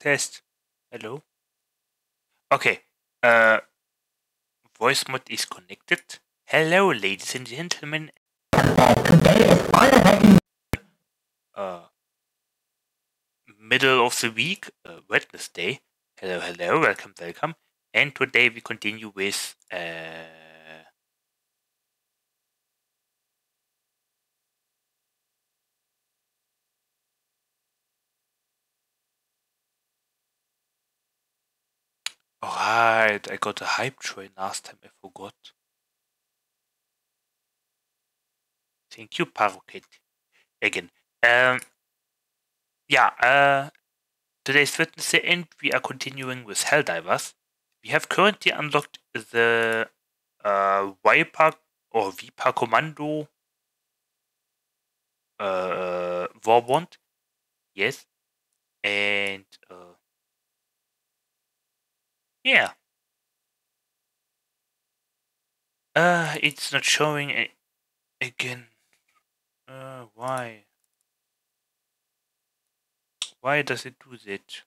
Test. Hello. Okay. Uh, voice mod is connected. Hello, ladies and gentlemen. Today is Uh, middle of the week, uh, Wednesday. Hello, hello, welcome, welcome. And today we continue with uh, Alright, I got a hype train last time, I forgot. Thank you, Paroquet. Again. Um, yeah, uh, today's Wednesday and we are continuing with Helldivers. We have currently unlocked the uh, or Viper Commando uh, Warbond. Yes. And uh, yeah. Uh, it's not showing a- again. Uh, why? Why does it do that?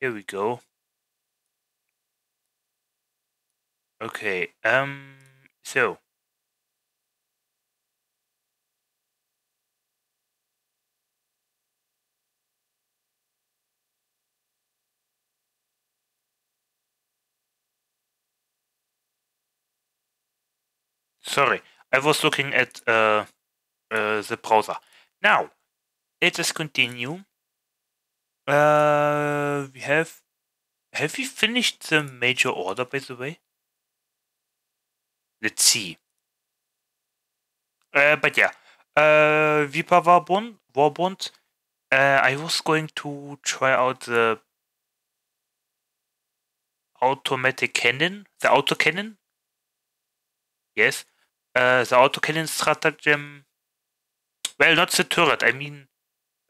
Here we go. Okay, um, so. Sorry, I was looking at uh, uh, the browser. Now, let us continue. Uh, we have. Have we finished the major order, by the way? Let's see. Uh, but yeah, uh, Viper Warbond, Warbond. Uh, I was going to try out the automatic cannon, the auto cannon. Yes, uh, the auto cannon stratagem. Well, not the turret. I mean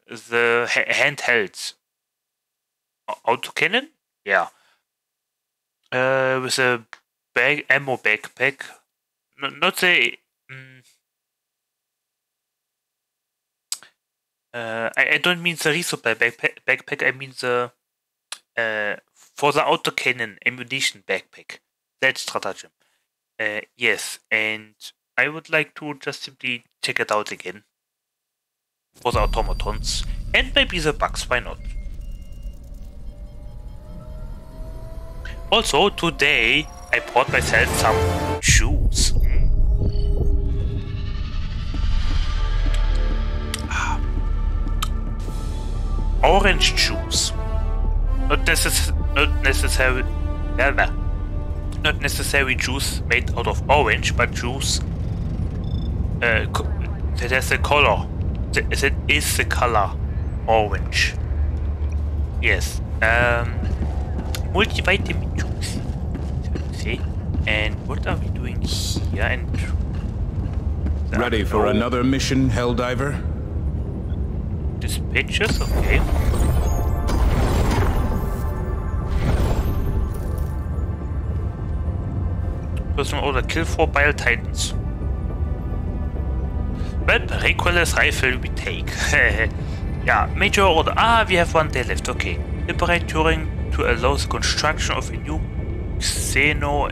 the ha- handhelds. Auto cannon. Yeah. Uh, with a bag ammo backpack. No, not the. Uh, I, I don't mean the resupply backpack, backpack. I mean the uh, for the autocannon ammunition backpack. That stratagem. Uh, yes, and I would like to just simply check it out again for the automatons and maybe the bugs. Why not? Also, today I bought myself some shoes. Ah. Orange juice. Not, necess- not necessarily, yeah, nah. Not necessarily juice made out of orange, but juice uh, that has a color. That is the color orange. Yes. Um, multivitamin juice. See? And what are we doing here? And Ready for No. another mission, Helldiver? dispatches? Okay. Personal order kill four Bile Titans. Well, Recoilless rifle we take. yeah, major order. Ah, we have one day left. Okay. Liberate Turing to allow the construction of a new xeno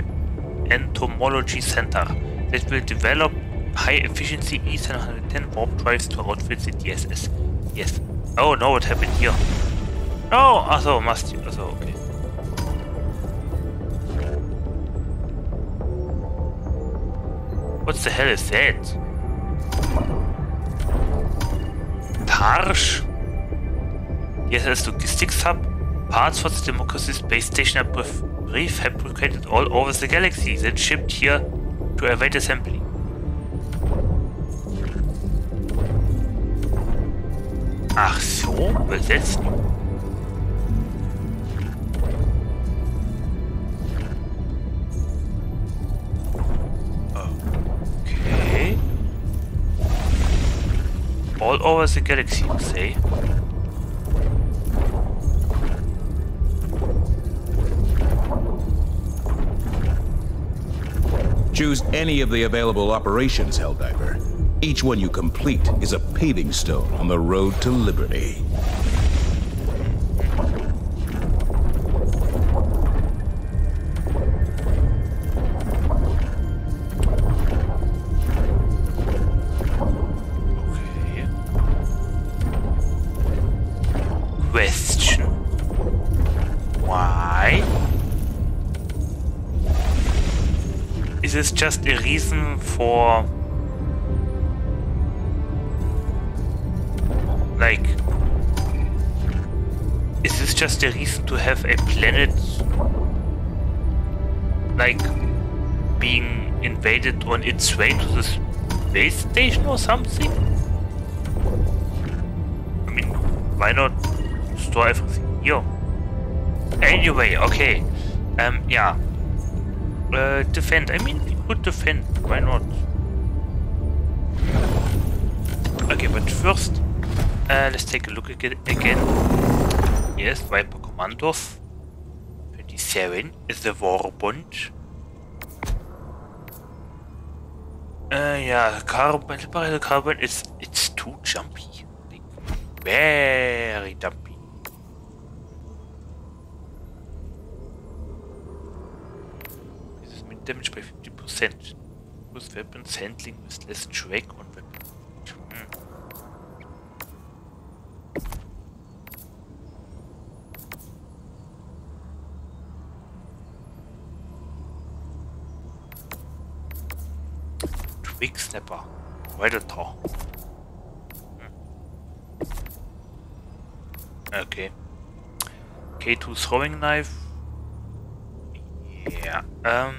entomology center that will develop high efficiency E710 warp drives to outfit the DSS. Yes. Oh no, what happened here? No! Also, must you. Also, okay. What the hell is that? Tarsh? DSS Logistics Hub? Parts for the Democracy Space Station are pref- prefabricated all over the galaxy, then shipped here to await assembly. Ach so, well All over the galaxy, you say? Choose any of the available operations, Helldiver. Each one you complete is a paving stone on the road to liberty. For like is this just a reason to have a planet like being invaded on its way to the space station or something? I mean, why not store everything here? Anyway, okay. Um, yeah. Uh, defend. I mean, we could defend. Why not? Okay, but first, uh, let's take a look again. Yes, Viper Commandos. 27 is the Warbond. Uh, yeah, carbine, Liberator Carbine, it's, it's too jumpy. Like, very jumpy. This is damage by 50%. With weapons handling with less drag on weapon. Twig Snapper. Predator. Hmm. Okay. K2 throwing knife. Yeah. Um.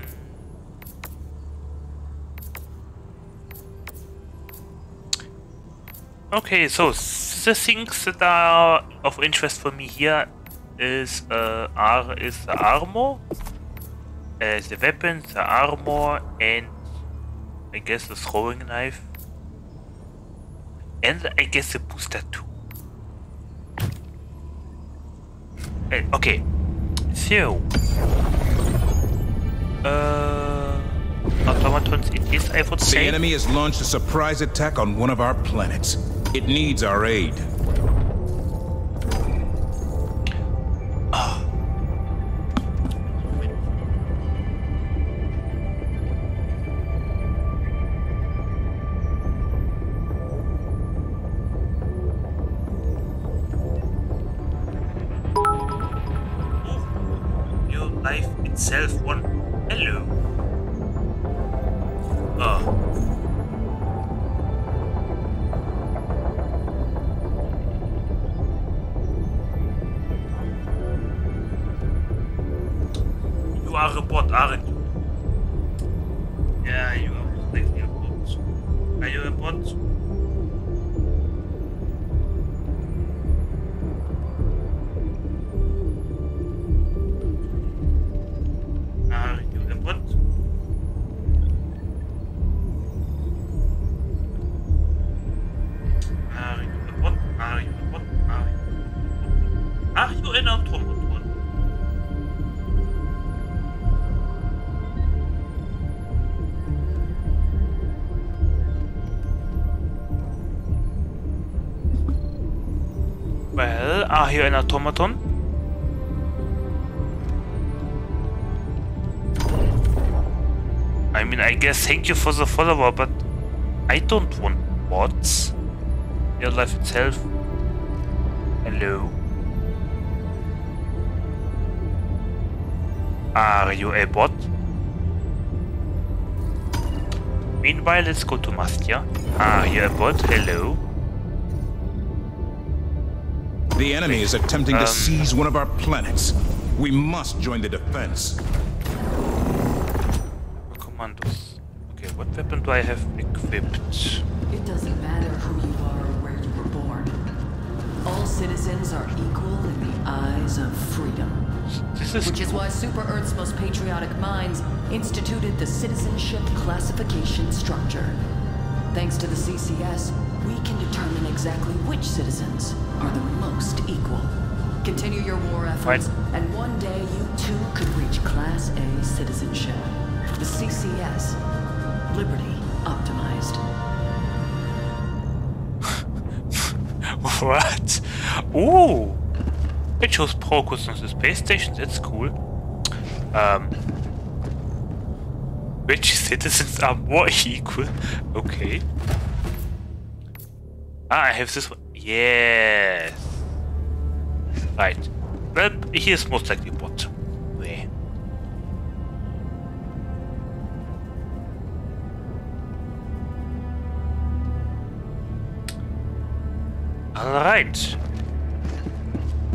Okay, so the things that are of interest for me here is uh, are is the armor, uh, the weapons, the armor, and I guess the throwing knife, and I guess the booster too. Uh, okay, so uh, automatons it is, I would The enemy has launched a surprise attack on one of our planets. It needs our aid. Your automaton? I mean, I guess thank you for the follower, but I don't want bots. Your life itself. Hello. Are you a bot? Meanwhile, let's go to Mastia. Are you a bot? Hello. The enemy is attempting to Um, seize one of our planets. We must join the defense. Commandos. Okay, what weapon do I have equipped? It doesn't matter who you are or where you were born. All citizens are equal in the eyes of freedom. This is Which is why Super Earth's most patriotic minds instituted the citizenship classification structure. Thanks to the CCS, we can determine exactly which citizens are the most equal. Continue your war efforts, Right. and one day you too could reach Class A citizenship. The CCS. Liberty optimized. What? Ooh! It shows progress on the space station, that's cool. Um. Which citizens are more equal? Okay. Ah, I have this one. Yes. Right. Well, he is most likely bot. Way. Alright.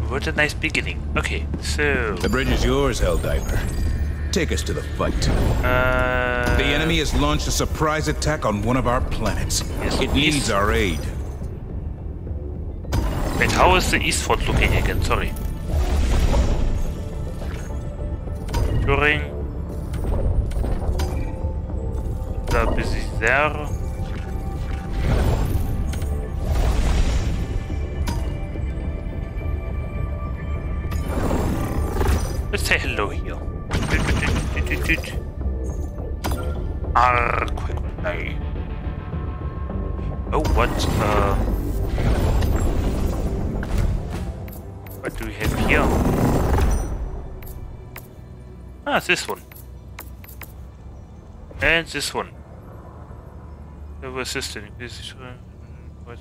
What a nice beginning. Okay, so... The bridge is yours, Helldiver. Take us to the fight. Uh, The enemy has launched a surprise attack on one of our planets. Yes, It needs our aid. Wait, how is the east front looking again? Sorry. Turing. Da busy there. Let's say hello here. Arquay. Oh, what? Uh, what do we have here? Ah, this one. And this one. The assistant. This is one. what-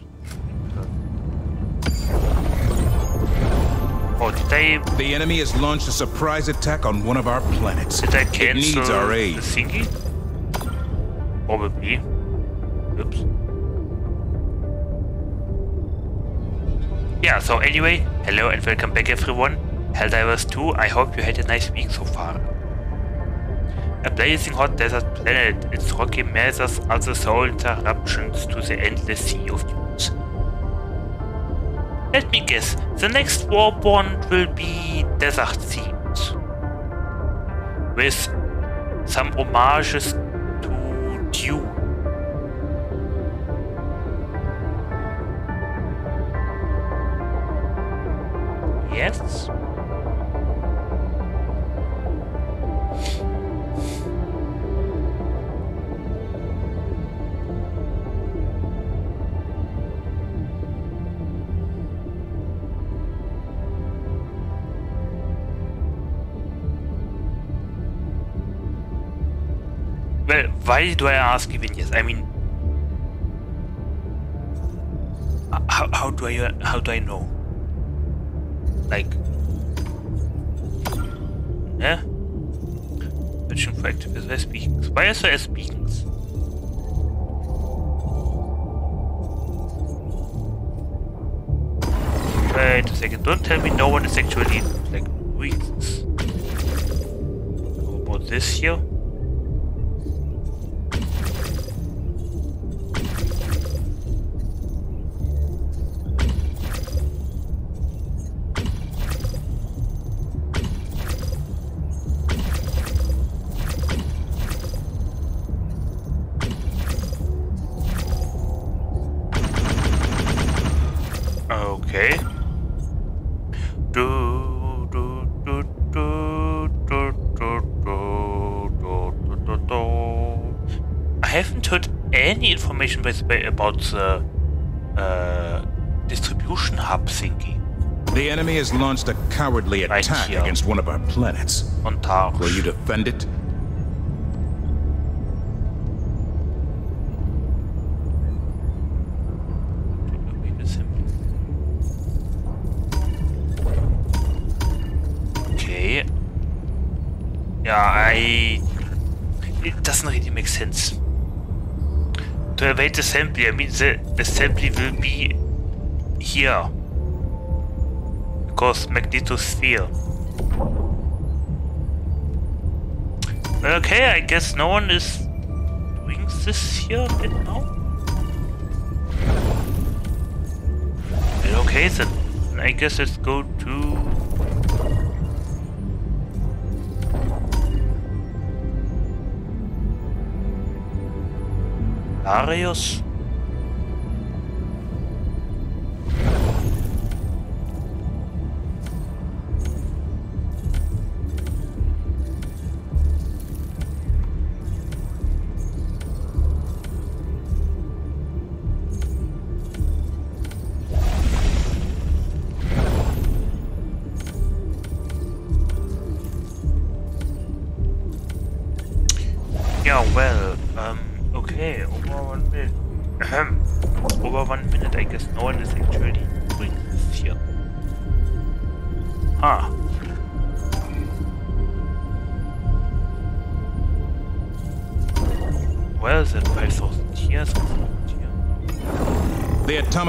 Oh, did I The enemy has launched a surprise attack on one of our planets. did I It needs our the aid. thingy? Probably. Oops. Yeah, so anyway, hello and welcome back everyone. Helldivers 2, I hope you had a nice week so far. A blazing hot desert planet, its rocky mesas are the sole interruptions to the endless sea of dunes. Let me guess, the next Warbond will be desert themed. With some homages to Dune. Yes? Well, why do I ask even yes? I mean, how, how do I uh, how do I know? Like, yeah. Searching for active as beacons. Why as beacons? Wait a second. Don't tell me no one is actually like this. About this here? The about the uh, distribution hub thingy The enemy has launched a cowardly Right attack here. against one of our planets. on Tarsh. Will you defend it? Okay. Yeah, I. It doesn't really make sense. To await the assembly, I mean, the assembly will be here. Because magnetosphere. Okay, I guess no one is doing this here right now. Okay, then I guess let's go to Larios.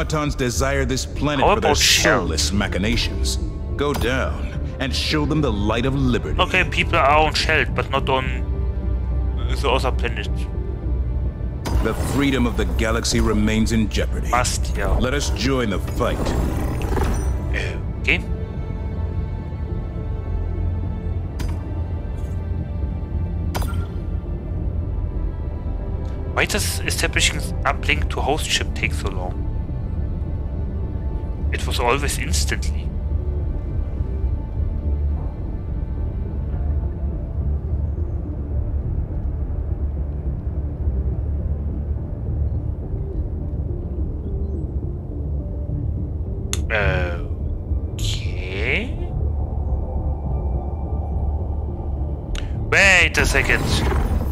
Automatons desire this planet for their soulless machinations. Go down and show them the light of liberty. Okay, people are on Sheld, but not on the other planet. The freedom of the galaxy remains in jeopardy. Must, yeah. Let us join the fight. Okay. Why does establishing uplink to host ship take so long? It was always instantly. Okay. Wait a second.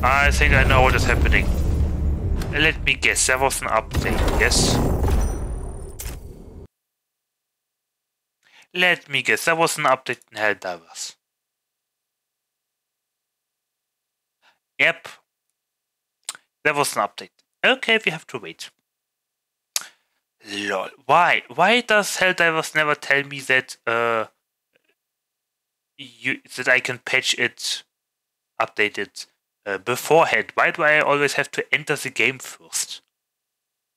I think I know what is happening. Let me guess, there was an update, yes? Let me guess, there was an update in Helldivers. Yep. There was an update. Okay, we have to wait. Lol. Why? Why does Helldivers never tell me that uh you that I can patch it, update it uh, beforehand? Why do I always have to enter the game first?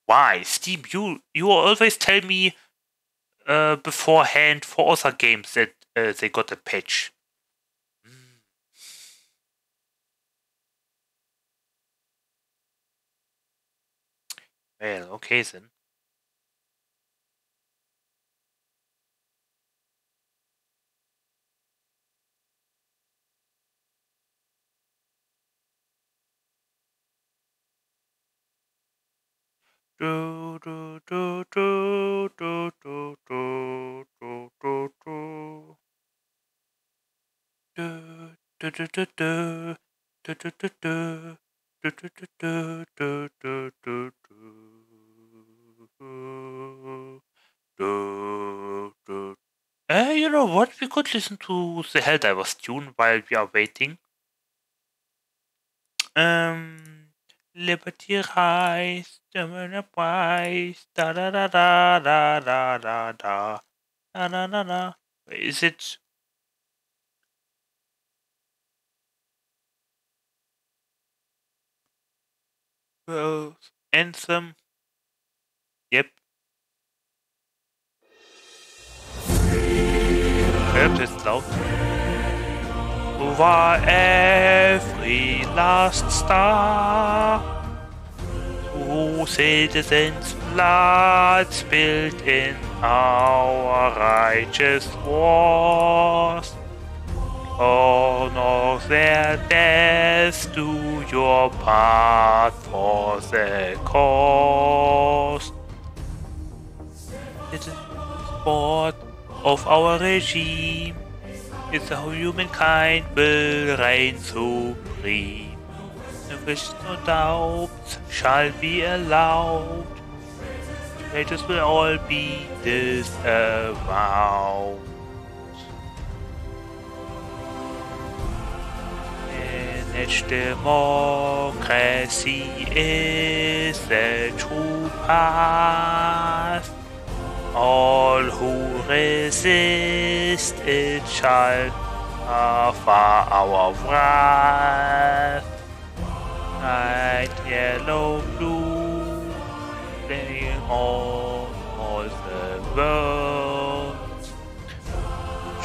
Why, Steam? You you always tell me uh beforehand for other games that uh, they got a patch. Hmm. Well, okay then. Do, do, do, do, do, do, do, do, do, do. Do, do, do, do, do. Do, do, do, do. Do, do, do, do, do, do, do, do. Do. Eh, you know what? We could listen to the Helldivers tune while we are waiting. Um, Liberty Rise, German Rise, da da da da da da da da da da da da. Is it? Well, anthem. Yep. Yep, it's loud. Over every last star, who citizens' blood spilled in our righteous wars. Honor their deaths, do your part for the cause. It is sport of our regime is how humankind will reign supreme. No wish no doubts shall be allowed. Traitors will all be disavowed. Managed democracy is the true path. All who resist it shall suffer our wrath. Red, yellow, blue, playing on all the world.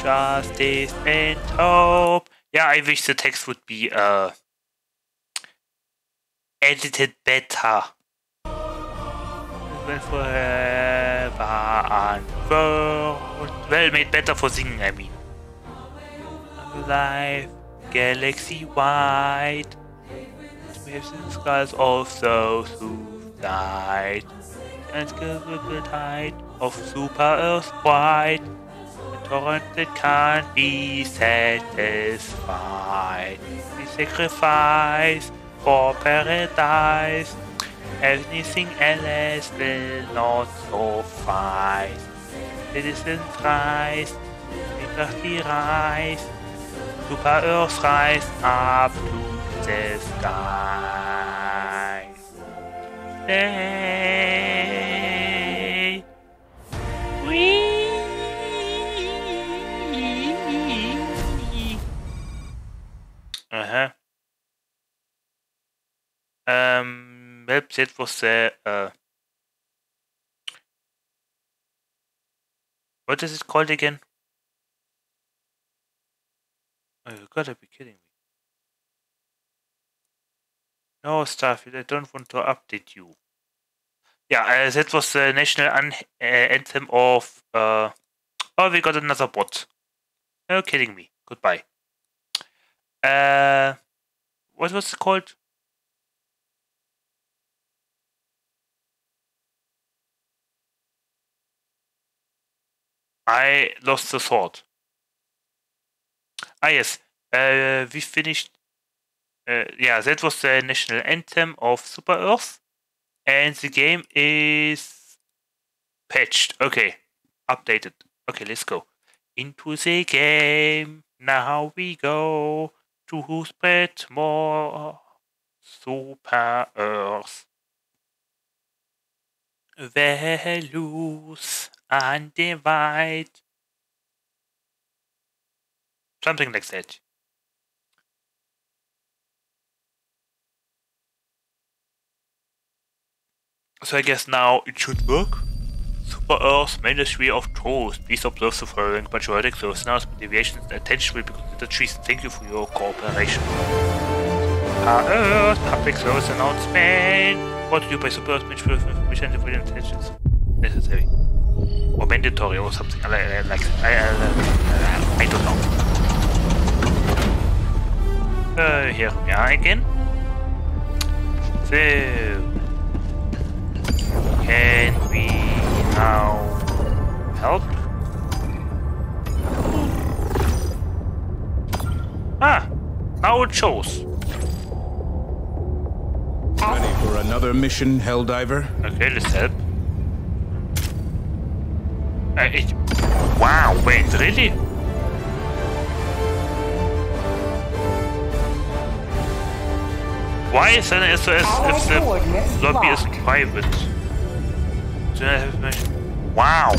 Justice and hope. Yeah, I wish the text would be uh edited better. Well, forever unfurled. Well, made better for singing, I mean. Life, galaxy wide. Waves and skulls of those who died. And the tide of super earth wide. A torrent that can't be satisfied. We sacrifice for paradise. Anything else will not suffice. Citizens rise, we die rise. Super Earth rise up to the sky. Hey. Whee. Uh-huh. Um, that was uh, what is it called again? Oh, you gotta be kidding me. No, Starfield, I don't want to update you. Yeah, uh, that was the national uh, anthem of. Uh, oh, we got another bot. You're kidding me. Goodbye. Uh, what was it called? I lost the thought. Ah, yes. Uh, we finished. Uh, yeah, that was the national anthem of Super Earth. And the game is patched. Okay. Updated. Okay, let's go. Into the game. Now we go to spread more Super Earth. Values and divide. Something like that. So I guess now it should work. Super Earth Ministry of Truth. Please observe the following patriotic those announcements, deviations, and attention will be considered treason. Thank you for your cooperation. Super Earth Public Service Announcement. Brought to you by Super Earth Ministry of Information. Necessary. Or mandatory or something like like I, uh, I don't know. Uh, here we are again. So, can we now help? Ah, now it shows. Ready for another mission, Helldiver? Okay, let's help. Uh, it, wow, wait, really? Why is an SOS if the lobby is private? Do I have mentioned? Wow.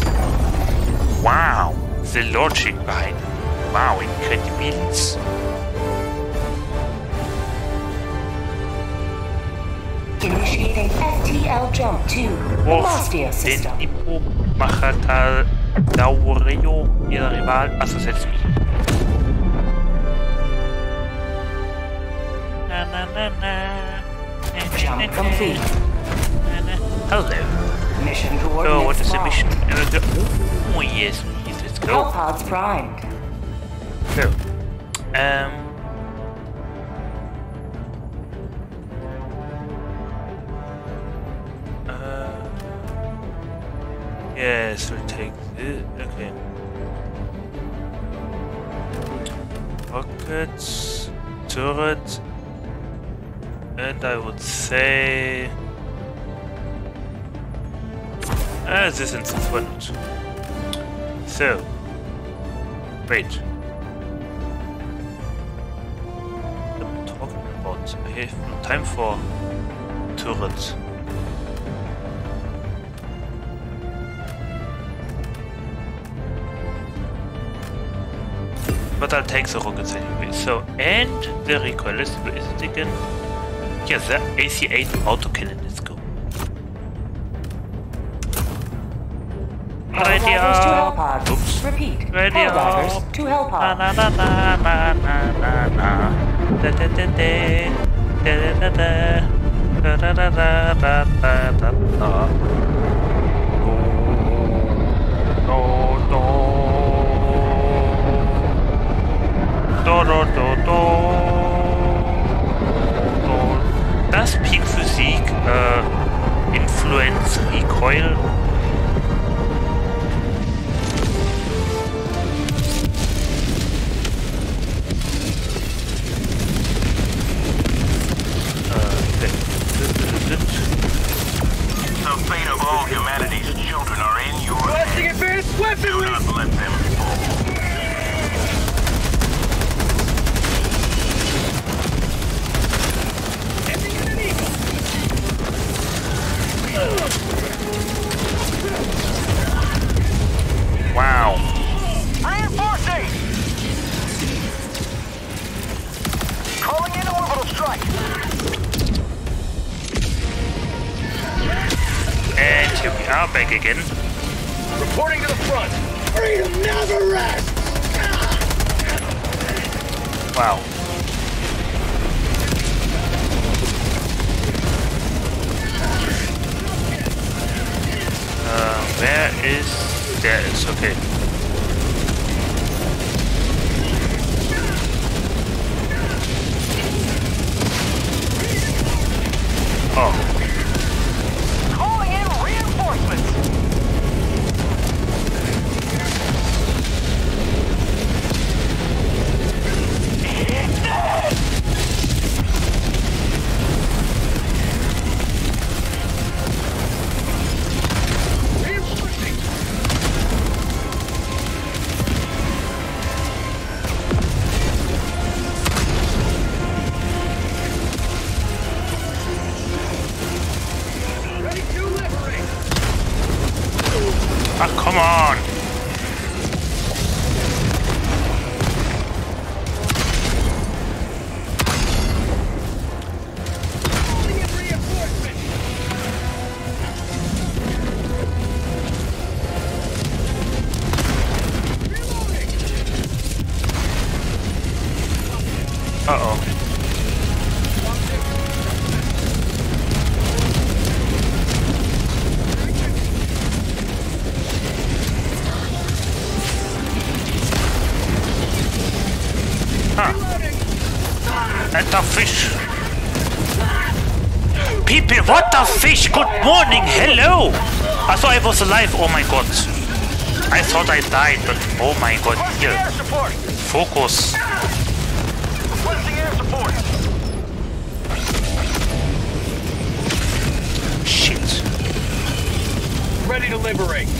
Wow. The logic behind it. Wow, incredibilis. Initiating FTL jump to den system. Hippo Machatalaurio, ihr Rival. Achso, setzt mich. Na, na, na, na. Na, na, Jump complete. Hello. Mission what coordinates is the mission? Oh, yes, yes, let's go. Hellpods primed. So, um. Yes, we'll take this. Okay. Rockets, turret, and I would say. Ah, this and this one. So, wait. What am I talking about? I have no time for turrets. But I'll take the rockets anyway. So, and the recoil, where is it again? Yeah, the AC-8 autocannon, let's go. Ready Helldivers to up. Oops. Repeat. Ready Helldivers to Na Hellpods. na na na na na na na. Da da da da. Da da da da. Da da da da da da da Das Peak Physik äh, Influence Recoil. The fate of all humanity's children are in your hands. Do not let them Wow. Reinforcing! Calling in orbital strike. And here we are back again. Reporting to the front. Freedom never rests! Wow. Where is... There is, okay. Oh, I was alive, oh my god. I thought I died, but oh my god, here. Focus. Requesting air support. Shit. Ready to liberate.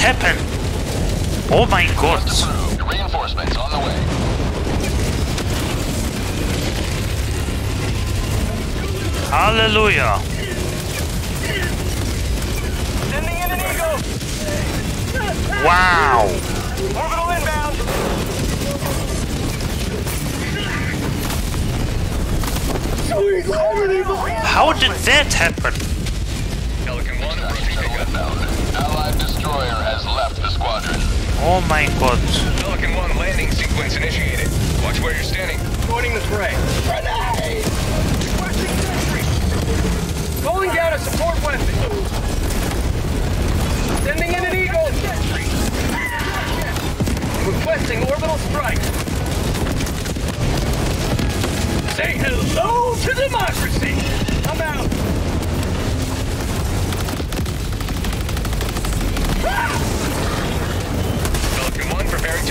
How did that happen? Oh my god. Reinforcements on the way. Hallelujah. Sending in an eagle. Wow. Orbital inbound. Sweet liberty, boy! How did that happen? Oh my god. Pelican 1 landing sequence initiated. Watch where you're standing. Joining the fray. Grenade! Calling down a support weapon. Sending in an eagle. Requesting orbital strike. Say hello to democracy. I'm out.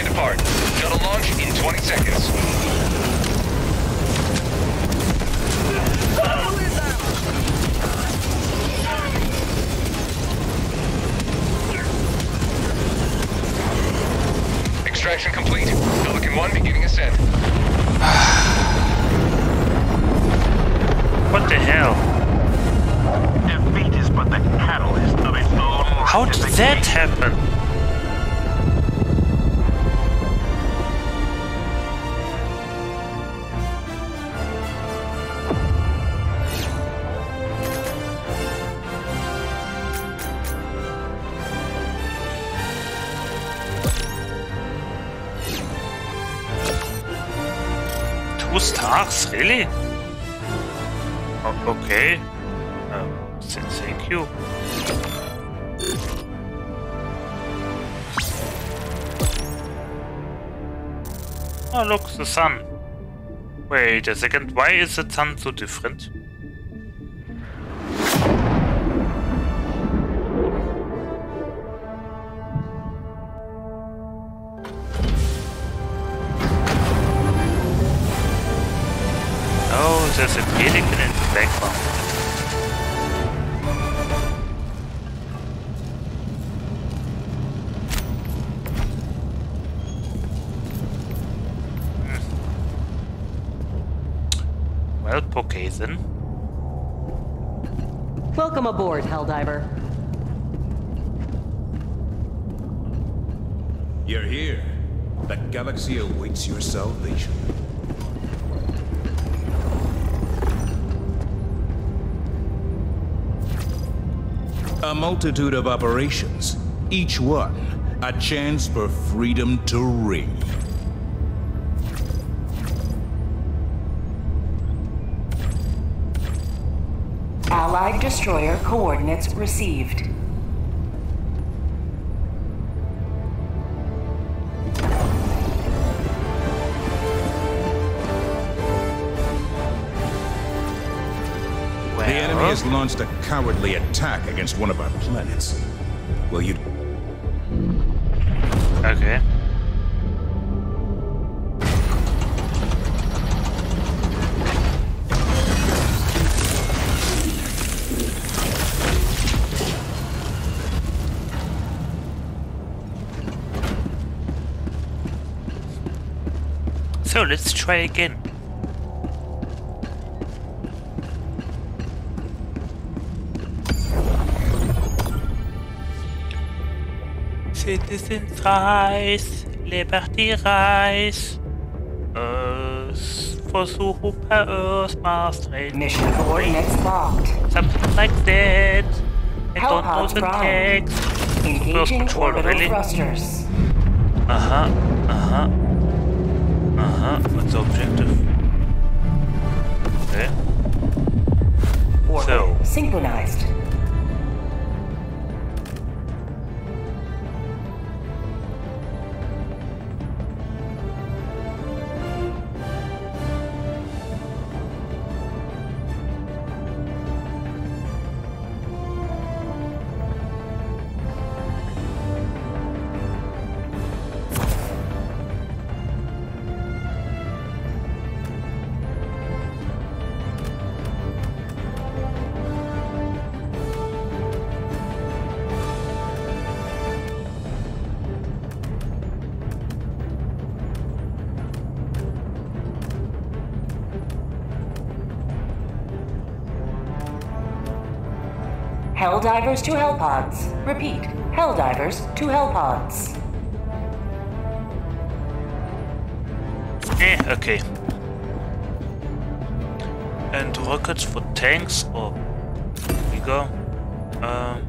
To depart. Shuttle launch in 20 seconds. Extraction complete. Pelican 1 beginning ascent. What the hell? Defeat is but the catalyst of its own How did that happen? Stars, really? O- okay. Um, th- thank you. Oh, look, the sun. Wait a second, why is the sun so different? Welcome aboard, Helldiver. You're here. The galaxy awaits your salvation. A multitude of operations, each one a chance for freedom to ring. Destroyer coordinates received. Well, The enemy has launched a cowardly attack against one of our planets. Will you Okay. Let's try again. Citizens Rise, Liberty Rise. Earth, Versuche per Earth Master. Mission coordinates locked. Something like that. I don't know the prime. text. Engaging control, really? thrusters. Uh huh. Uh huh. Uh huh. What's the objective? Okay. Orbit So. synchronized. Helldivers to hell pods. Repeat. Helldivers to Hellpods. Eh, okay. And rockets for tanks or bigger. Um,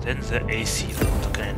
then the AC. Okay.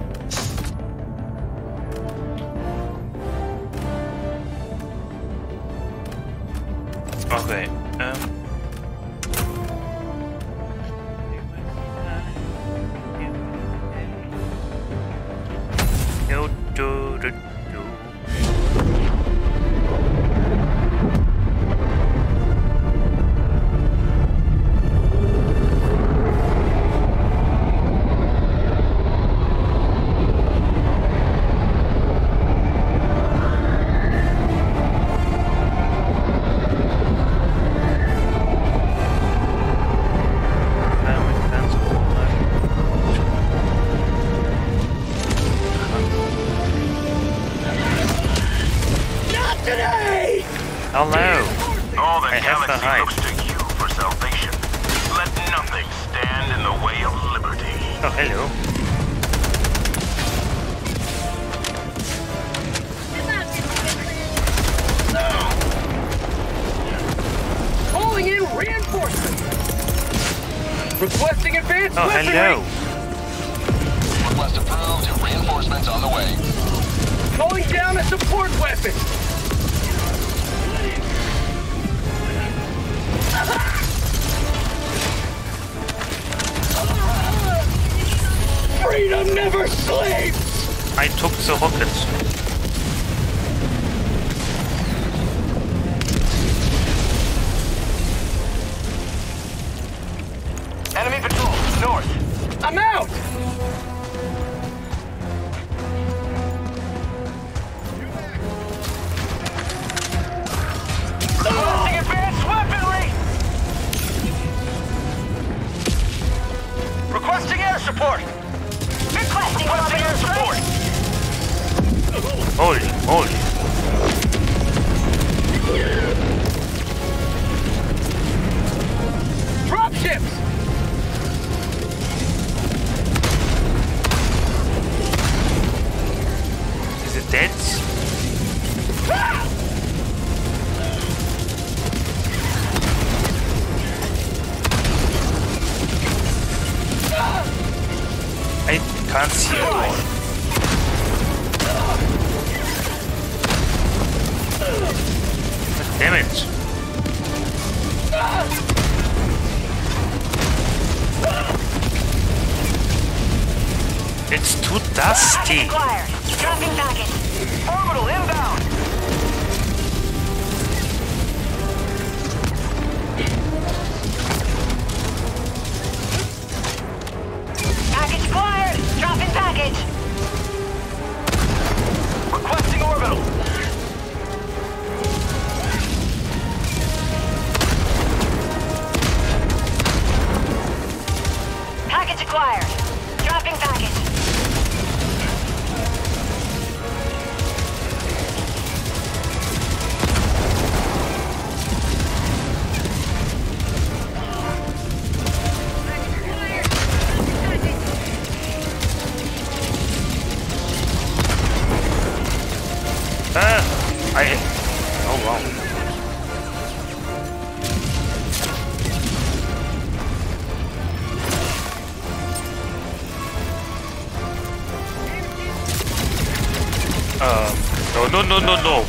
No, no, no,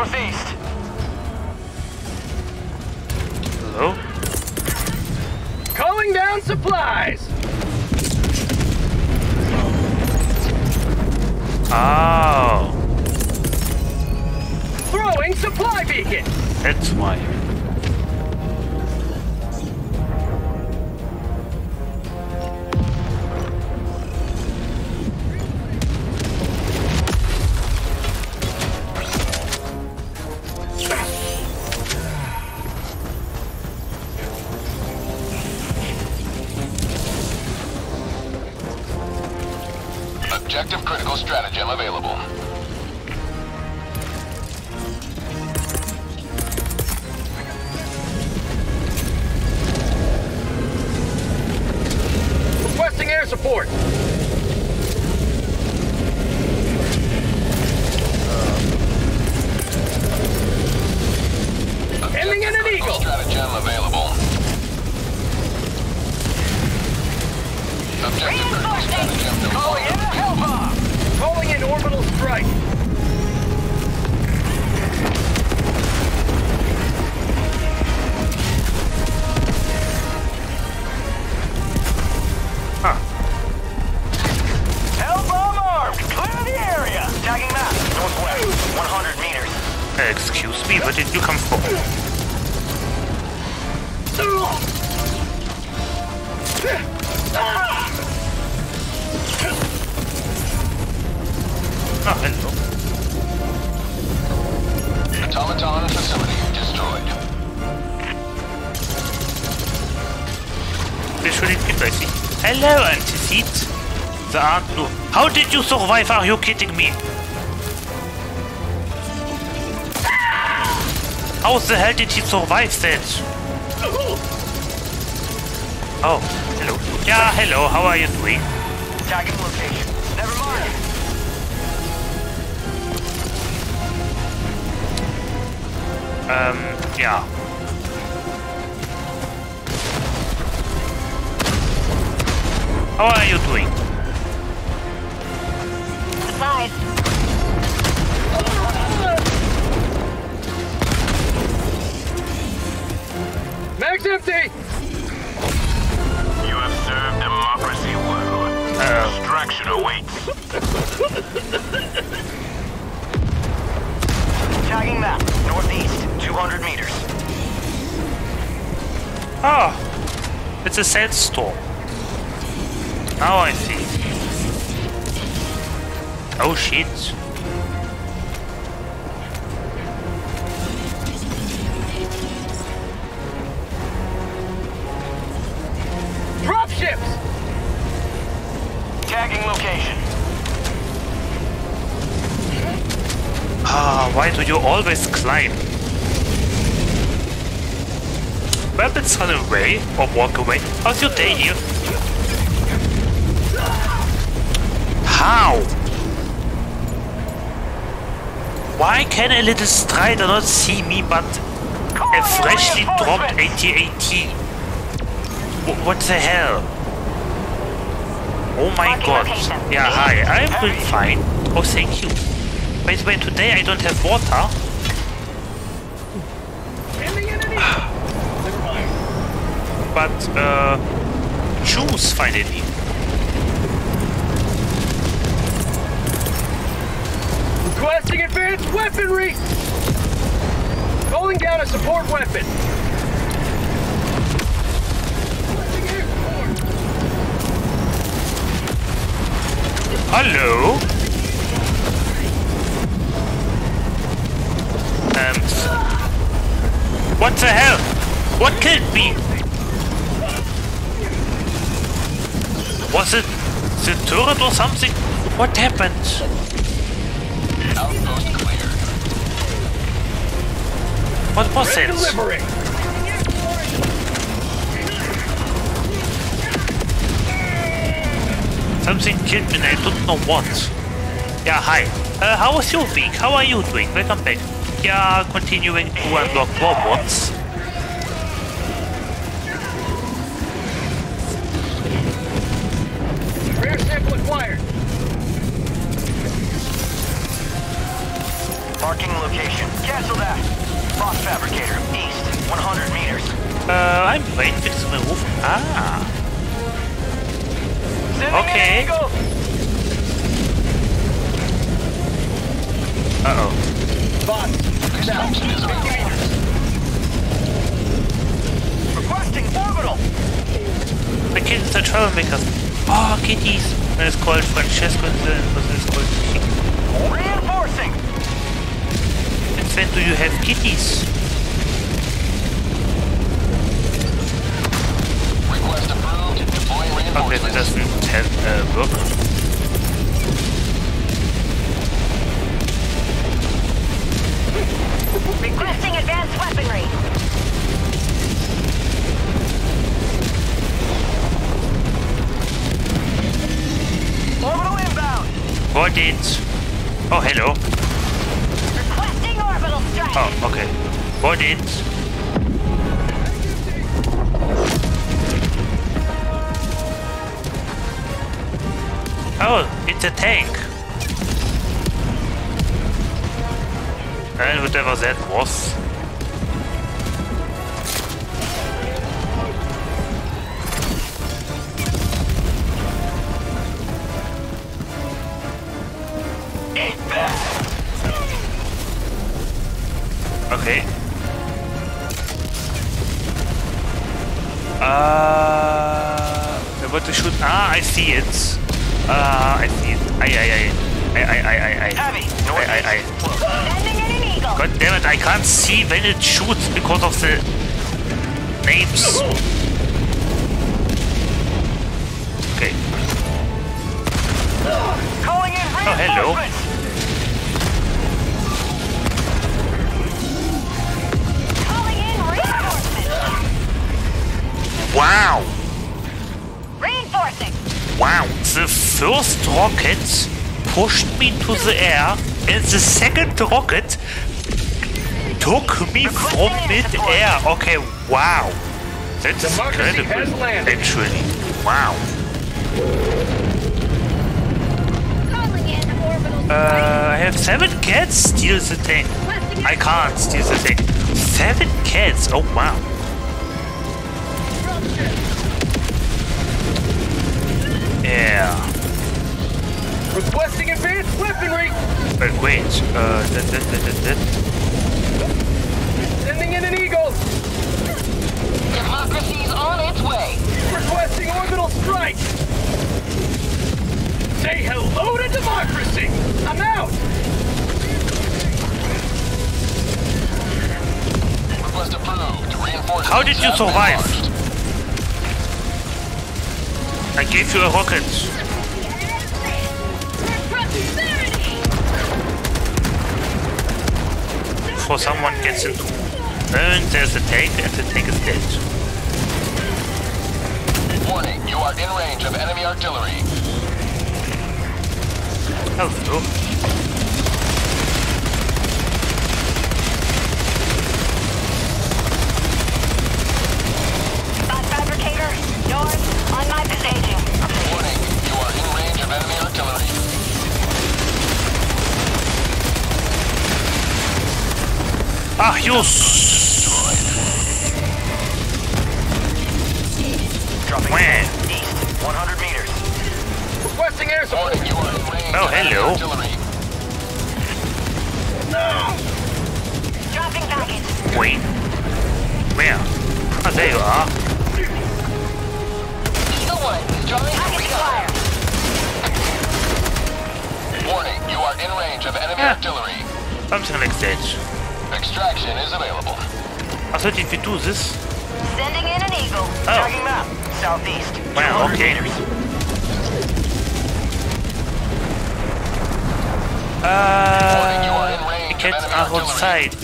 Northeast. Did you survive? Are you kidding me? How the hell did he survive that? Oh, hello. Yeah, hello. How are you doing? Tagging location. Never mind. Um, yeah. How are you doing? Sandstorm. Now I see. Oh shit. Away or walk away. How's your day here? How? Why can a little strider not see me but a freshly dropped AT-AT? What the hell? Oh my god. Yeah, hi, I'm doing fine. Oh, thank you. By the way, today I don't have water. But, uh, juice finally. Requesting advanced weaponry! Calling down a support weapon. Hello? Um, what the hell? What killed me? Was it the turret or something? What happened? Outpost cleared. What was it? Delivering! Something killed me and I don't know what. Yeah, hi. Uh, how was your week? How are you doing? Welcome back. Yeah, continuing to unlock robots.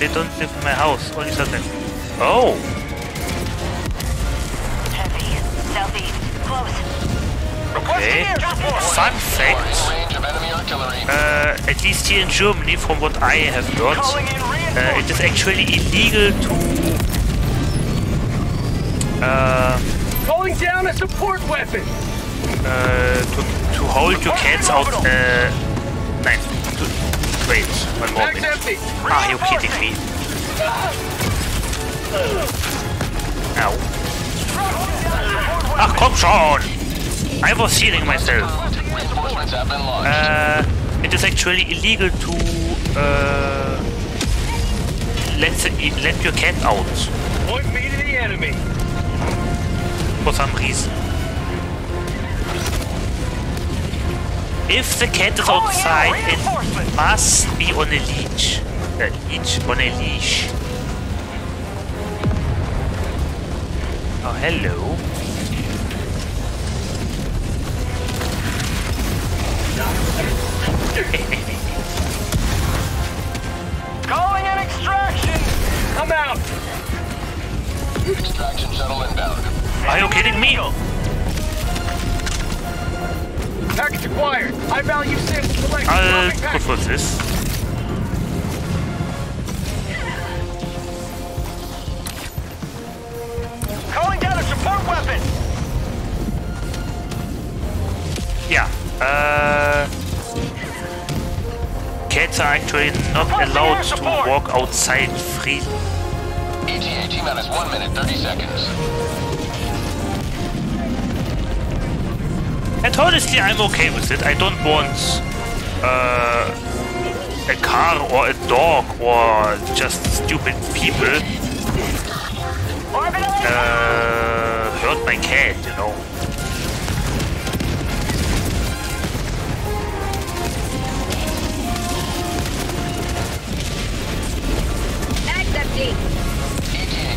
They don't live in my house. Only something. Oh, Heavy. Southeast. Close. Okay. air support. fun fact. of enemy artillery. Uh, at least here in Germany, from what I have heard, Calling in uh, it reinforcements. is actually illegal to uh, Calling down a support weapon. uh, to, to hold your cats out. Uh, nein, to, wait, one more Bag's minute. empty. Are you kidding me? Ow. Ach komm schon! I was healing myself. Reinforcements have been launched. Uh, it is actually illegal to uh, let the, let your cat out Point me to the enemy. for some reason. If the cat is outside, it must be on a leash. A leash on a leash. Oh, hello. Calling an extraction. I'm out. Extraction shuttle inbound. Are you kidding me? Acquired. High value sample select. I'll Dropping go this. Calling down a support weapon. Yeah. Uh, cats are actually not allowed to walk outside freely. ETA T minus 1 minute 30 seconds. And honestly, I'm okay with it. I don't want uh, a car or a dog or just stupid people uh, hurt my cat, you know.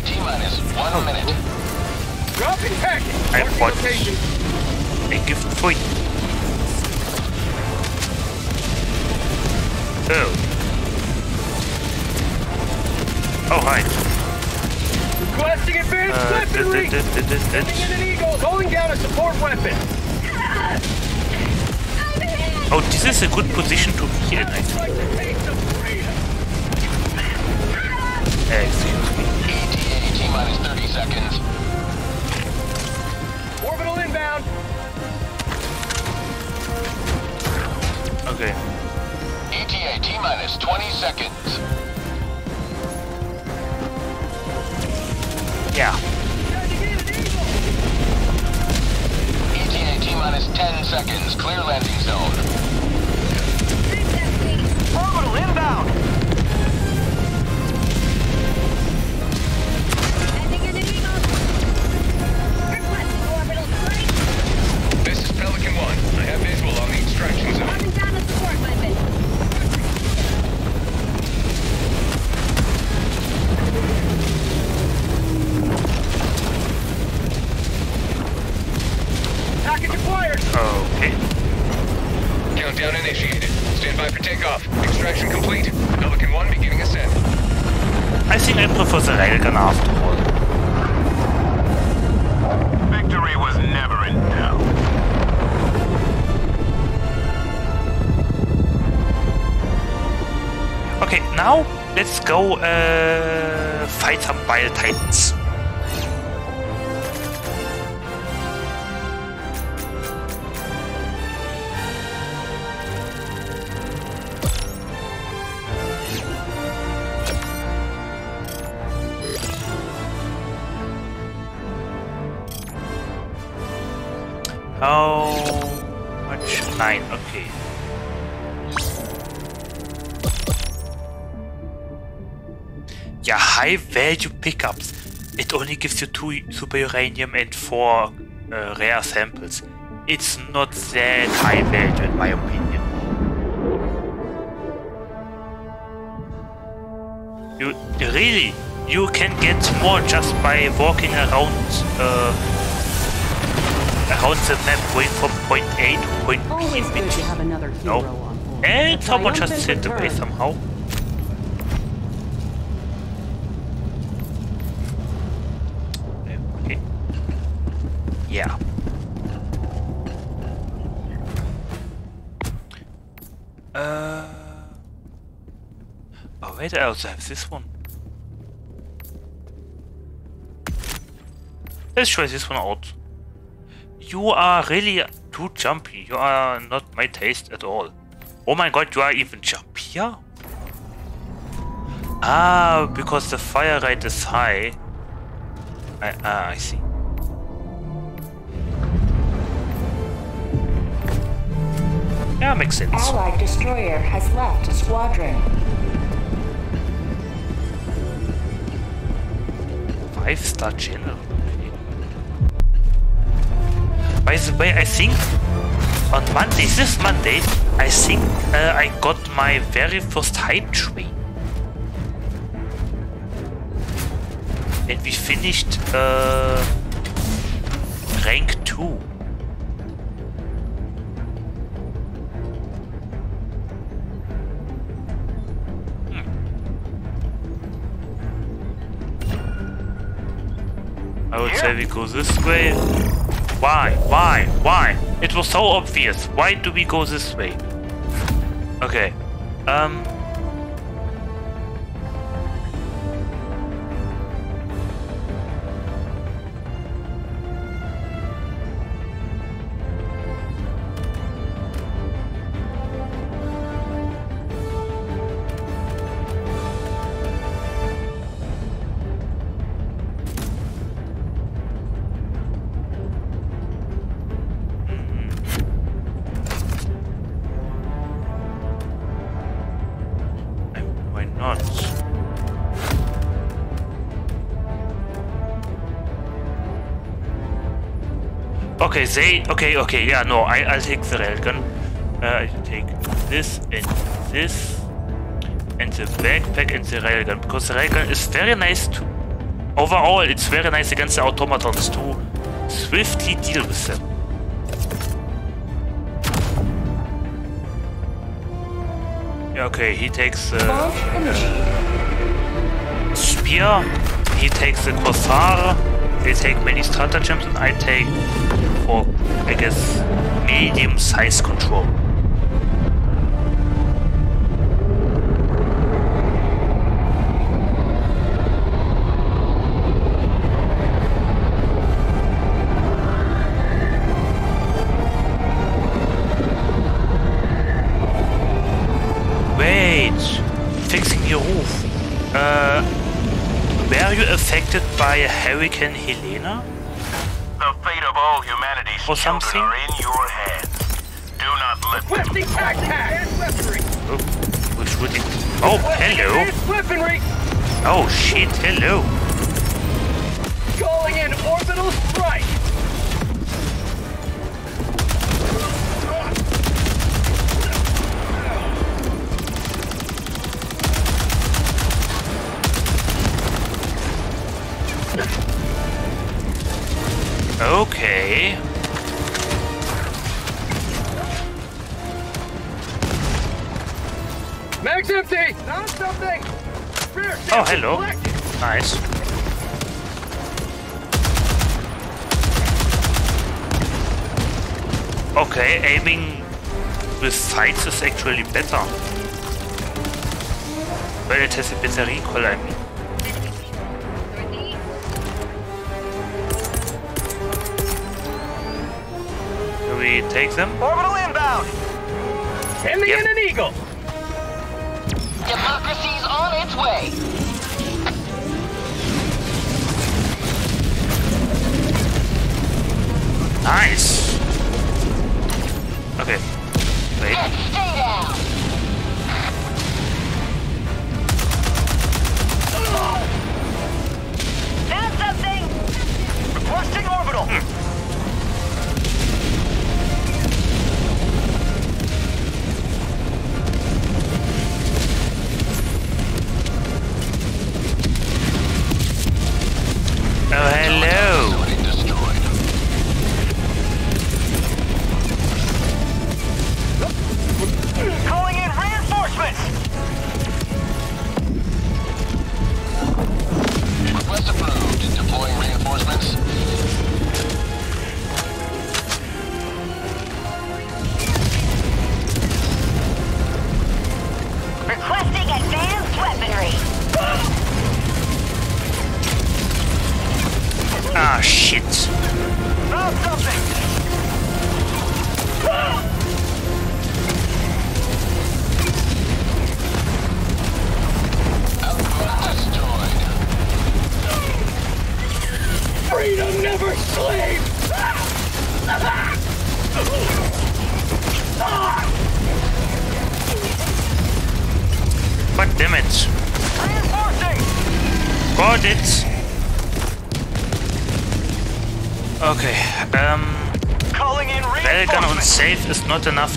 T-minus one minute. Copy packet. I'm? A gift for you. Oh. Oh, hi. Requesting advanced Uh, weaponry. Sending in an eagle. Calling down a support weapon. Oh, this is a good position to be in, I think. Like the taste of freedom. Uh, excuse me. ETA T minus 30 seconds. Orbital inbound. Okay. ETA T minus 20 seconds. Yeah. ETA T minus 10 seconds. Clear landing zone. Orbital inbound. Two super uranium and four uh, rare samples. It's not that high value in my opinion. You really, you can get more just by walking around uh, around the map, going from point A to point B Always good to have another No. hero on board. And someone just hit the base somehow. I also have this one. Let's try this one out. You are really too jumpy. You are not my taste at all. Oh my god, you are even jumpier? Ah, because the fire rate is high. I, ah, I see. Yeah, makes sense. Allied destroyer has left squadron. Five star channel. By the way, I think on Monday, this Monday, I think uh, I got my very first hype train. And we finished uh, rank 2. I would say we go this way. Why? Why? Why? It was so obvious. Why do we go this way? Okay. Um. Okay, they. Okay, okay, yeah, no, I, I'll take the railgun. Uh, I take this and this and the backpack and the railgun because the railgun is very nice to overall, it's very nice against the automatons to swiftly deal with them. Yeah, Okay, he takes the uh, spear, he takes the Corsair, they take many stratagems, and I take, for, I guess, medium size control. Hurricane Helena? The fate of all humanity's or something? are in your hands. Do not let them Requesting tac weaponry. Oh, who's shooting? Oh, hello. Weaponry. Oh shit, hello. Not enough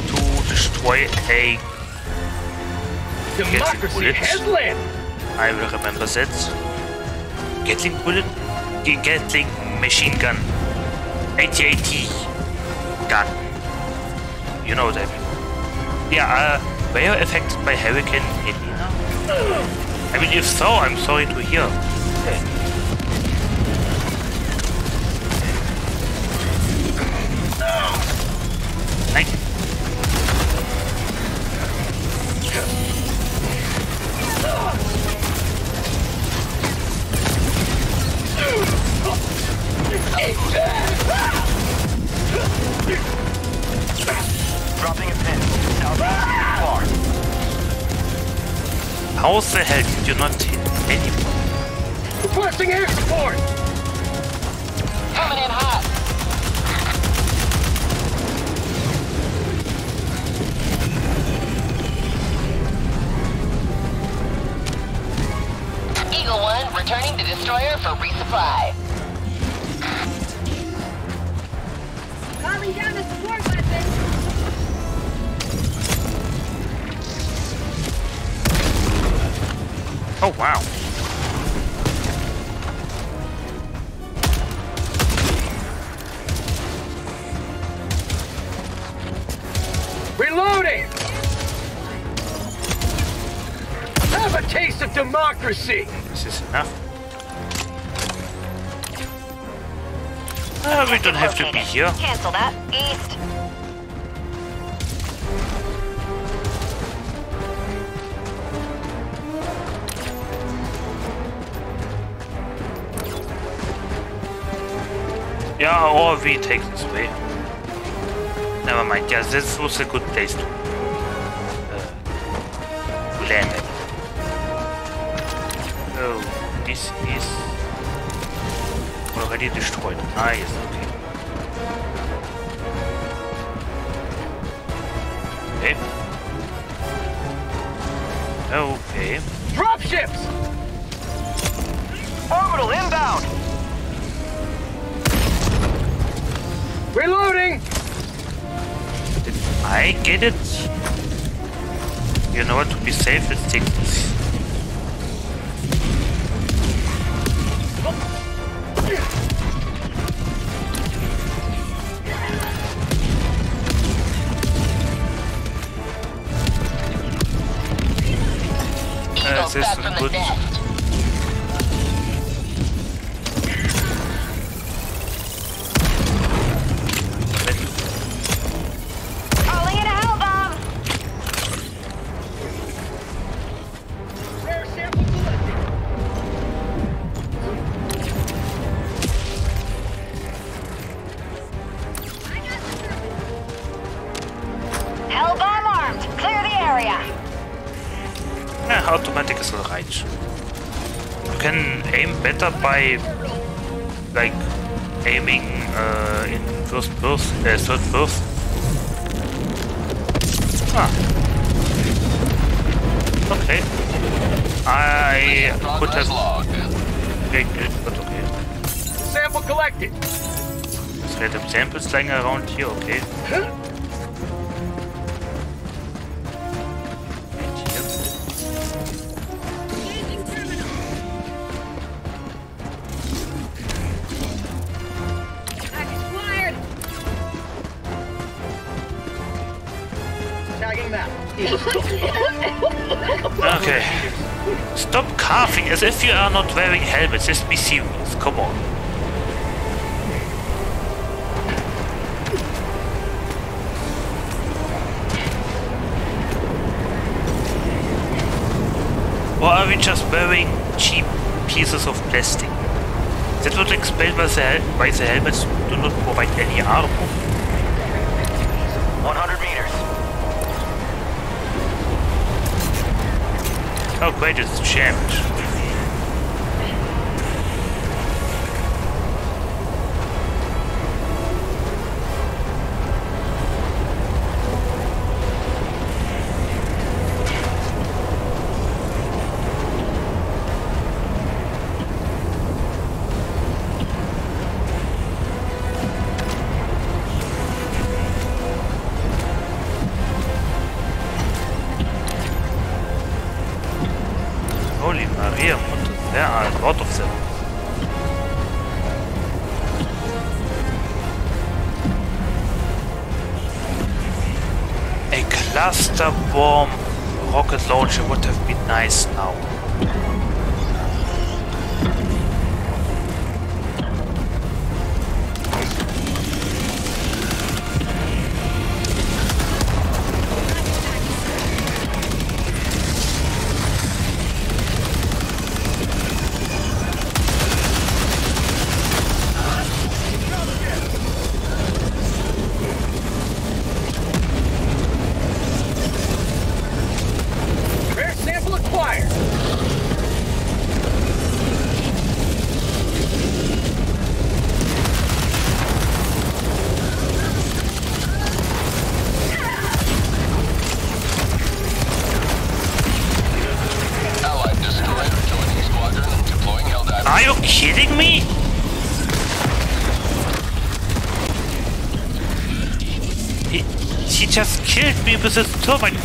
How the hell did you not hit anyone? Requesting air support. Coming in hot. Eagle One returning to destroyer for resupply. Oh, wow. Reloading! Have a taste of democracy! This is enough. Uh, we don't have to be here. Cancel that. East. Yeah, or we take this way. Never mind. Yeah, this was a good place to, uh, land. Oh, this is already destroyed. Ah, yes, okay. Okay. Okay. Dropships! Orbital inbound! Reloading! Did I get it? You know what? To be safe, let's take this. Uh, this is good. Random samples lying around here, okay. Okay. Stop coughing as if you are not wearing helmets. Let's be serious. Come on. Just wearing cheap pieces of plastic? That would explain why the, why the helmets do not provide any armor. 100 meters. Oh great, it's jammed. Launcher would have been nice now. Me with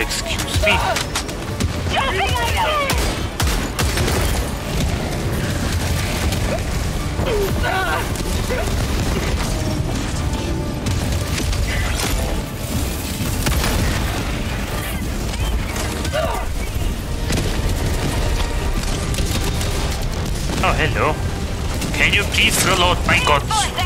Excuse me. Oh, hello. Can you please reload my guns? Oh,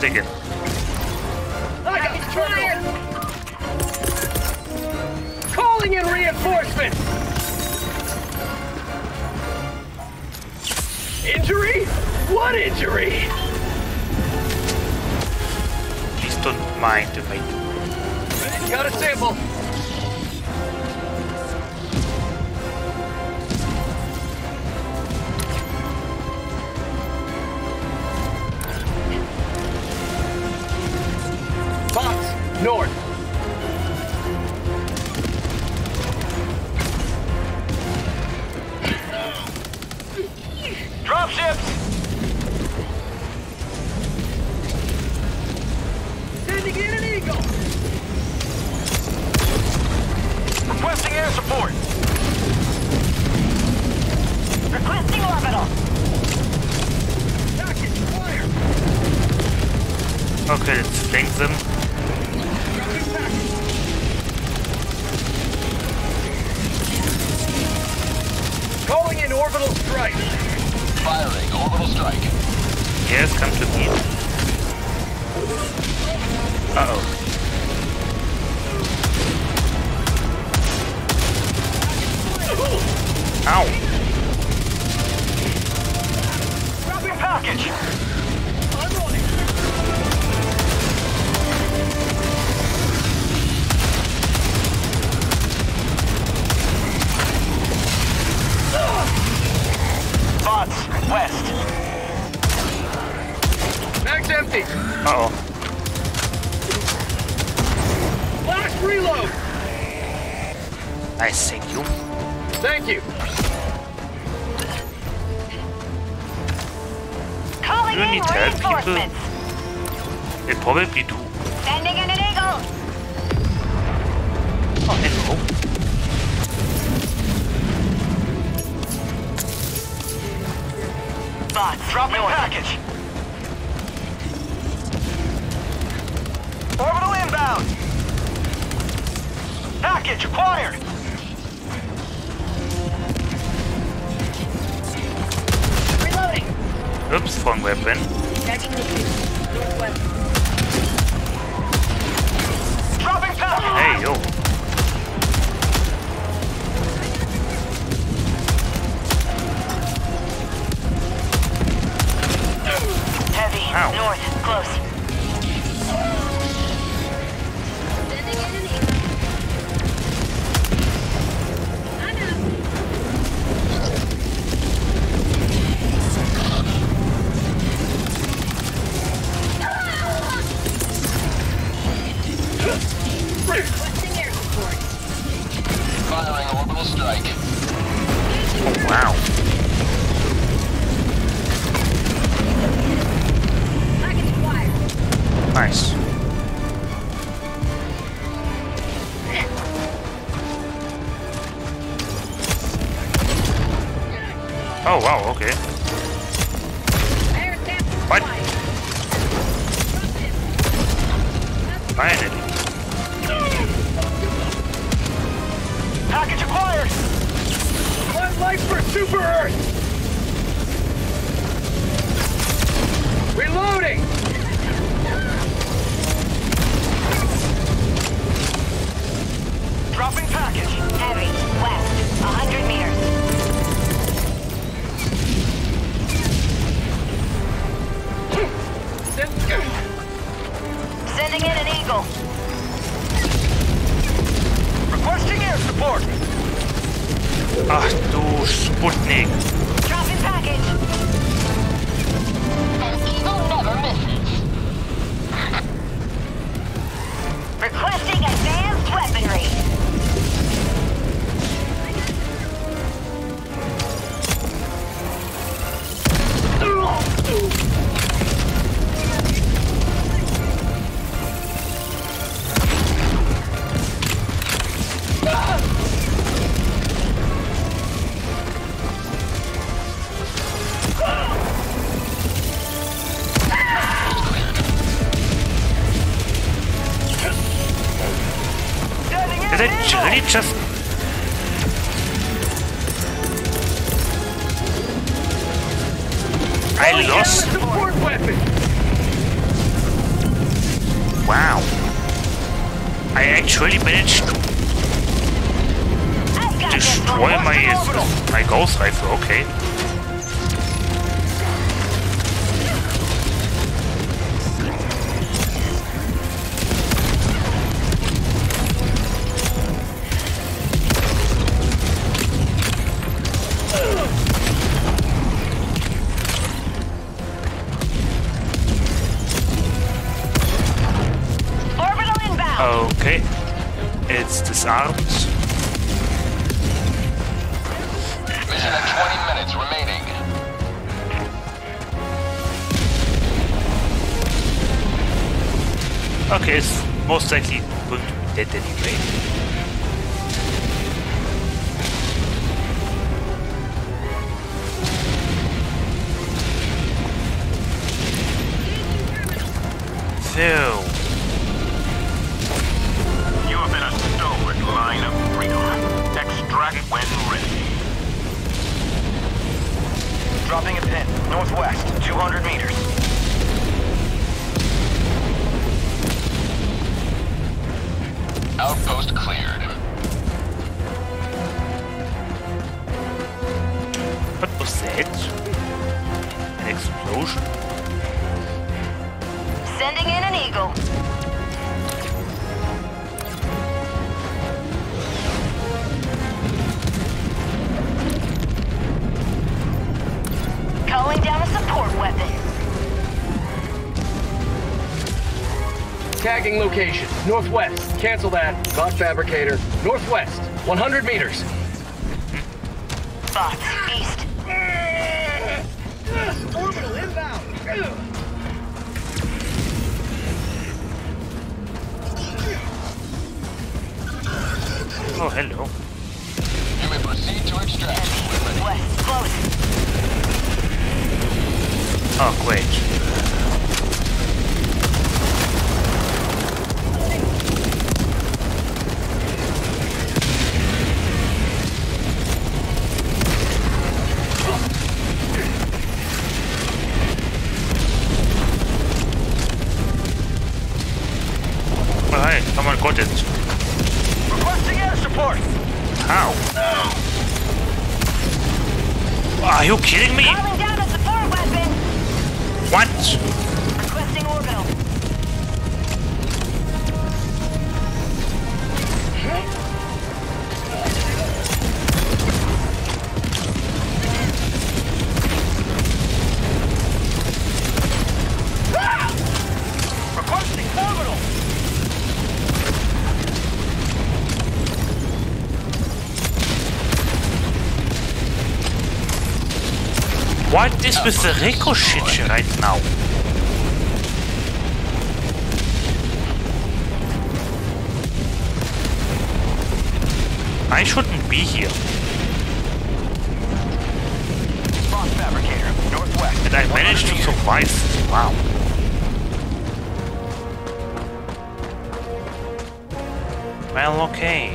take care. tracking location. Northwest. Cancel that. Not fabricator. Northwest. 100 meters. is with the ricochet right now? I shouldn't be here. And I managed to survive. Wow. Well, okay.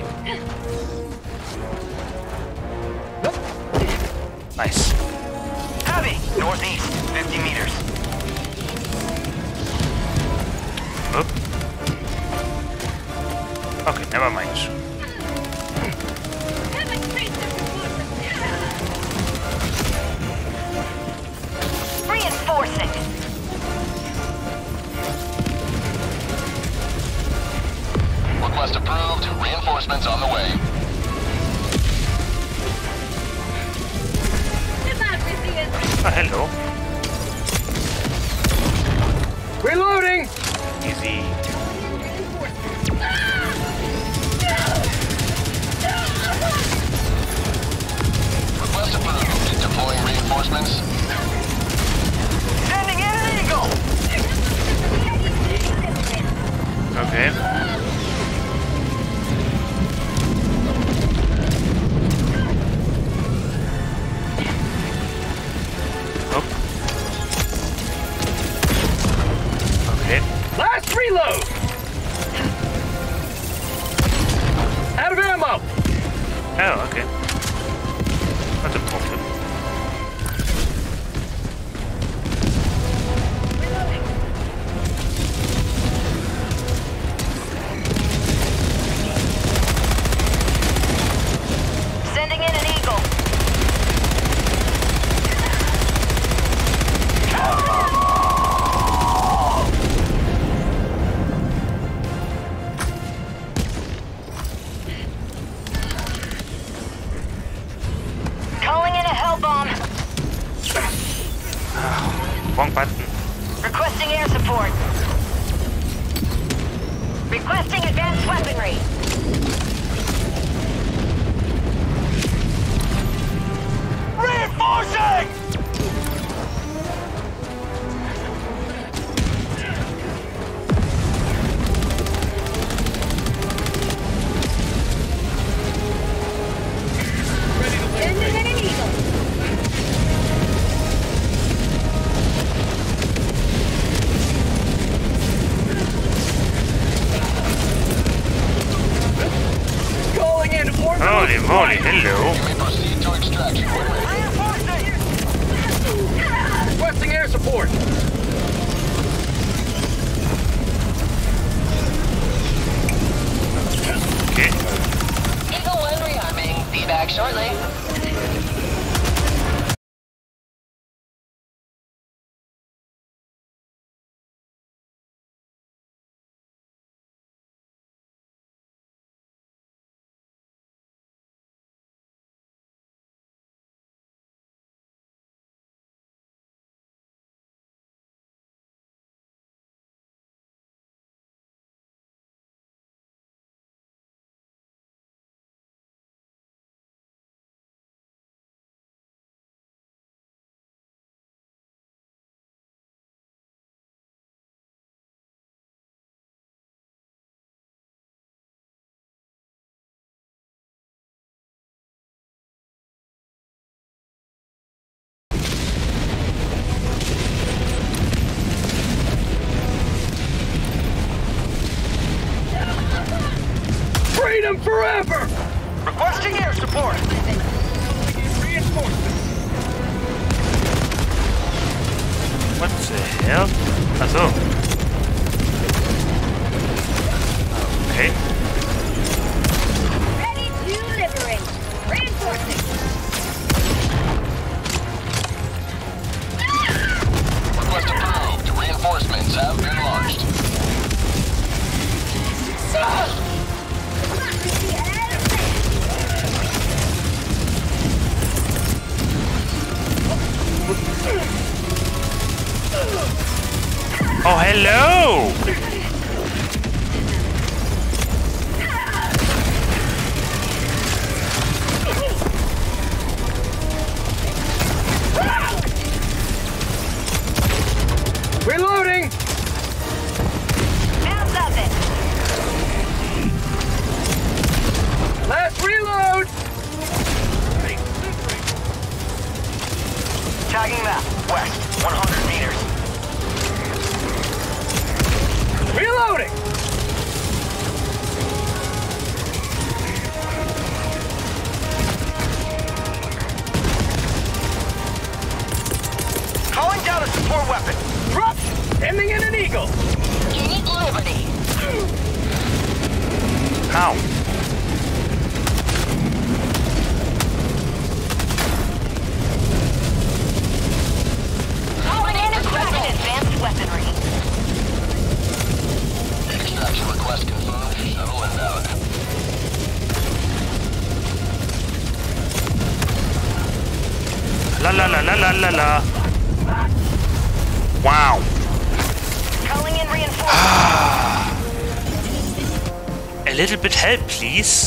Bit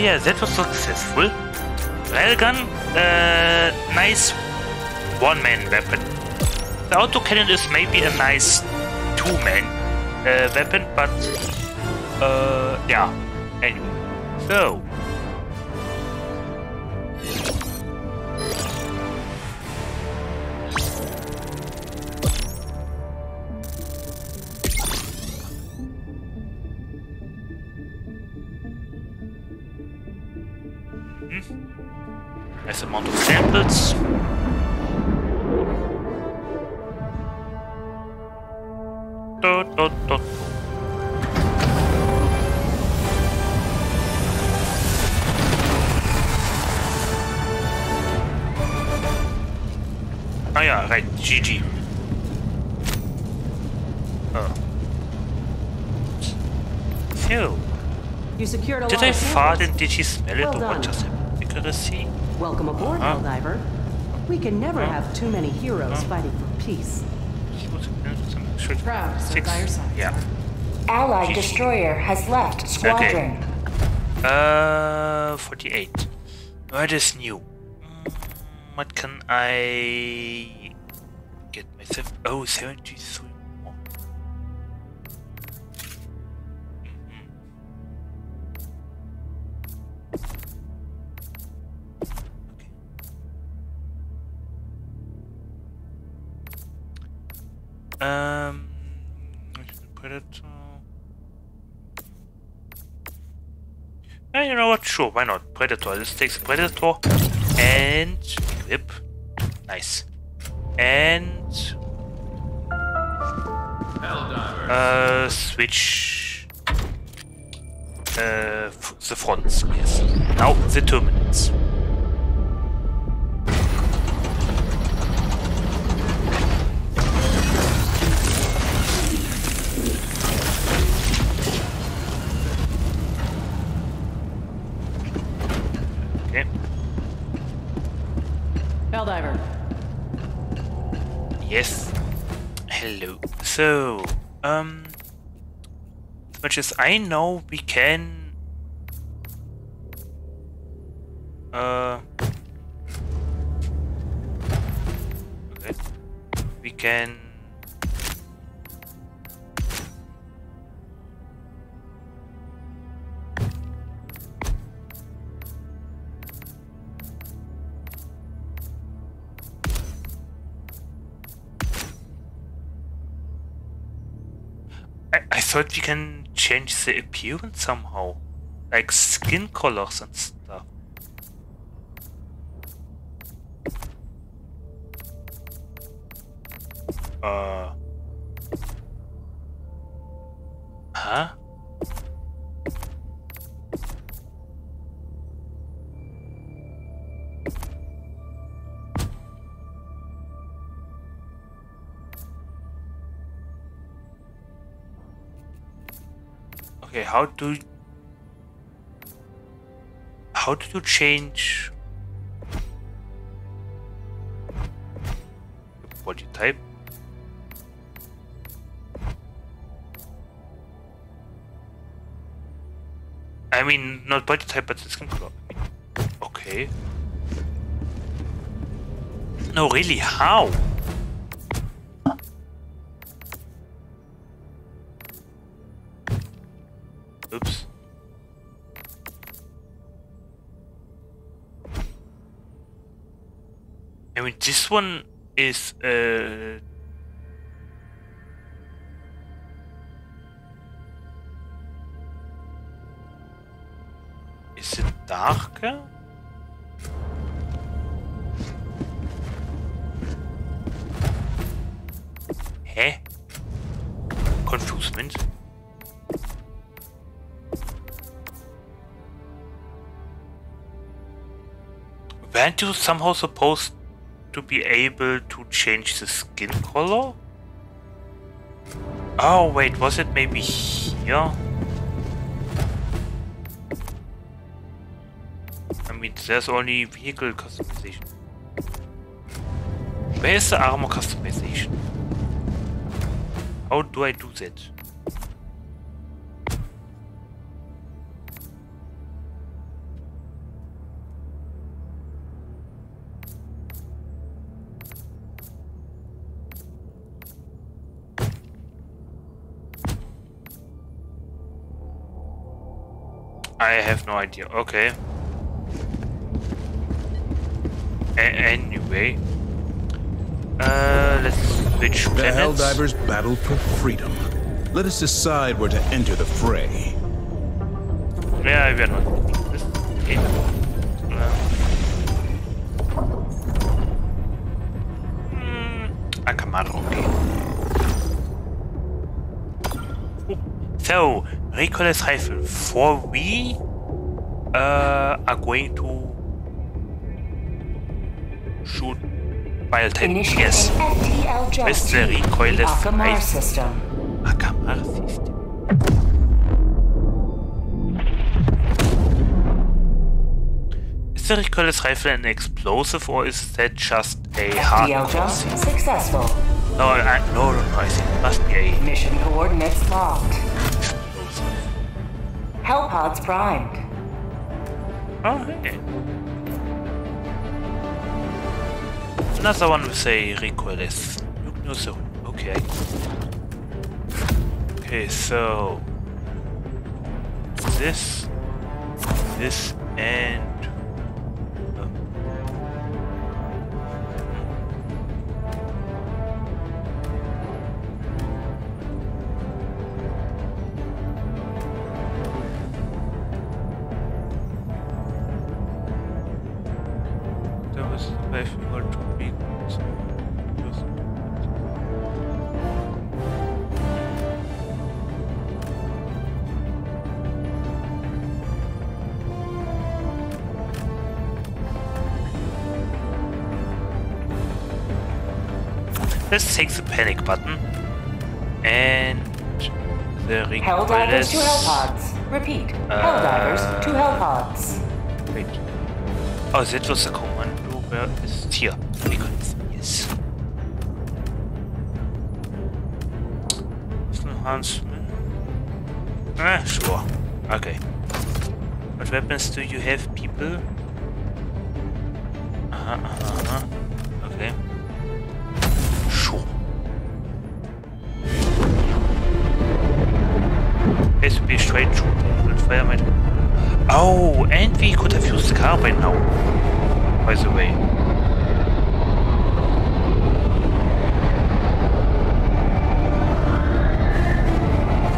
Yeah, that was successful. Railgun, uh, nice one-man weapon. The autocannon is maybe a nice two-man uh, weapon, but uh, yeah. Anyway, so Did she smell it well or what just accuracy? Welcome aboard, uh-huh. uh Helldiver. We can never uh -huh. have too many heroes uh -huh. fighting for peace. Proud, six. Yeah. Allied destroyer has left squadron. Okay. Uh, 48. What is new? Mm, what can I get myself? Oh, 73. Um, Predator. Eh, you know what? Sure, why not? Predator. Let's take the Predator and whip. Nice. And uh, switch uh, the fronts. Yes. Now the terminals. Helldiver. Yes. Hello. So, um, as much as I know, we can, uh, okay, we can. Thought we can change the appearance somehow. Like skin colors and stuff. Uh. Huh? Okay, how do how do you change body type? I mean, not body type, but skin color. Okay. No, really, how? Oops. I mean, this one is uh, is it darker? Hä? Confusement? Weren't you somehow supposed to be able to change the skin color? Oh wait, was it maybe here? I mean, there's only vehicle customization. Where is the armor customization? How do I do that? I have no idea. Okay. A anyway. Uh, let's switch The planets. Helldivers battle for freedom. Let us decide where to enter the fray. Wir werden mal. Das geht. Hm, Akamaro, okay. So, recoilless rifle. For we uh, are going to shoot wild type. Yes. Just the recoilless Akamar system. Akamar system. Is the recoilless rifle an explosive or is that just a hardcore successful. No, I, no, no, no, I think it must be a Mission coordinates locked. Hellpods primed. Oh, okay. Another one with a recoilless. No, so okay. Okay, so this, this, and panic button and the Helldivers to recoilless. Hellpods. Repeat. Uh, Helldivers to Hellpods. Wait. Oh, that was a commando. Where is it here? Because yes. Enhancement. Ah, sure. Okay. What weapons do you have, people? Have used the now. By the way.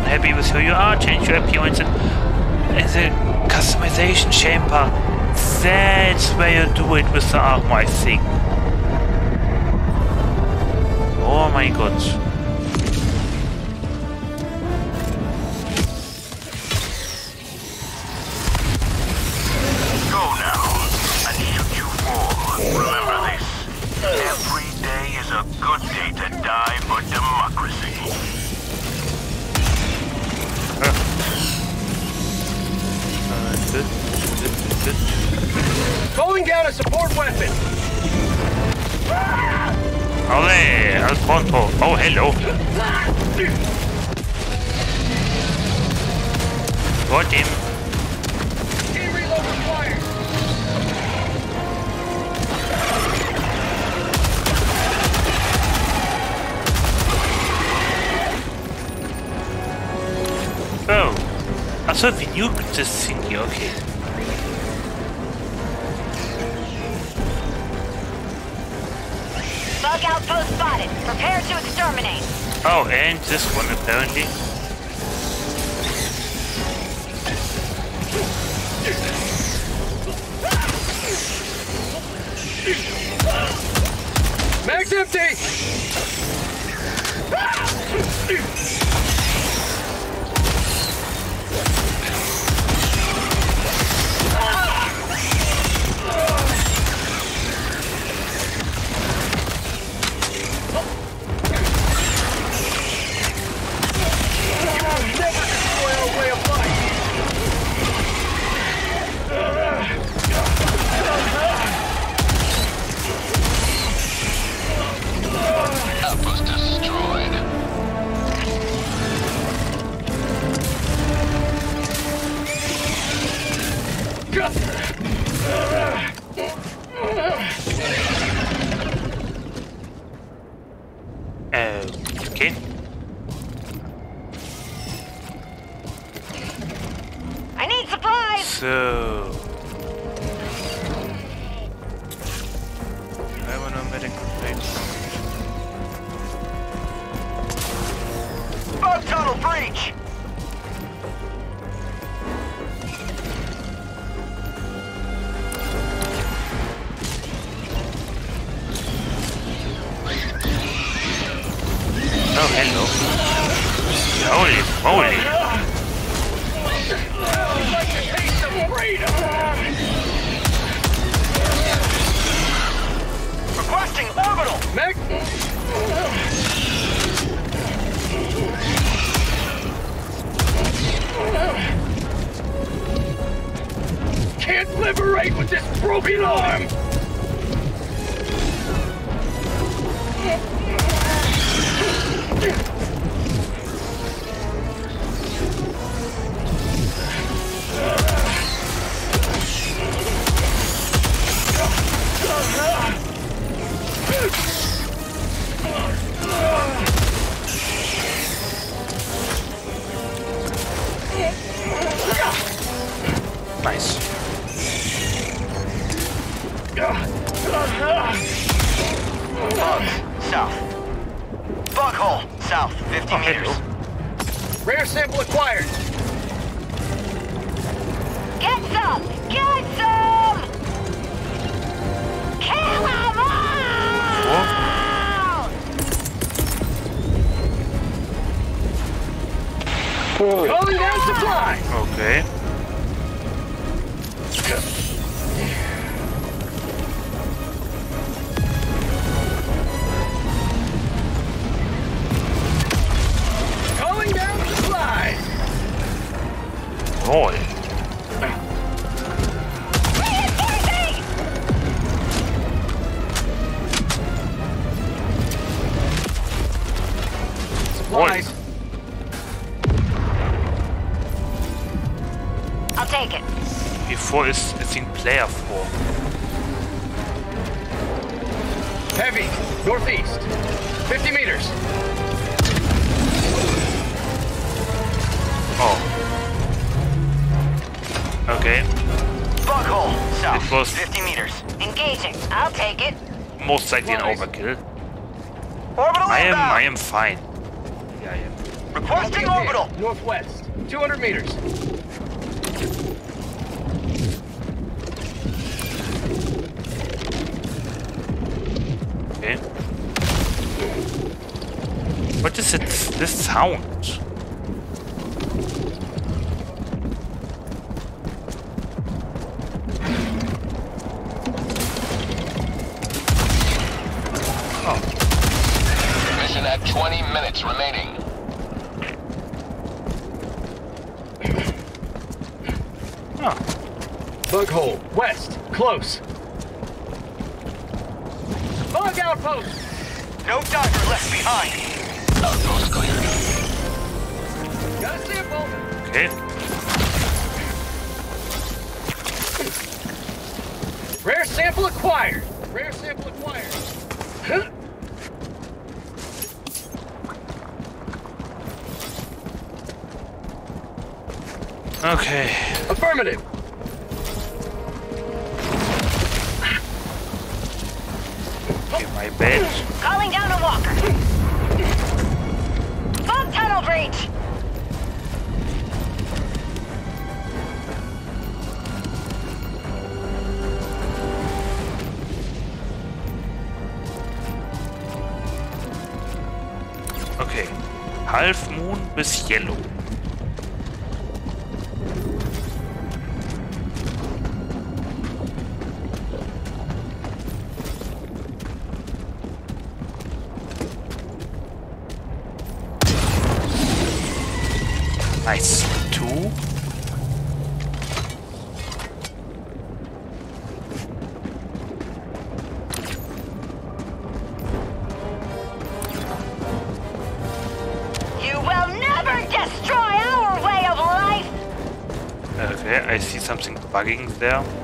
Happy with who you are, change your appearance and, and the customization chamber. That's where you do it with the armor, I think. Oh my god. We nuked this thingy, okay. Bug outpost spotted. Prepare to exterminate. Oh, and this one apparently. So. I want a medical plate. Bug tunnel breach! 4 is, I think, player 4. Heavy, northeast, 50 meters. Oh. Okay. Bug hole, south, it was 50 meters. Engaging, I'll take it. Most likely an overkill. Orbital I am, I am fine. Yeah, I am. Requesting orbital! Northwest, 200 meters. Hounds. buggings there.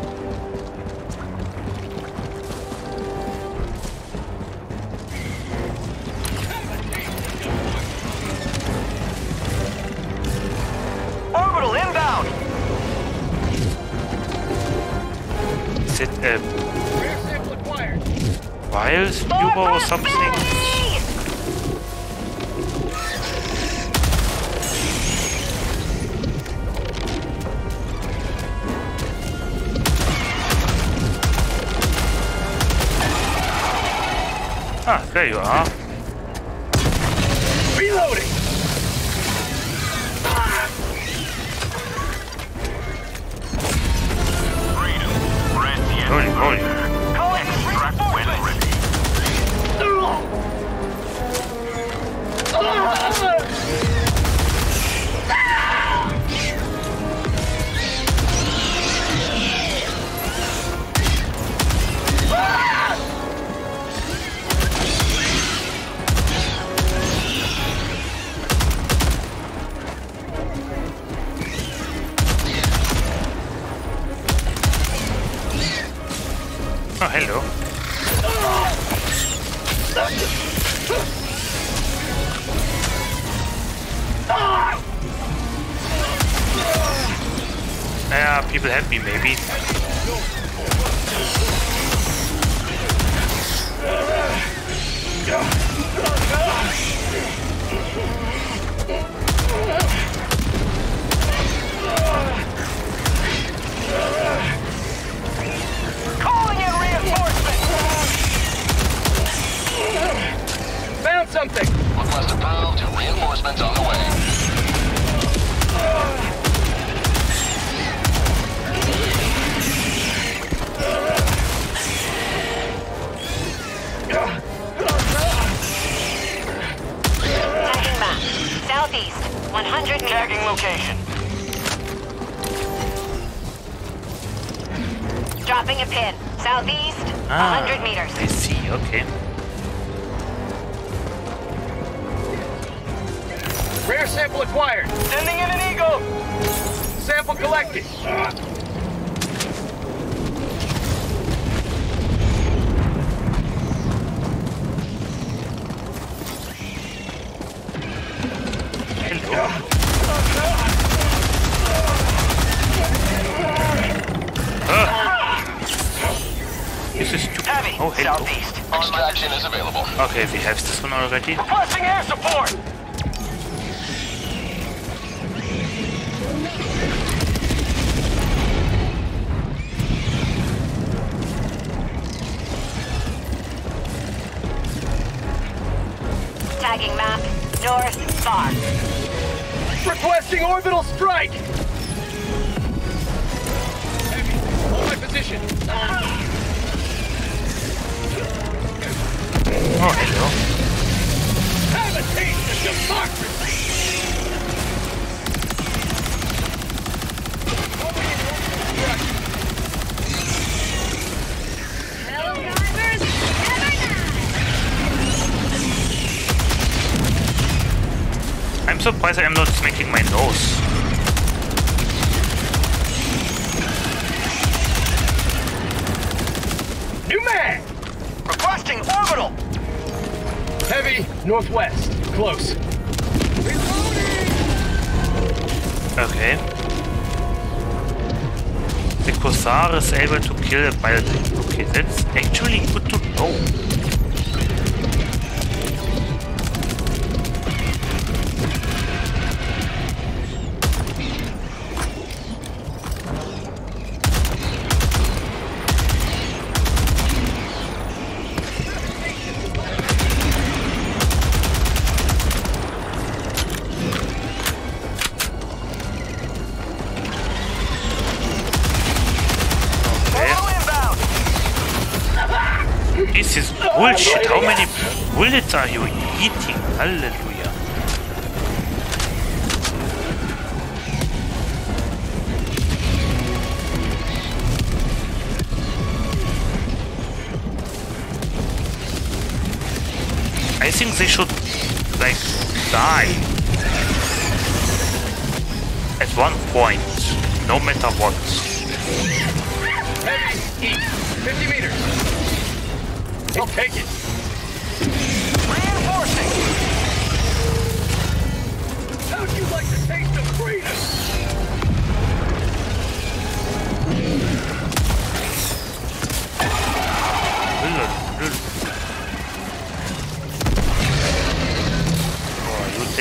I am not smacking my nose?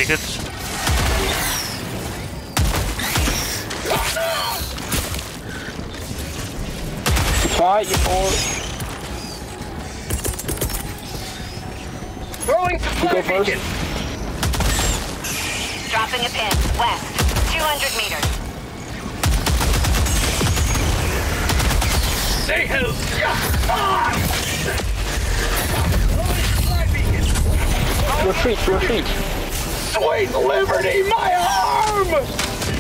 it. Fight, you fool. Throwing supply go first. beacon. Dropping a pin. West. 200 meters. Say hello. Retreat, retreat. Sweet liberty, my arm!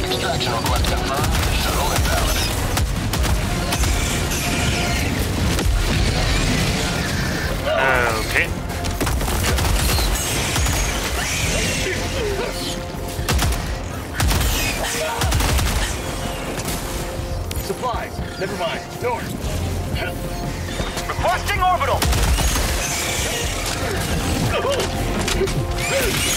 Extraction request confirmed. Shuttle inbound. Okay. Supplies. Never mind. North. Requesting orbital.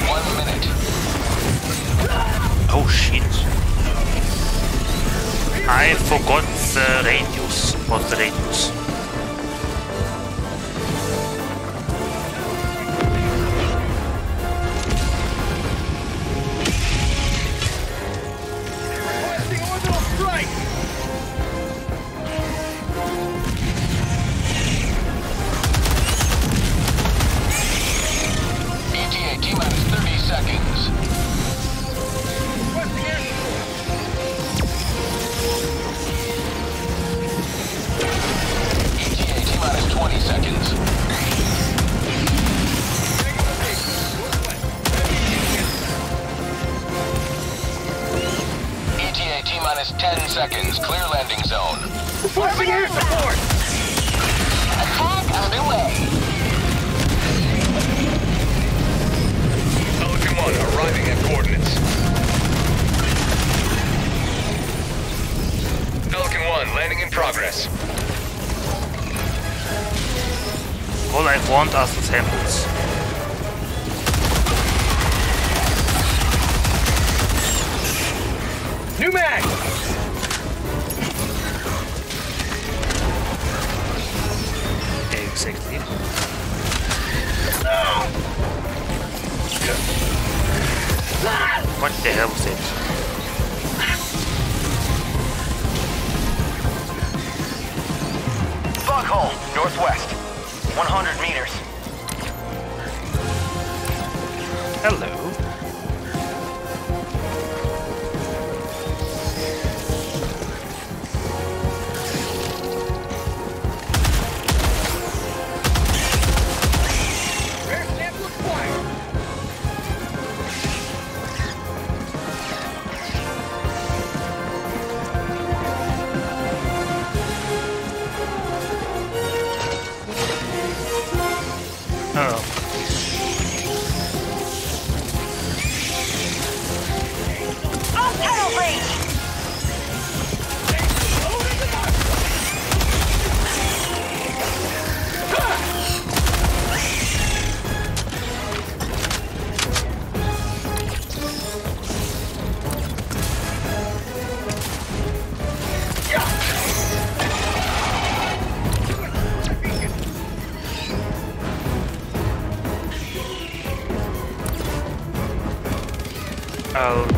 one minute. Oh shit. I forgot the radius. What the radius?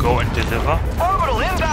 Go and deliver. Orbital inbound!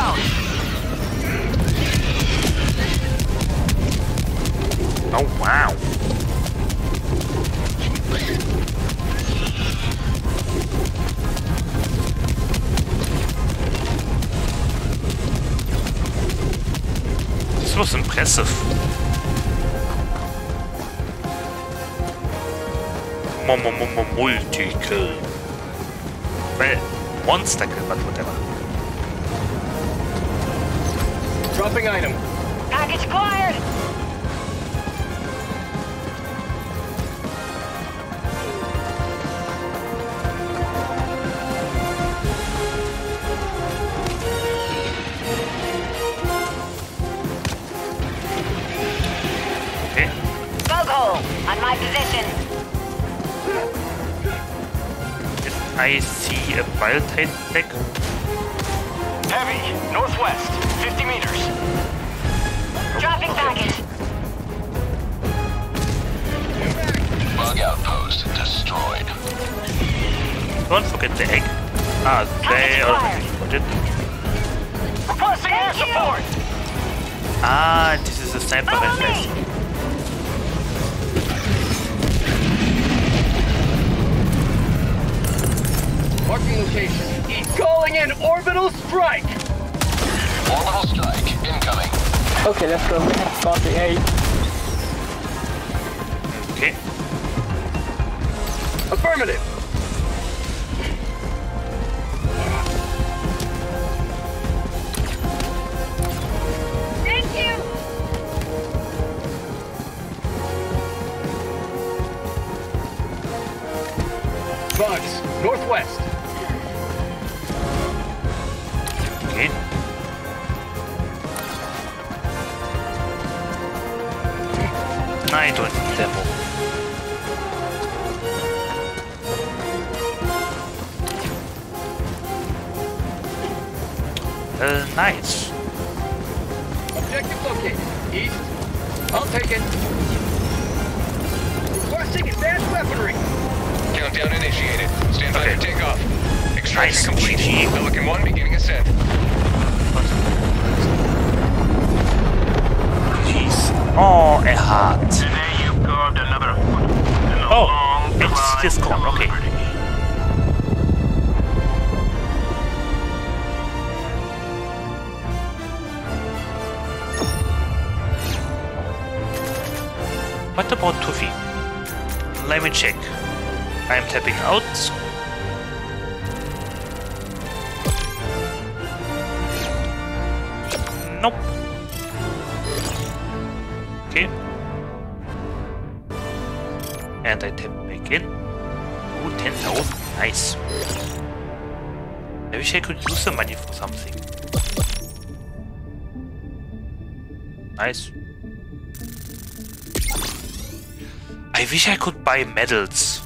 Could buy medals.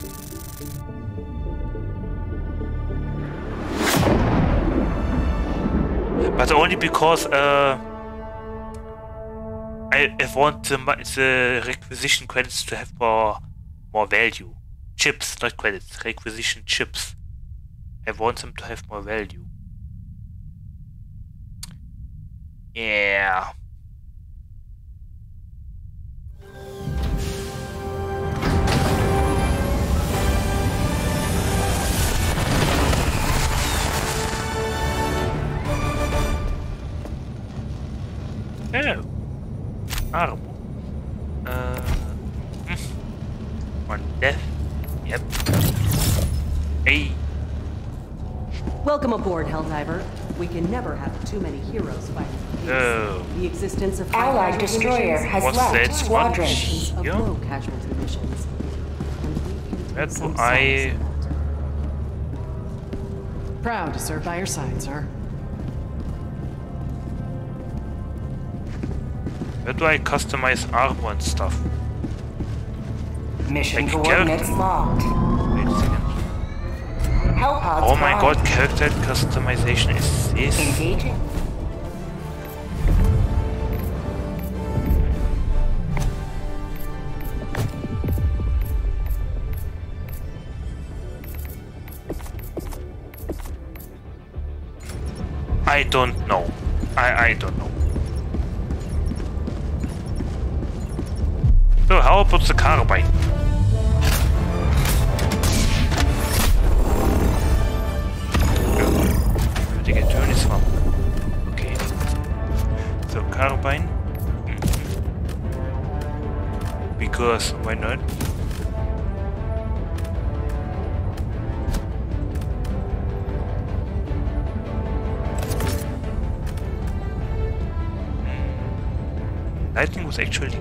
But only because uh, I, I want the, the requisition credits to have more more value. Chips, not credits. Requisition chips. I want them to have more value. Aboard, Helldiver. We can never have too many heroes fighting for peace. Oh. The existence of Allied destroyer has What's left that? squadron. is of low casualty missions. And we can take That's what I- solace. Proud to serve by your side, sir. Where do I customize armor and stuff? Mission Like coordinates character- locked. Wait a second. Hellpods Oh my god, character customization is this. Engaging. I don't know. I I don't know. So how about the carbine? Why not? Hmm. Lightning was actually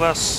us.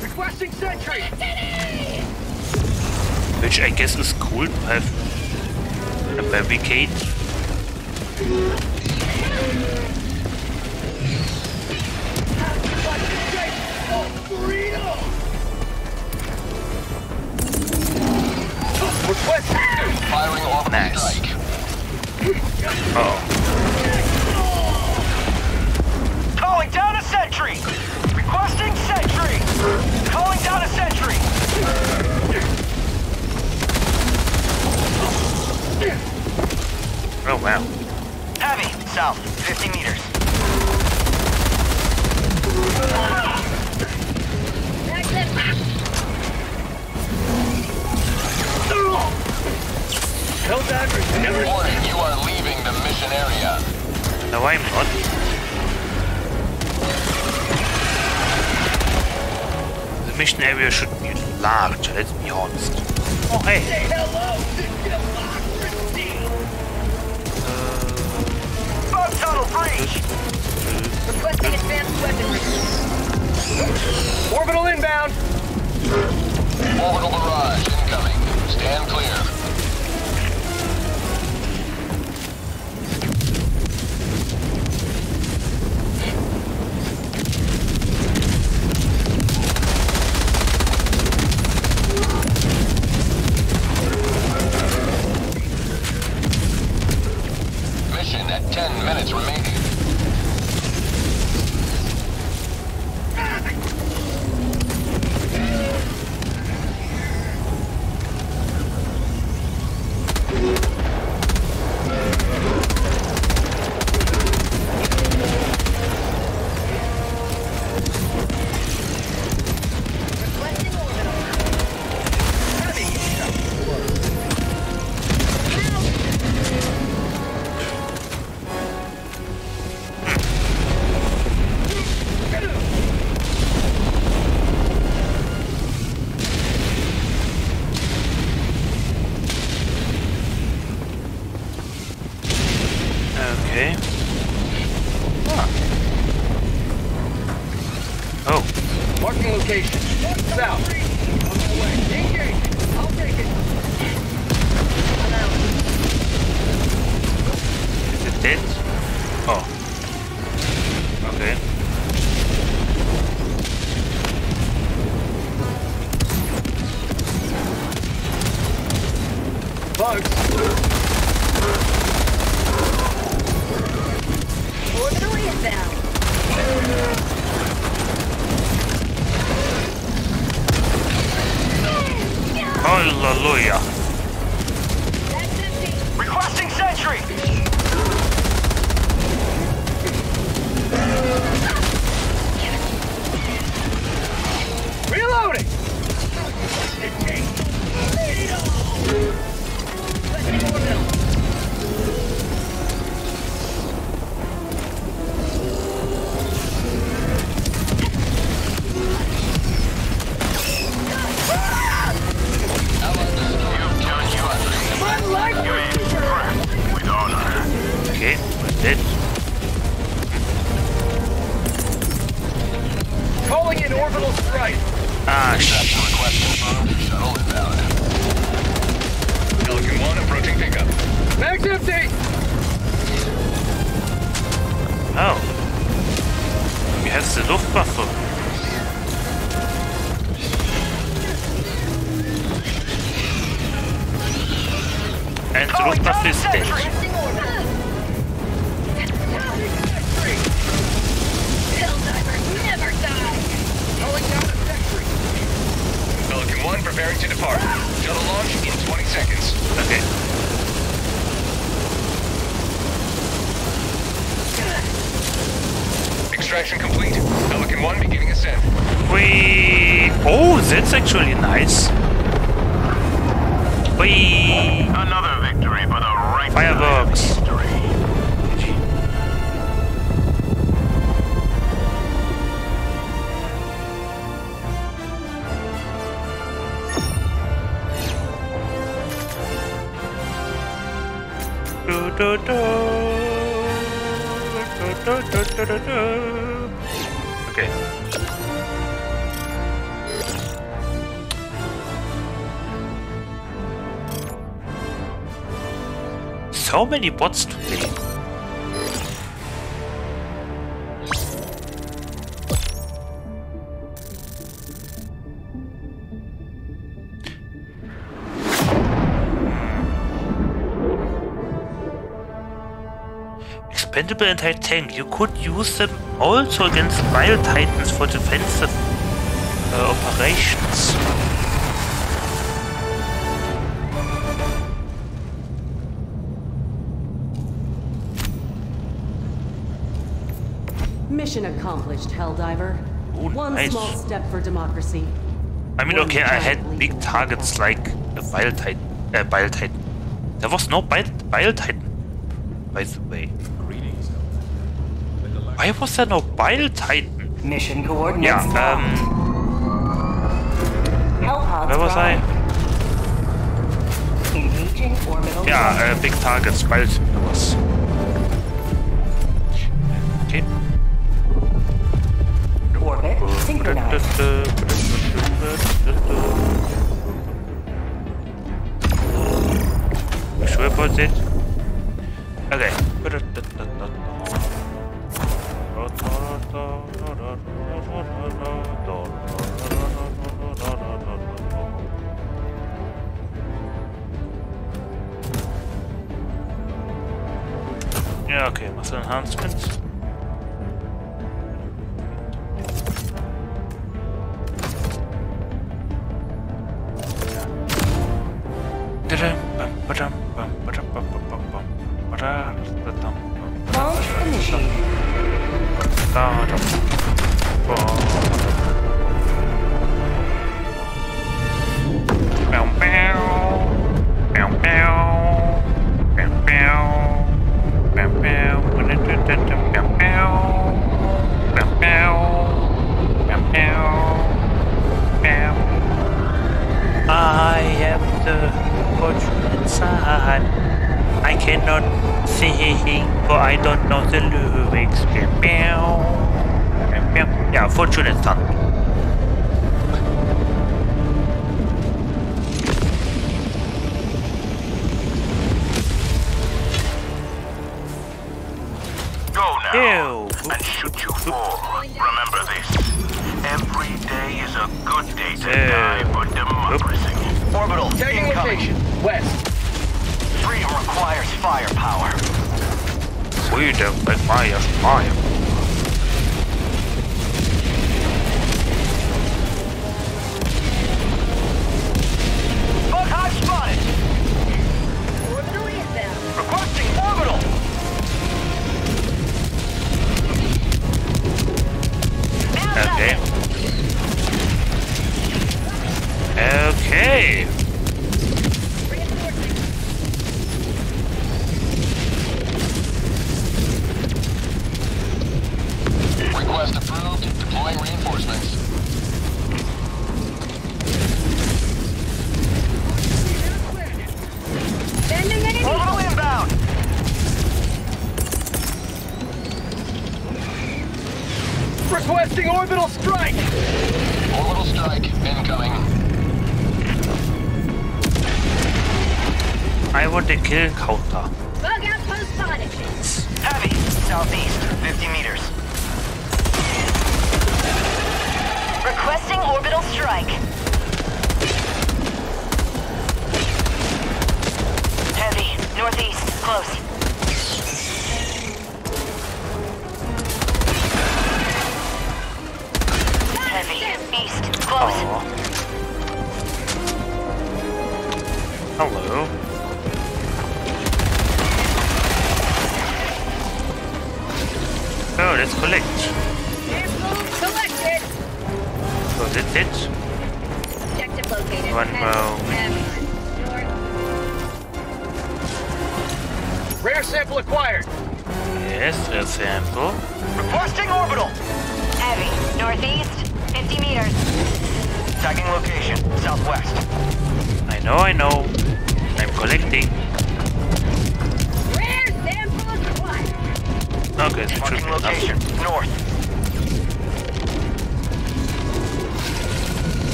Requesting sentry. Which I guess is cool to have a barricade many bots today. Expendable anti-tank. You could use them also against Wild Titans for defensive uh, operations. Mission accomplished, Helldiver. Ooh, One nice. small step for democracy. I mean, One okay, I had big targets like a Bile Titan. Uh, Wild Titan. There was no Bile, Wild Titan, by the way. Why was there no Wild Titan? Mission coordinates. Yeah, um, where was I? Engaging orbital. Yeah, uh, big targets, Wild was. It? Okay. Yeah, okay, muscle enhancements.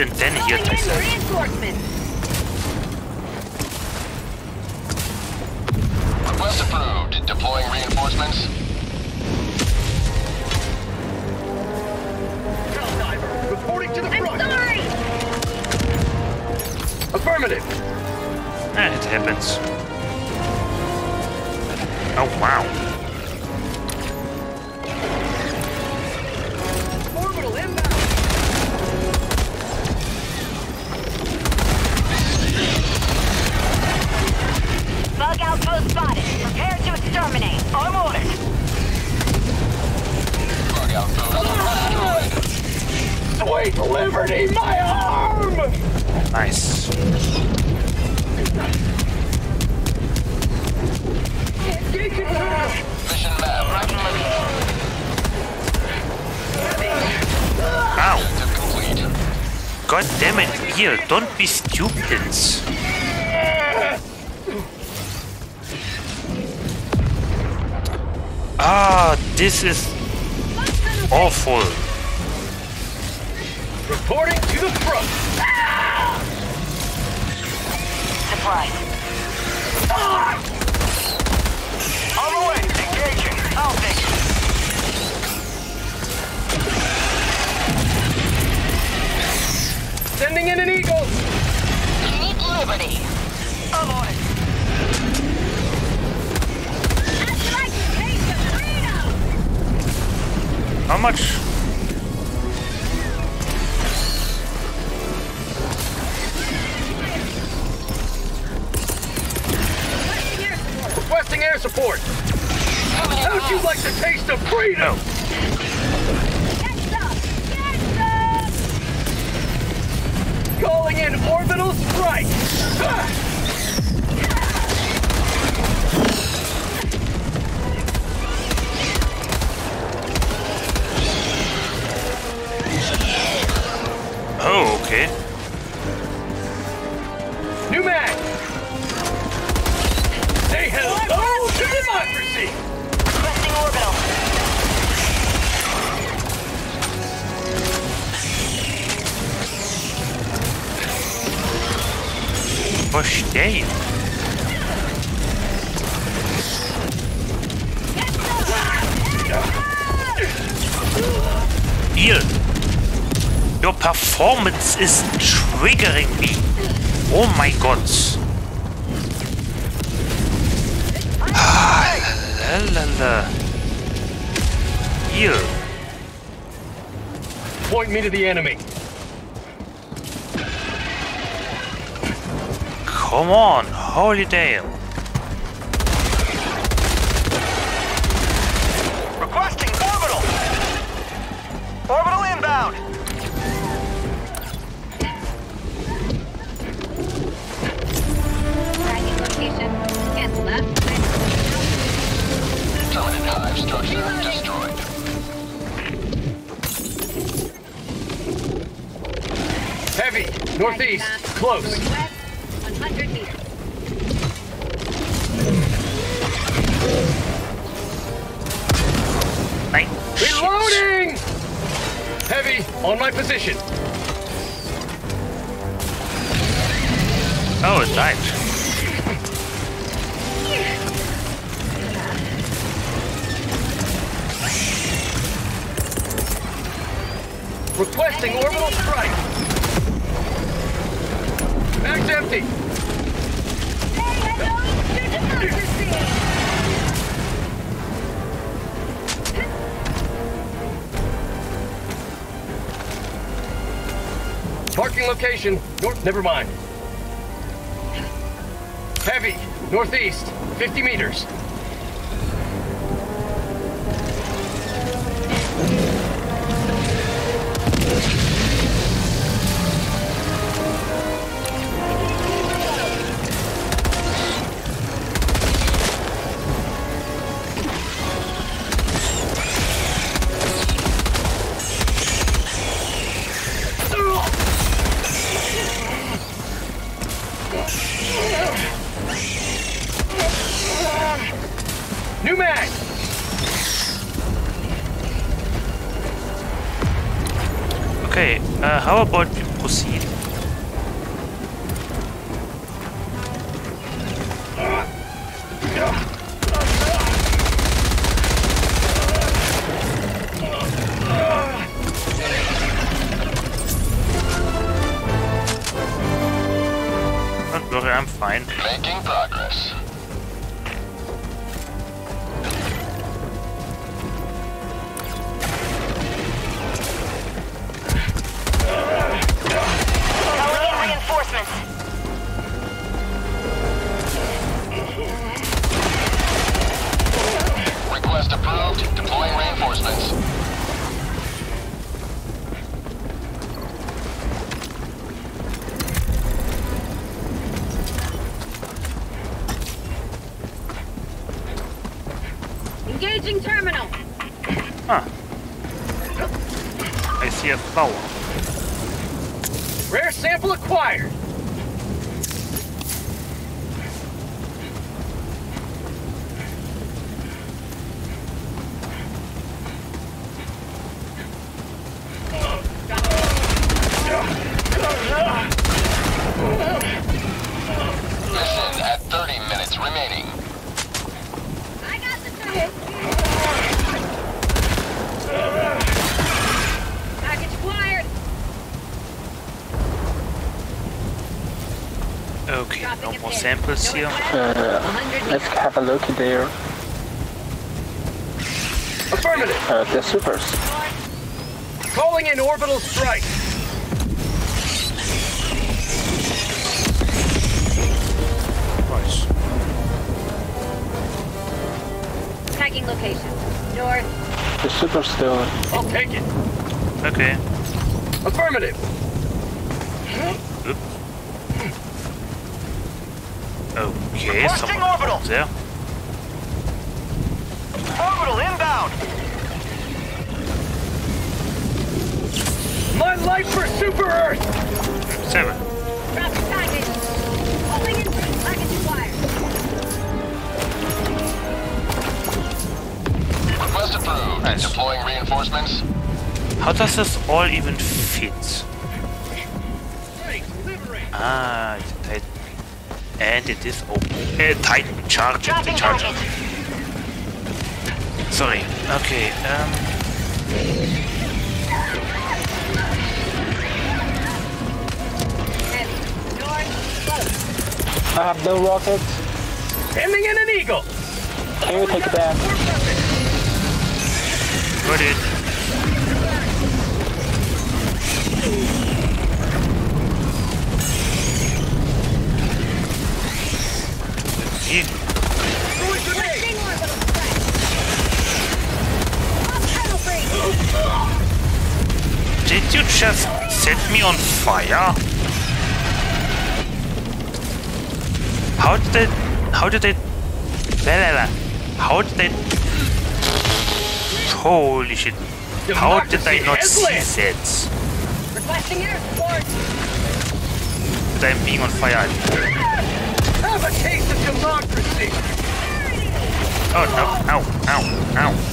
And then healed myself. is triggering me. Oh my god. Ah, la, la, la, Point me to the enemy. Come on, holy day! Never mind. Heavy, northeast, 50 meters. Samples here. Uh, let's have a look there. Affirmative. Uh, the supers. Calling in orbital strike. Nice. Tagging location. North. The super still. I'll take it. Okay. Affirmative. Oops. Okay, someone orbital. there. Orbital inbound. My life for Super Earth. Seven. Dropping package. Pulling in package acquired. Request approved. Nice. Deploying reinforcements. How does this all even fit? Ah, it's a Titan. And it is open. Uh, Titan charge. Dropping charge. package. Sorry. Okay. Um. Heavy. North. Close. I have no rockets. Sending in an eagle. Can we take that? Got fire? How did they... How did they... How did they... Holy shit. How did I not see that? Requesting air support. That I'm being on fire. Have a taste of democracy. Oh no. Ow. Ow. Ow. Ow.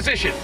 Position.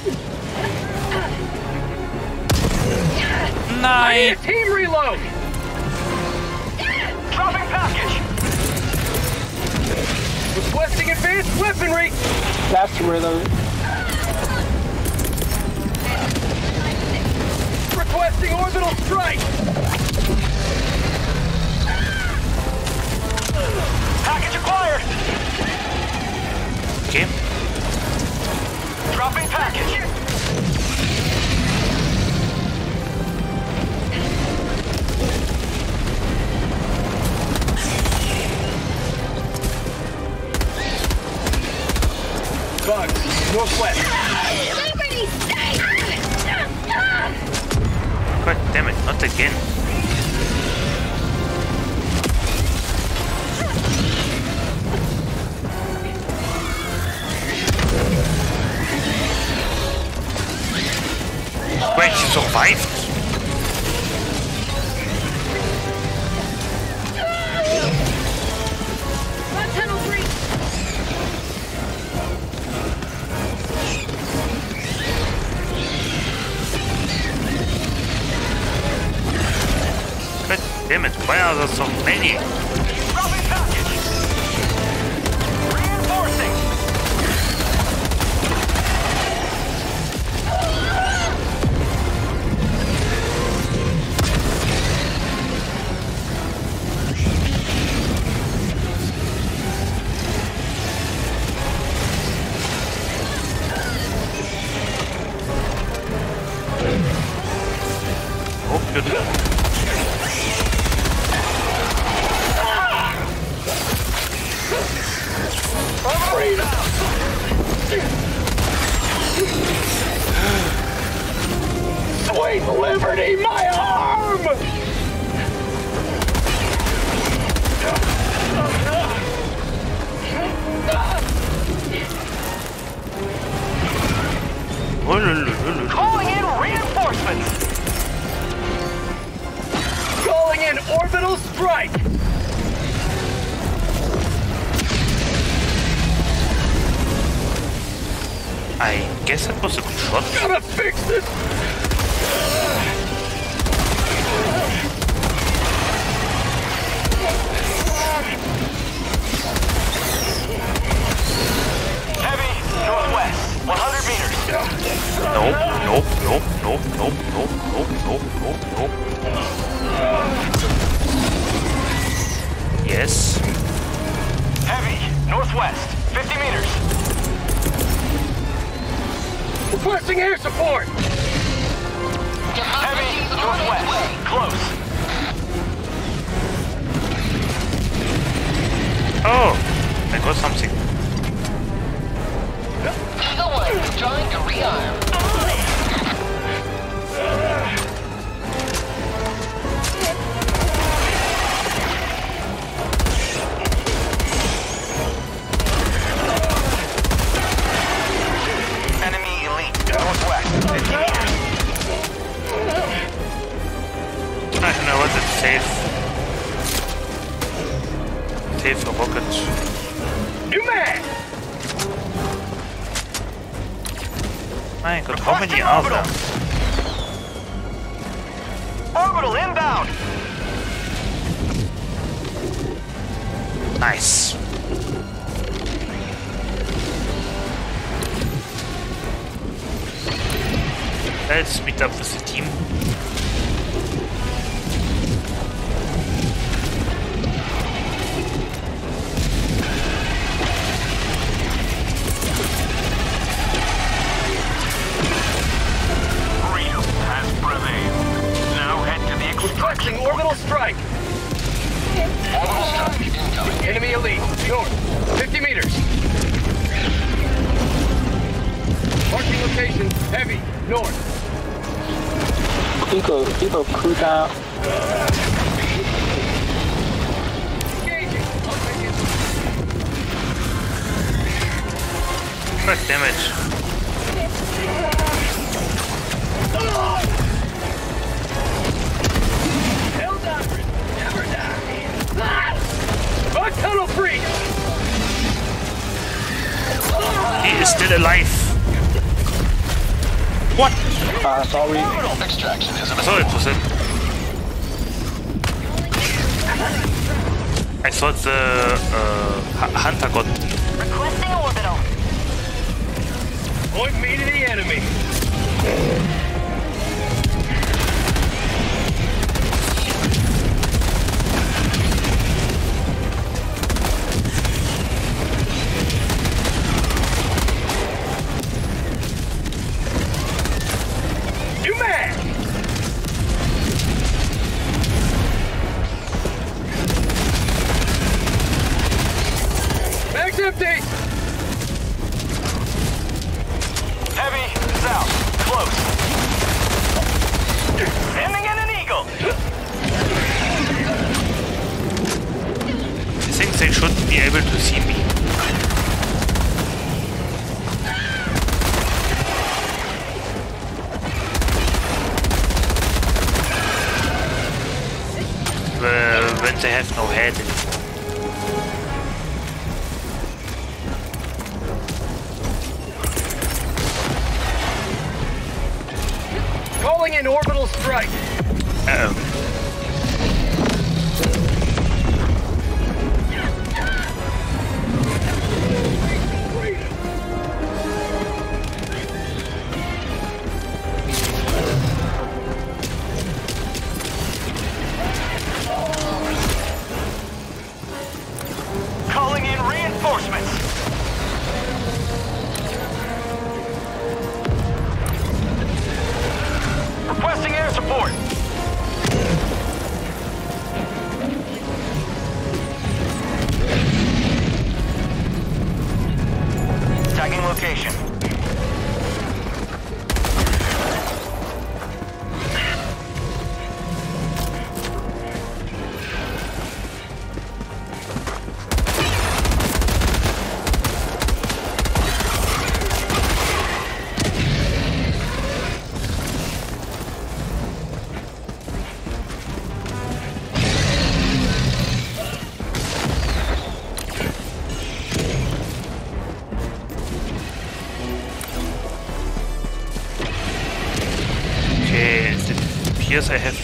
yes, I have.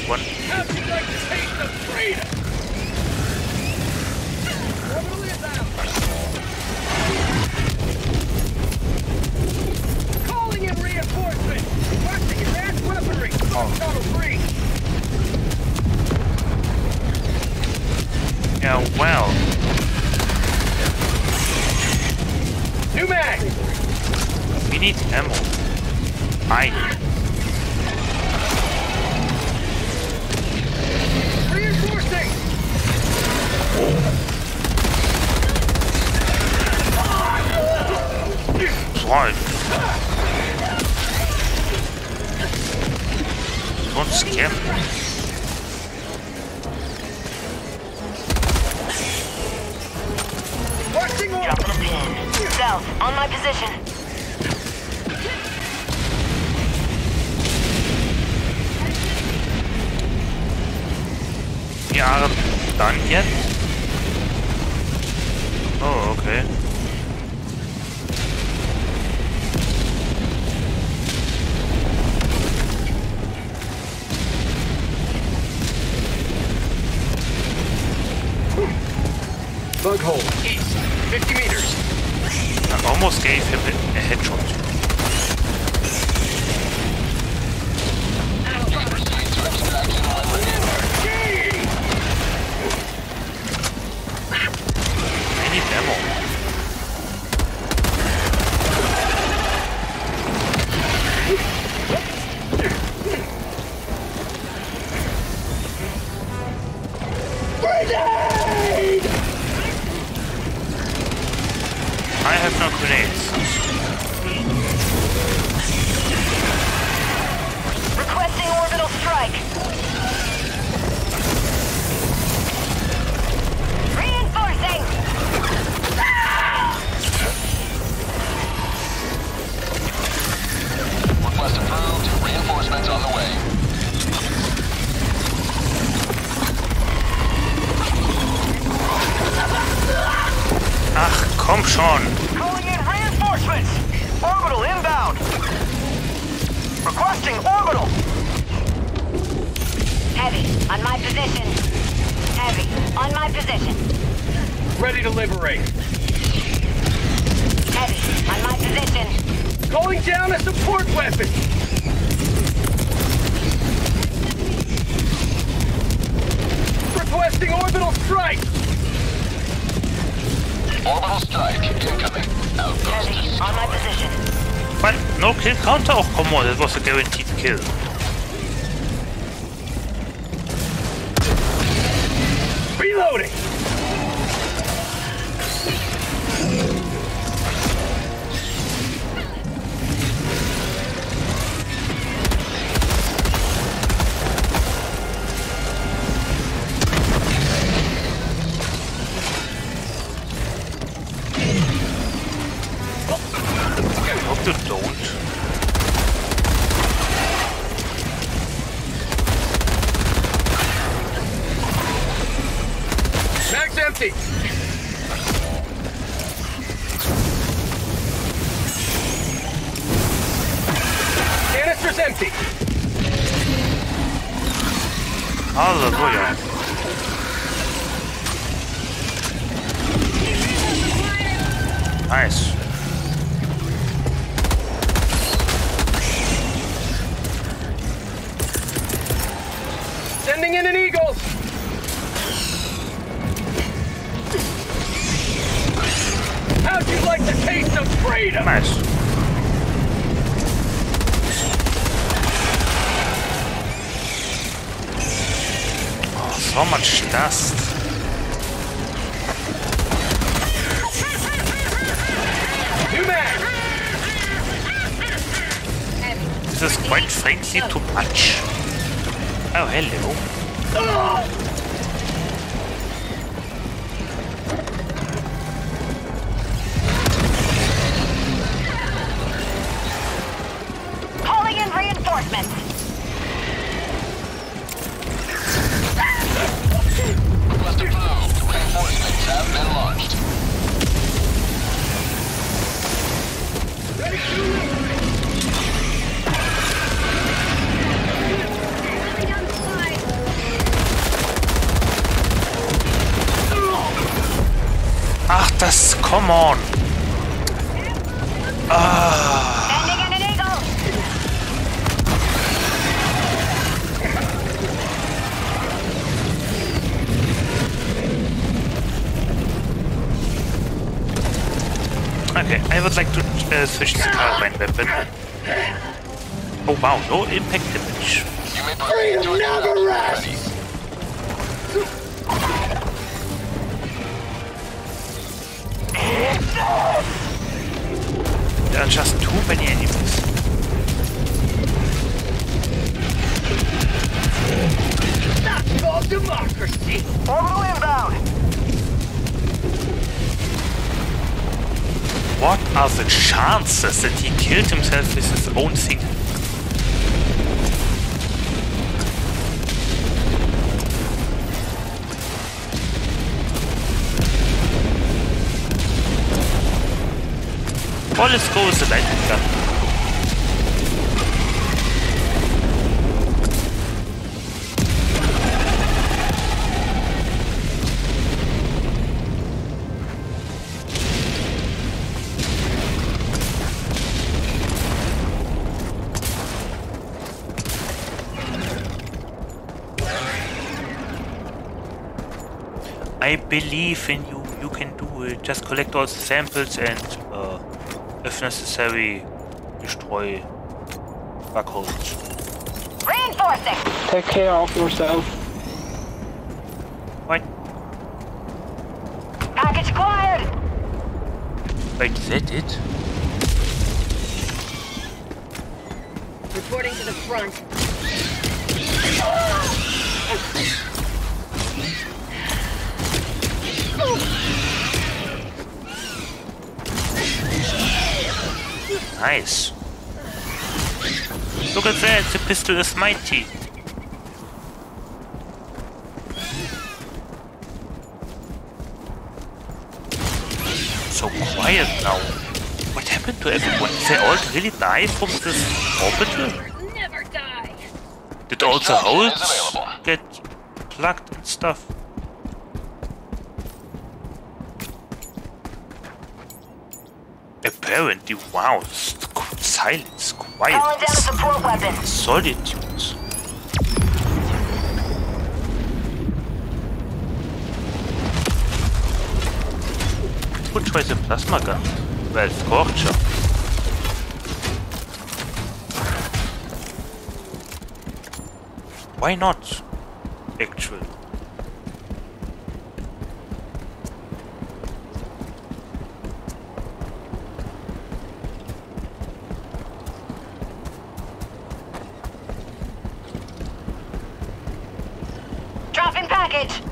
counter or come on, that was a guaranteed kill. Like to uh, switch to carbine weapon. Oh wow, no impact What are the chances that he killed himself with his own thing? Well, let's go with the lightning gun. I believe in you. You can do it. Just collect all the samples and, uh, if necessary, destroy bug holes. Reinforcing. Take care of yourself. What? Package acquired. Wait, is that it? Reporting to the front. Nice. Look at that, the pistol is mighty. So quiet now. What happened to everyone? They all really die from this orbital? Did all the holes get plugged and stuff? Apparently, wow, silence, Calling down a quiet, solitude. Would try the plasma gun. Well, Scorcher. Why not? Actually. Dropping package.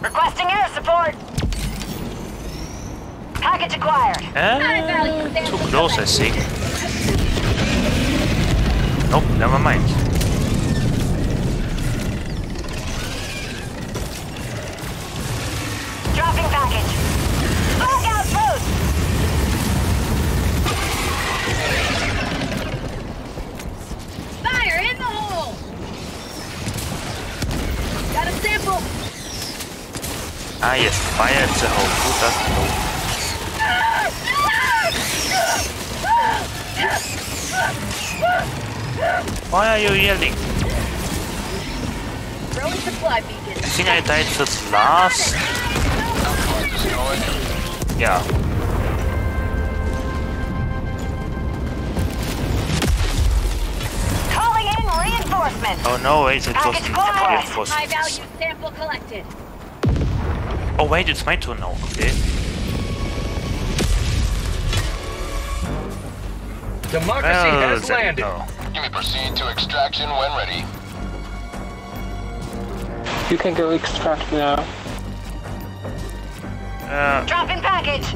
Requesting air support. Package Package acquired. Close, I think. Nope, never mind. Dropping package. Smoke outpost. Fire in the hole! Got a sample! Ah, yes, fire at the hole. Who doesn't know? Why are you yelling? Throwing supply beacon. I think I died this last. Yeah. Calling in reinforcements. Oh no, wait, it Package wasn't. High reinforcements. value sample collected. Oh wait, it's my turn now. Okay. Democracy Well, has landed. no. You may proceed to extraction when ready. You can go extract now. Uh, Dropping package.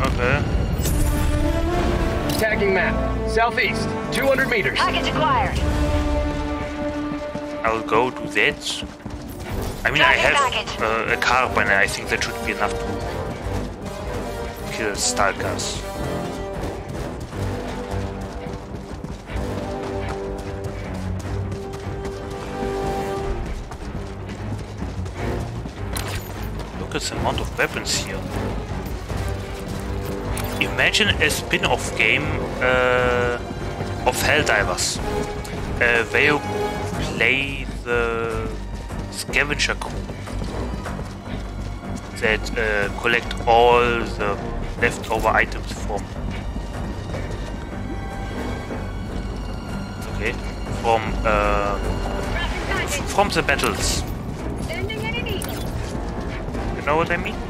okay. Tagging map. Southeast. 200 meters. Package acquired. I'll go do that. I mean, I have uh, a carbine, and I think that should be enough to kill stalkers. Weapons here. Imagine a spin-off game uh, of Helldivers, uh, where you play the scavenger crew that uh, collect all the leftover items from okay from uh, from the battles. You know what I mean?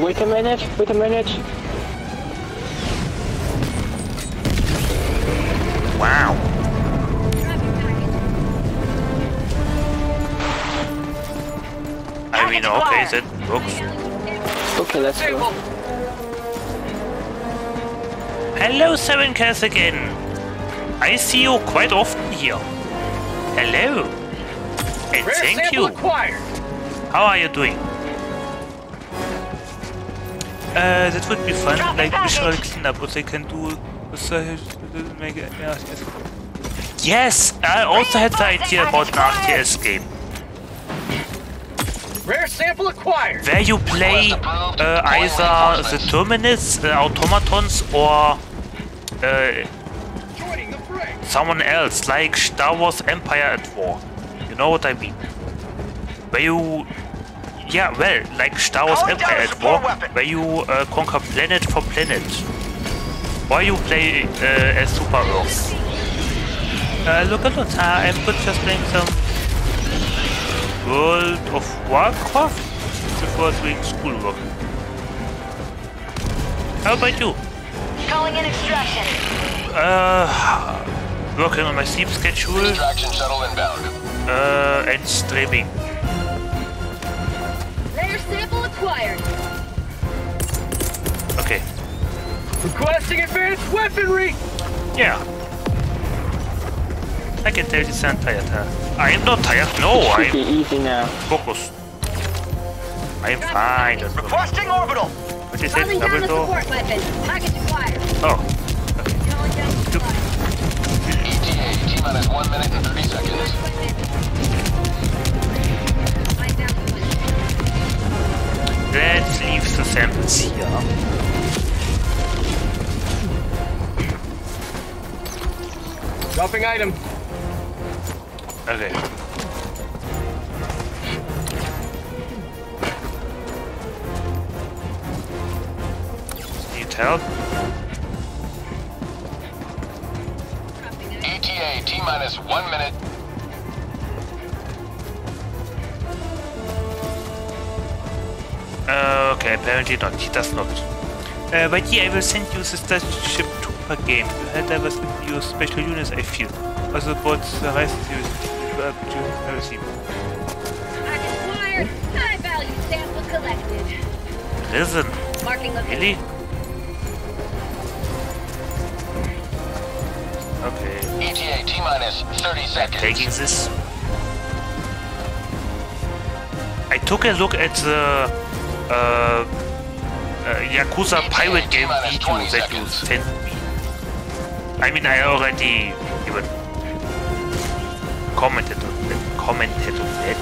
Package acquired. But wait a minute, wait a minute. Wow. I mean, okay, that works. Okay, let's go. Hello, Seven Cats again. I see you quite often here. Hello. And Rare thank you. acquired. How are you doing? Uh, that would be fun, like visual cleanup, what they can do. with make it- yeah, yes. Yes, I also had the idea about an RTS game. Rare sample acquired. where you play uh, either the Terminids, uh, automatons, or uh, someone else, like Star Wars Empire at War. You know what I mean? Where you, yeah, well, like Star Wars Calling Empire at War, weapon. where you uh, conquer planet for planet. Why you play uh, as Super Earth. Uh, look at that, uh, I'm good just playing some World of Warcraft before doing schoolwork. How about you? Calling in extraction. Uh, working on my sleep schedule Extraction shuttle inbound. uh, and streaming. Acquired. Okay, Requesting advanced weaponry. yeah. I can tell this I'm tired. Huh? I am not tired. No, Should be I'm easy now. focused. I am fine. That's what- Requesting orbital. What is it? Calling down the Double door? support weapon. Package acquired. Oh, Calling down supply. ETA, T minus one minute and 30 seconds. One. let's leave the samples here. Dropping item. Okay. Need help? ETA, T minus one minute. Uh, okay, apparently not. He does not. Uh, but yeah, I will send you the Starship Trooper game. You had ever give you special units, I feel. Also, but the rest is up to everything. Package acquired. High value sample collected. Prison. Marking location. Really? Okay. ETA T minus 30 seconds. Taking this. I took a look at the uh, uh, Yakuza pirate game video that you sent me. I mean, I already even commented on that. Commented on that.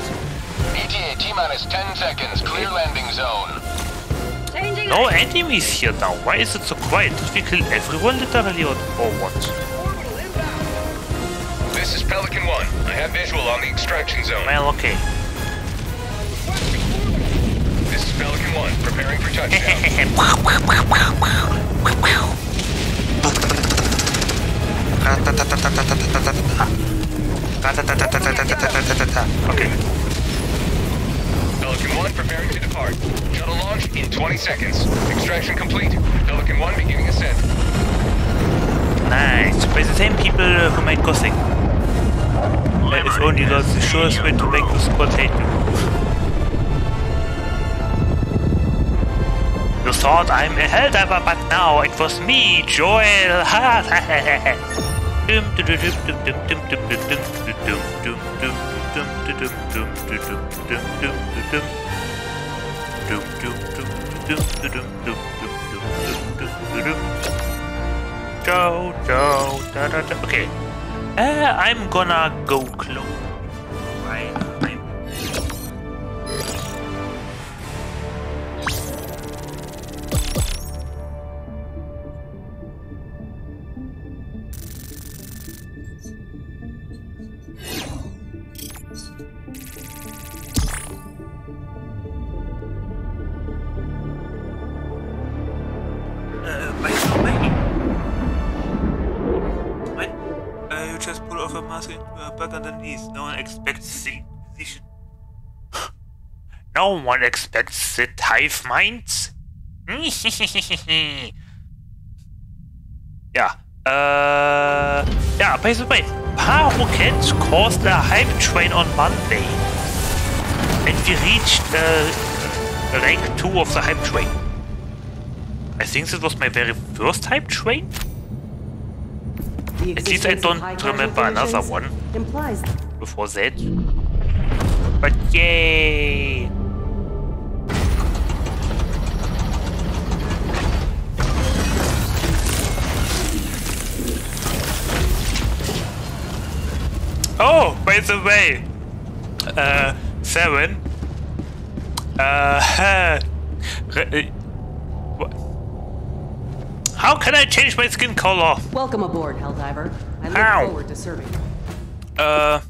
ETA T minus 10 seconds. Clear landing zone. Changing No enemies here now. Why is it so quiet? Did we kill everyone literally or, or what? This is Pelican 1. I have visual on the extraction zone. Well, okay. Preparing for touchdown. Okay. Pelican 1 preparing to depart. Shuttle launch in 20 seconds. Extraction complete. Pelican 1 beginning ascent. Nice. By the same people uh, who made Gothic. Uh, if only that's the surest way to make the squad hate you. thought I'm a ever, but now it was me, Joel. Ha Joe, Joe, da, da, da. Okay. Uh, I'm gonna go close. Hive minds. yeah. Uh. Yeah. By the way, Paroket caused a hype train on Monday, and we reached uh, rank two of the hype train. I think this was my very first hype train. At least I don't remember another one before that. But yay! Oh, by the way, uh, Seven, uh, what? how can I change my skin color? Welcome aboard, Helldiver. I look forward to serving you. Uh.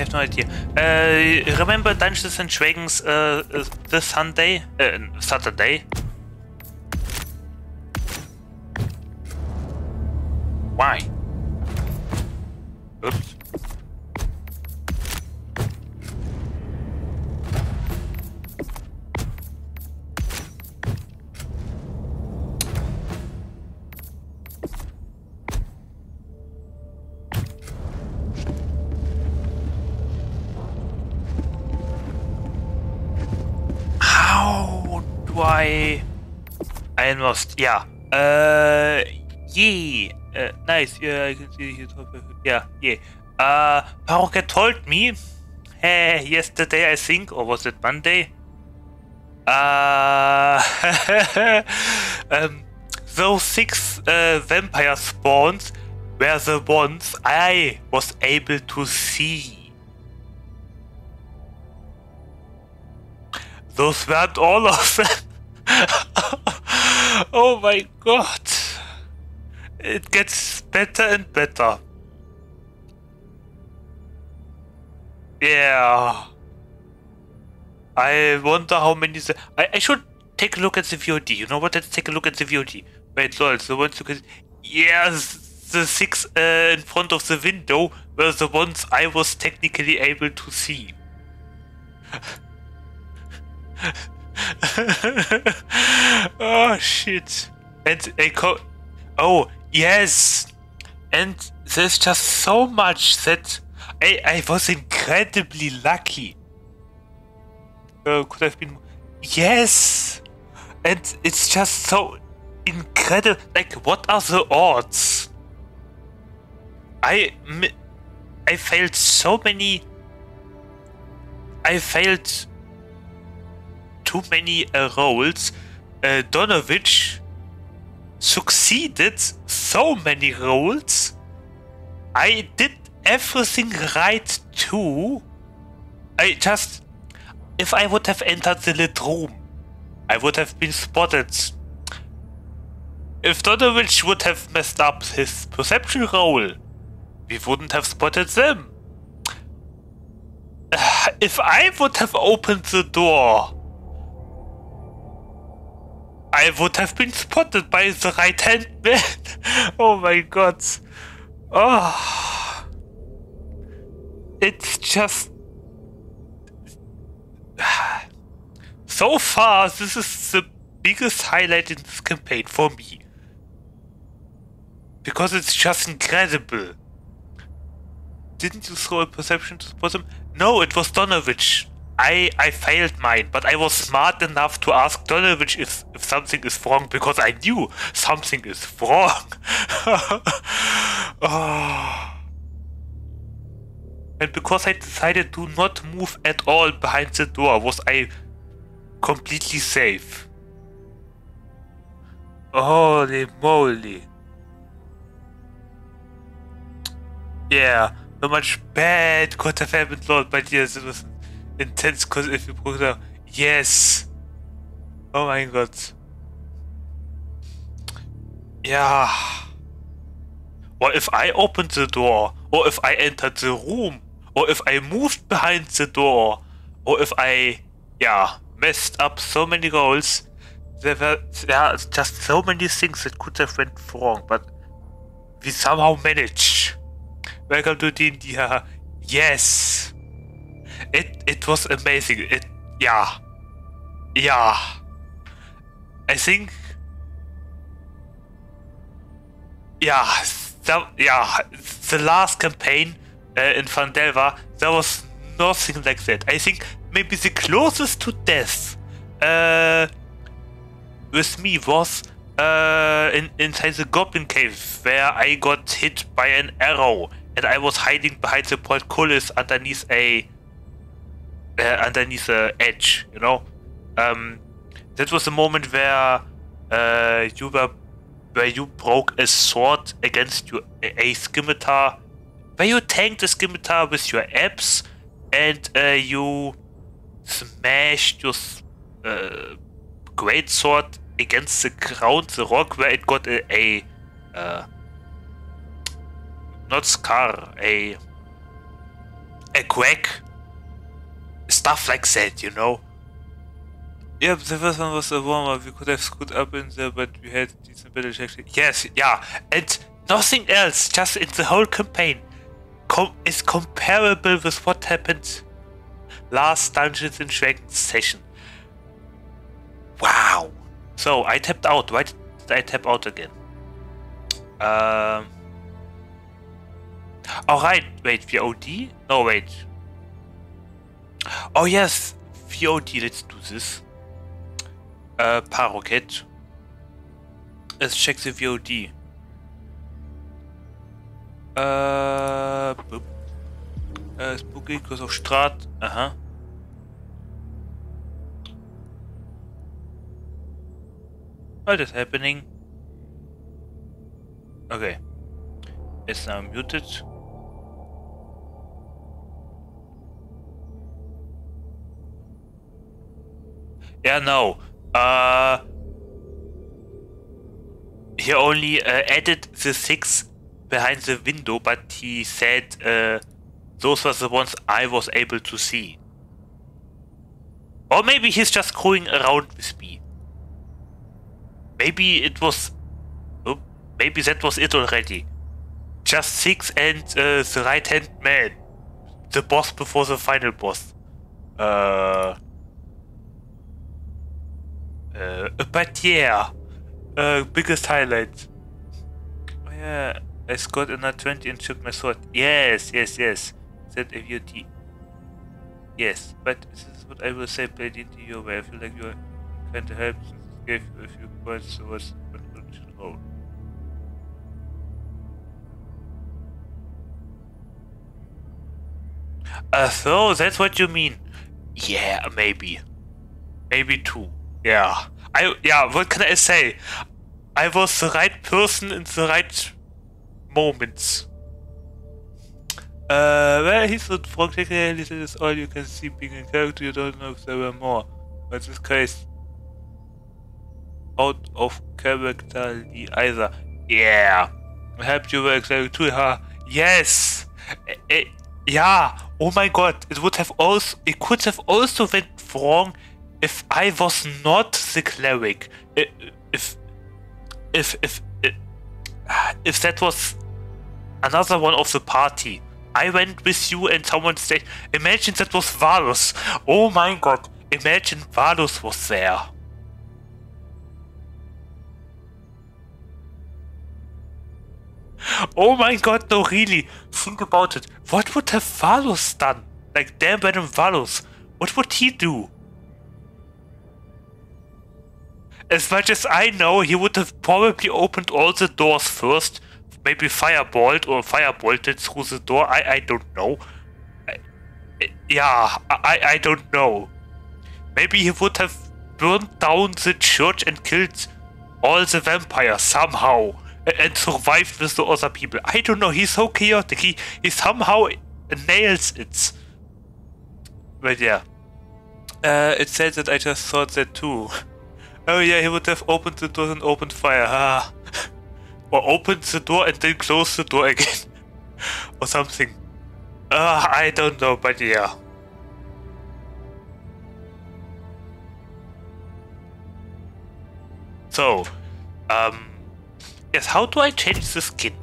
Have no idea. Uh, remember Dungeons and Dragons uh, uh, this Sunday? Uh, Saturday? Why? Oops. I lost. Yeah. Uh, yeah. Uh, nice. Yeah, I can see here. Yeah, yeah. Uh, Paroket told me eh, yesterday, I think, or was it Monday? Uh, um, those six uh, vampire spawns were the ones I was able to see. Those weren't all of them. oh my god. It gets better and better. Yeah. I wonder how many. I, I should take a look at the VOD. You know what? Let's take a look at the VOD. Wait, lol. The ones you can. Yes, the six uh, in front of the window were the ones I was technically able to see. oh shit! And I co- Oh yes, and there's just so much that I, I was incredibly lucky. Uh, could have been. Yes! And it's just so incredible. Like, what are the odds? I. I failed so many. I failed too many uh, rolls. Uh, Donovich succeeded so many rolls. I did everything right too. I just. If I would have entered the lit room, I would have been spotted. If Donovich would have messed up his perception roll, we wouldn't have spotted them. If I would have opened the door, I would have been spotted by the right hand man. oh my god. Oh. It's just. So far, this is the biggest highlight in this campaign for me. Because it's just incredible. Didn't you throw a perception to the bottom? No, it was Donovich. I, I failed mine, but I was smart enough to ask Donovich if, if something is wrong because I knew something is wrong. oh. And because I decided to not move at all behind the door, was I completely safe. Holy moly. Yeah, so much bad could have happened, Lord, but yes, it was intense because if you broke down. Yes! Oh my god. Yeah. Or if I opened the door, or if I entered the room, or if I moved behind the door, or if I, yeah, messed up so many goals, there were yeah, just so many things that could have went wrong, but we somehow managed. Welcome to D&D, yes! It it was amazing. It yeah. Yeah. I think yeah, yeah, the last campaign uh, in Phandelver, there was nothing like that. I think maybe the closest to death uh, with me was uh, in, inside the Goblin Cave, where I got hit by an arrow and I was hiding behind the portcullis underneath a uh, underneath the edge, you know. Um, that was the moment where uh, you were where you broke a sword against your a, scimitar, where you tanked the scimitar with your abs, and uh, you smashed your uh, great sword against the ground, the rock, where it got a, a uh, not scar, a a crack stuff like that, you know. Yeah, the first one was a warm-up. We could have screwed up in there, but we had decent battle actually. Yes, yeah, and nothing else. Just in the whole campaign com is comparable with what happened last Dungeons and Dragons session. Wow. So I tapped out. Why did I tap out again? Um. All right. Wait. VOD? No. Wait. Oh yes, VOD, let's do this. Uh, Parocket. Let's check the VOD. Uh, boop. uh Spooky goes auf Strat. Uh-huh. What is happening? Okay. It's now muted. Yeah, no. Uh, he only uh, added the six behind the window, but he said uh, those were the ones I was able to see. Or maybe he's just going around with me. Maybe it was... Oh, maybe that was it already. Just six and uh, the right-hand man. The boss before the final boss. Uh... But yeah, uh, biggest highlight. Oh, yeah, I scored another 20 and chipped my sword. Yes, yes, yes. Said AVOD. Yes, but this is what I will say played into your way. I feel like you're kind of help since it gave you a few points towards the conclusion role. Uh, so that's what you mean? Yeah, maybe. Maybe two. Yeah. I yeah, what can I say? I was the right person in the right moments. Uh, well, he's not practically this is all you can see being a character. You don't know if there were more. But this case, out of character either. Yeah, I helped you were exactly too. Huh? Yes. Eh, eh, yeah. Oh my God! It would have also. It could have also went wrong if I was not the cleric. If if if if, that was another one of the party. I went with you and someone said, imagine that was Valus. Oh my god, imagine Valus was there. Oh my god, no really, think about it. What would have Valus done? Like damn Venom Valus, what would he do? As much as I know, he would have probably opened all the doors first, maybe fireballed or firebolted through the door. I, I don't know. I, yeah, I, I don't know. Maybe he would have burned down the church and killed all the vampires somehow and survived with the other people. I don't know. He's so chaotic. He, he somehow nails it. But yeah. Uh, it said that I just thought that too. Oh yeah, he would have opened the door and opened fire. Ah. Or opened the door and then closed the door again. or something. Uh, I don't know, but yeah. So, um, yes, how do I change the skin?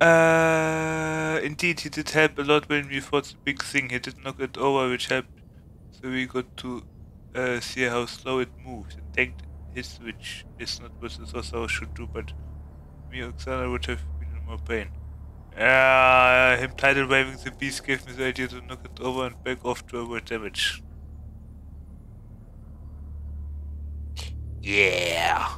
Uh, indeed, he did help a lot when we fought the big thing. He did knock it over, which helped. So we got to uh, see how slow it moves. And tanked his, which is not what the sorcerer should do, but me, Oksana, would have been in more pain. Uh, him tidal waving the beast gave me the idea to knock it over and back off to avoid damage. Yeah.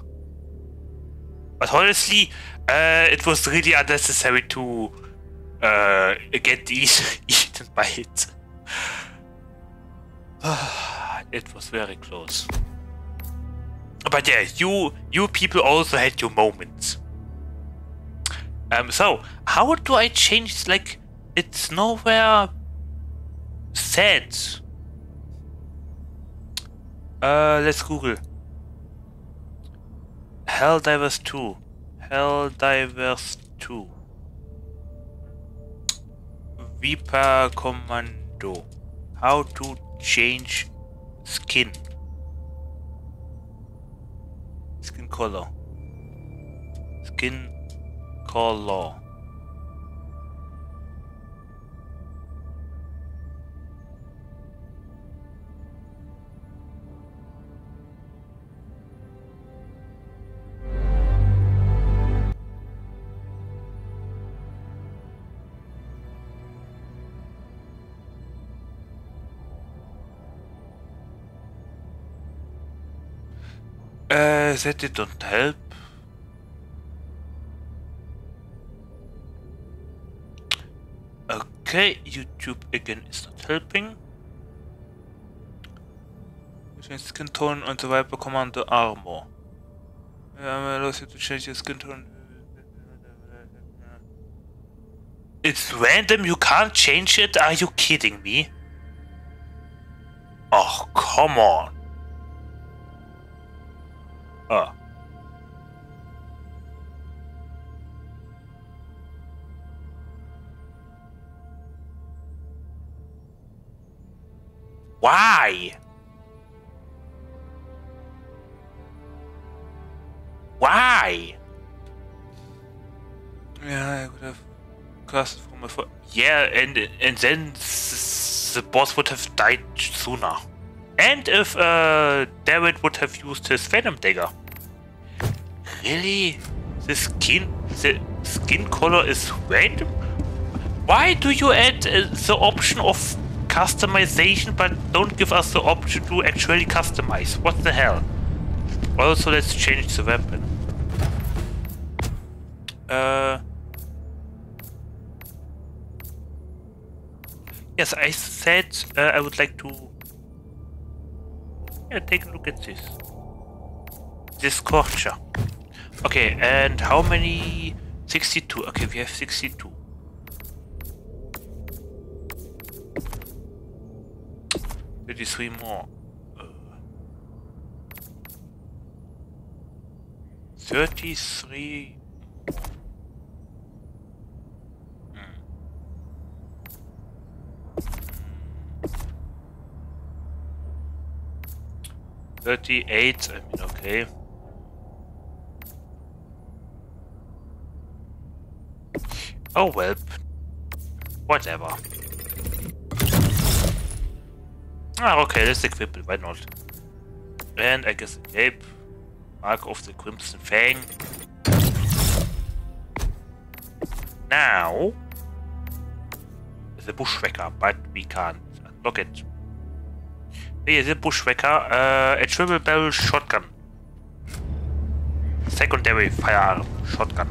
But honestly, uh, it was really unnecessary to uh, get these eaten by it. it was very close. But yeah, you you people also had your moments. Um, so how do I change? Like, it's nowhere said. Uh, let's Google. Helldivers 2. Helldivers 2. Viper Commando. How to change skin. Color. Skin color. Uh, that did not help. Okay, YouTube again is not helping. Change skin tone on the Viper Commander armor. Um, allows you to change your skin tone. It's random, you can't change it? Are you kidding me? Oh, come on. Oh. Why? Why? Yeah, I would have cast from fo- Yeah, and and then the boss would have died sooner. And if uh, David would have used his Venom Dagger. Really? The skin the skin color is red? Why do you add uh, the option of customization but don't give us the option to actually customize? What the hell? Also, let's change the weapon. Uh. Yes, I said uh, I would like to. Yeah, take a look at this. This scorcher. Okay, and how many? 62. Okay, we have 62. Thirty-three more. Uh, Thirty-three. 38, I mean, okay. Oh well. Whatever. Ah, okay, let's equip it, why not? And I guess the cape. Mark of the Crimson Fang. Now... The bushwhacker, but we can't unlock it. Here is the Bushwhacker, uh, a triple barrel shotgun. Secondary firearm shotgun.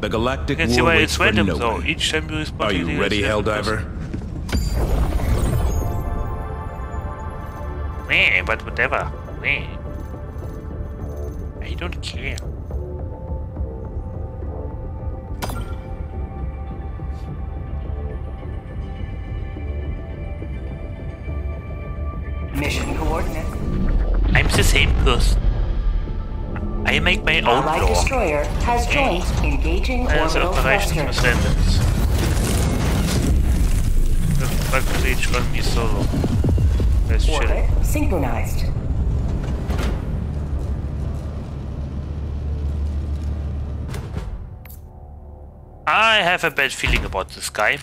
The galactic You can see war why it's random no though. Each time you respond Are you ready, Helldiver? Meh, but whatever. Meh. I don't care. Mission coordinates. I'm the same person. I make my own Allied law. destroyer has joined engaging As orbital thrusters. The fuck reach on me solo. Let's chill. Orbit synchronized. I have a bad feeling about this guy.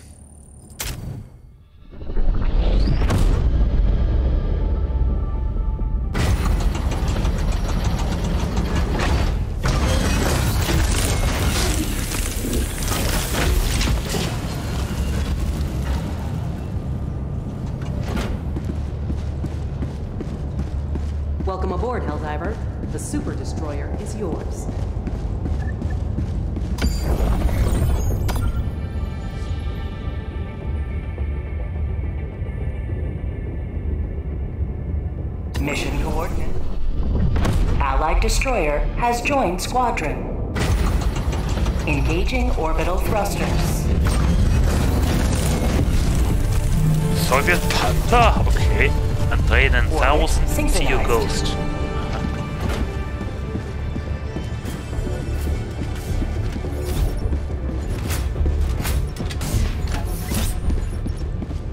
Has joined squadron. Engaging orbital thrusters. Soviet Panther? Okay. Andre then thousand see you ghost.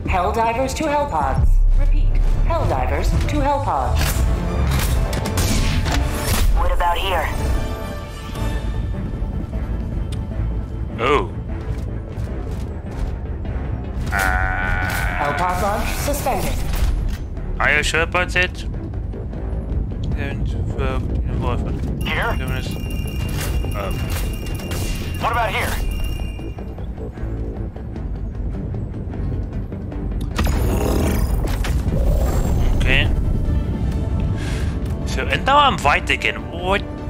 Helldivers to Hellpods. Repeat. Helldivers to Hellpods. What about here? Oh. Hellpod launch suspended. Are you sure about that? And uh, Here? Um, What about here? okay. So and now I'm white again.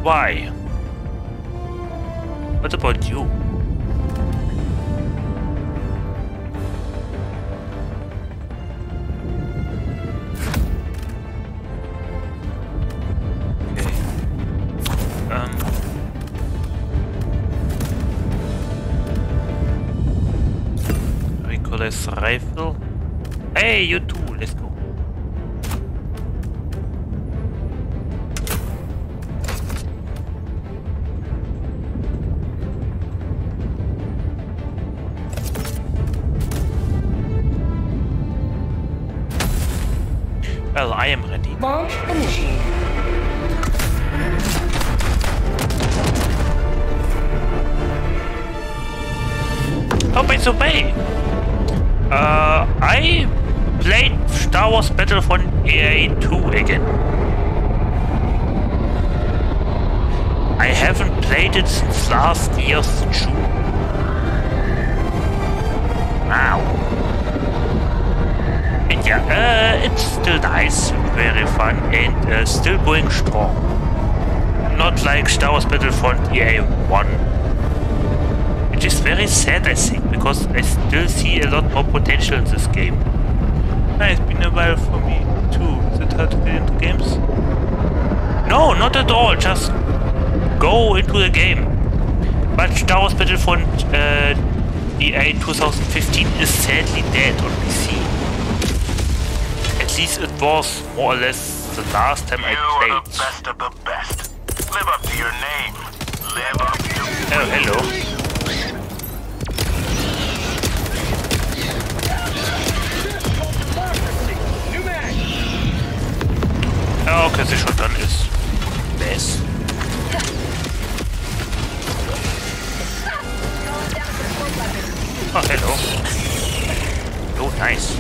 Why? What about you? Again. I haven't played it since last year's June. Wow. And yeah, uh, it's still nice, very fun, and uh, still going strong. Not like Star Wars Battlefront EA 1 which is very sad, I think, because I still see a lot more potential in this game. It's been a while for me it to get into games? No, not at all. Just go into the game. But Star Wars Battlefront uh, EA 2015 is sadly dead on PC. At least it was more or less the last time I You are played. the best of the best. Live up to your name. Live up to Oh, hello. Ja, okay, sie schon dann ist. Bess. Oh, hello. Oh, nice.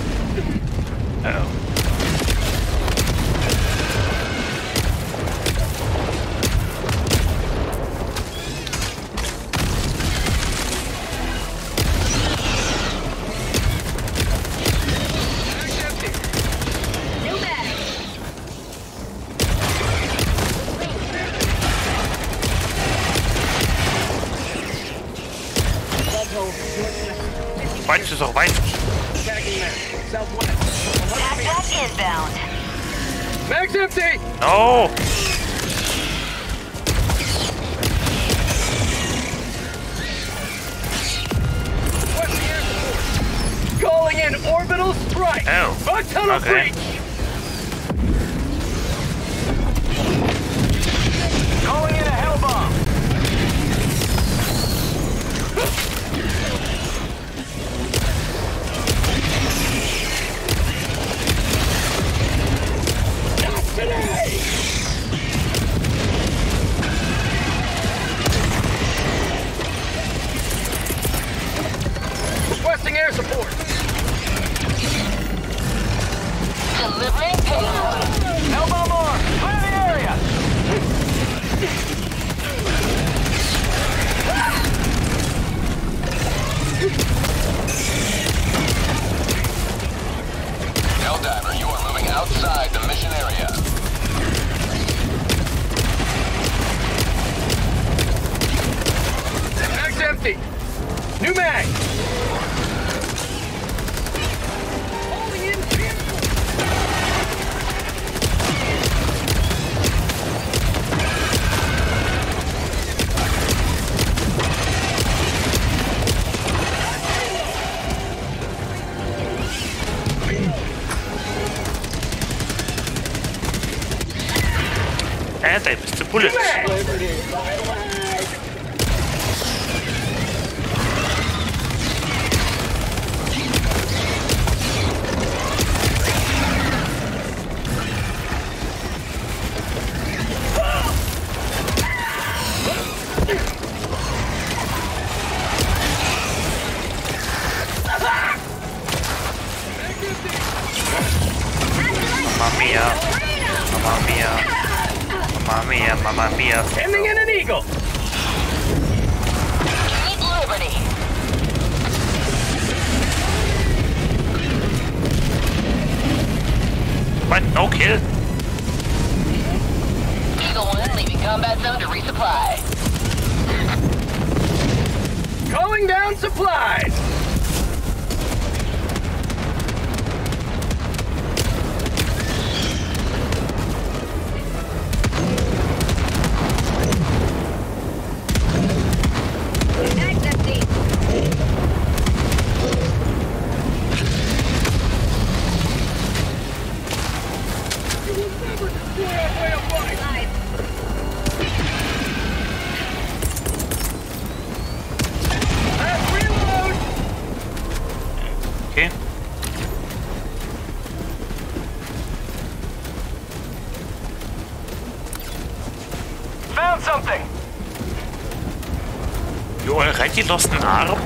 You already lost an arm?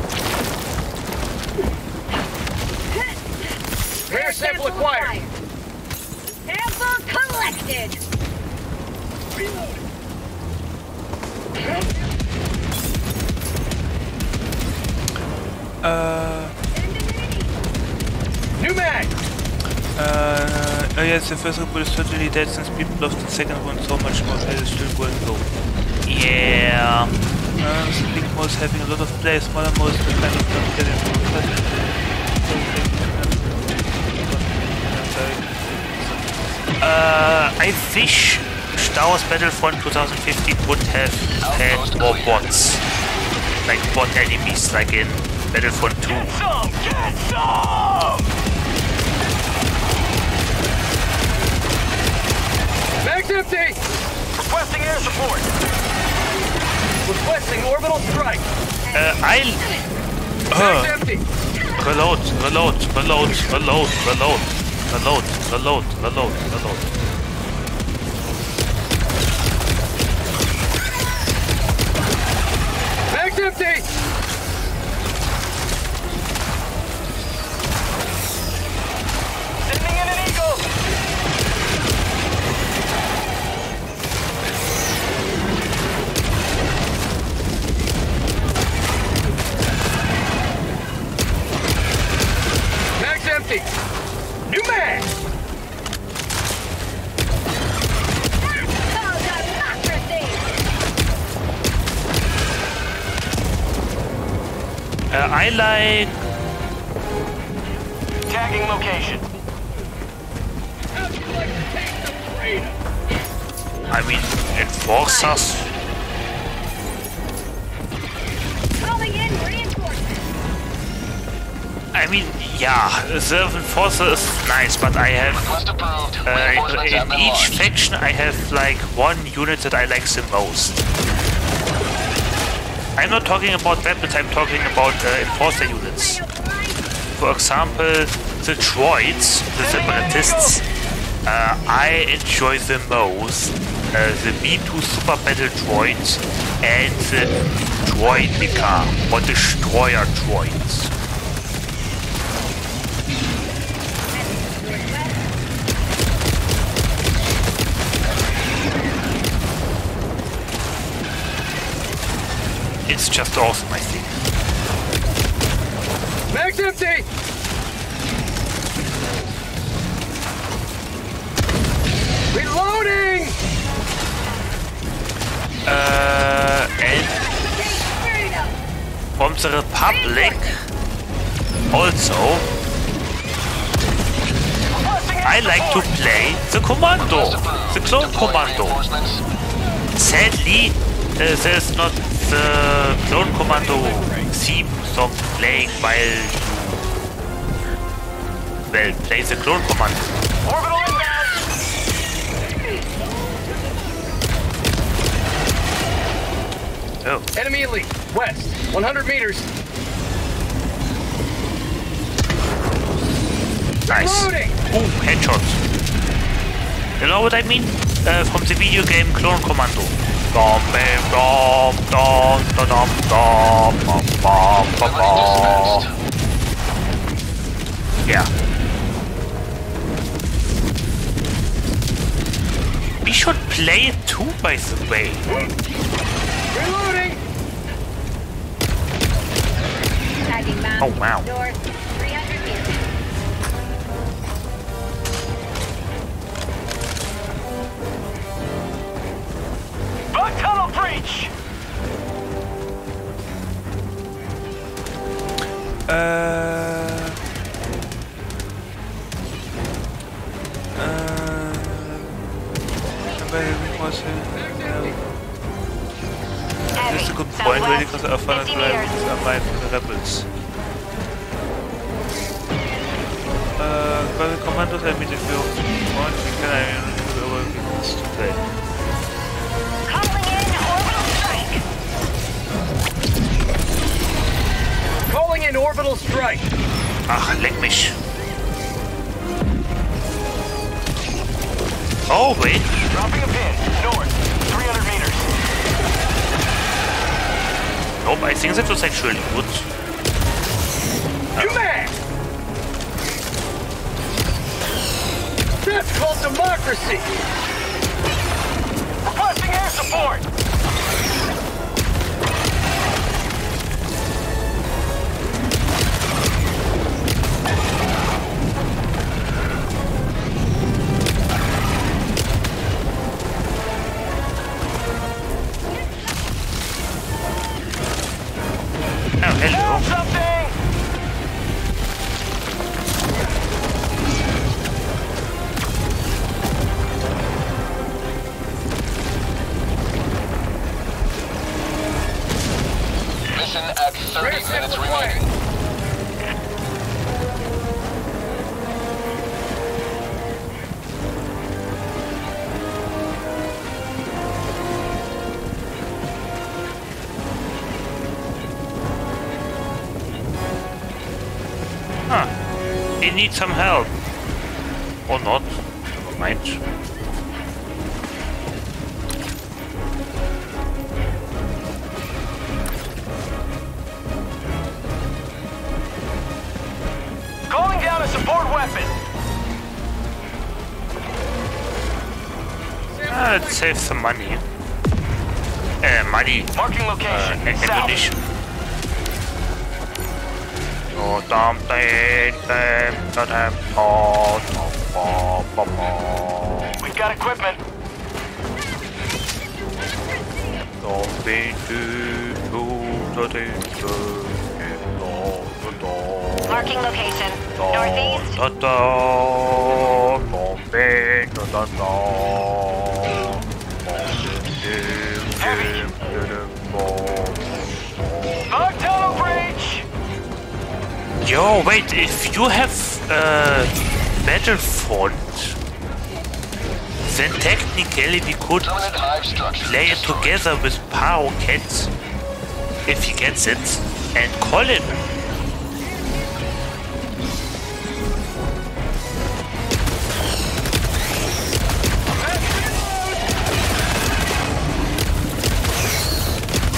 Rare sample acquired. Sample collected. Uh, New mag. uh, oh yes, the first report is totally dead since people lost the second one so much more play still going low. Yeah. Big mode is having a lot of play, smaller modes are kind of not getting Uh, I wish Star Wars Battlefront 2015 would have had more bots. Like bot enemies, like in Battlefront 2. Some, get some. Mag's empty. Requesting air support. Requesting orbital strike. Uh, I. Mag's Uh, empty. reload, reload, reload, reload, reload, reload, reload, reload, reload. In each faction, I have like one unit that I like the most. I'm not talking about weapons, I'm talking about uh, enforcer units. For example, the droids, the separatists, uh, I enjoy the most uh, the B2 Super Battle droids and the droideka or destroyer droids. It's just awesome, I think. Mag's empty. Reloading. Uh, and from the Republic, also, I like to play the Commando, the Clone Commando. Sadly, uh, there's not the Clone Commando theme song playing while you, well, play the Clone Commando. Orbital inbound. Oh. Enemy elite. West. 100 meters. Nice. Reloading. Boom, headshot. You know what I mean? Uh, from the video game Clone Commando. Dom, bam, dom, Dum, dum, dum, dum, bum, bum, bum, bum. Yeah. We should play it too, by the way. Reloading! Oh, wow. North. He needs some help. Or not. Never mind. Calling down a support weapon! Ah, let's save some money. Uh, money. Marking Uh, location. South. ammunition. Oh, dum, dum, dum, got him. Oh, oh, oh, oh. We got equipment. Marking location. Northeast. Da, da, da, da. Heavy. Yo, wait, if you have uh, Battlefront, then technically we could Permanent hive structure. play it together with Paro Cat, if he gets it, and Colin.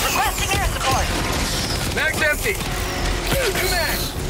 Requesting air support. Mag's empty! New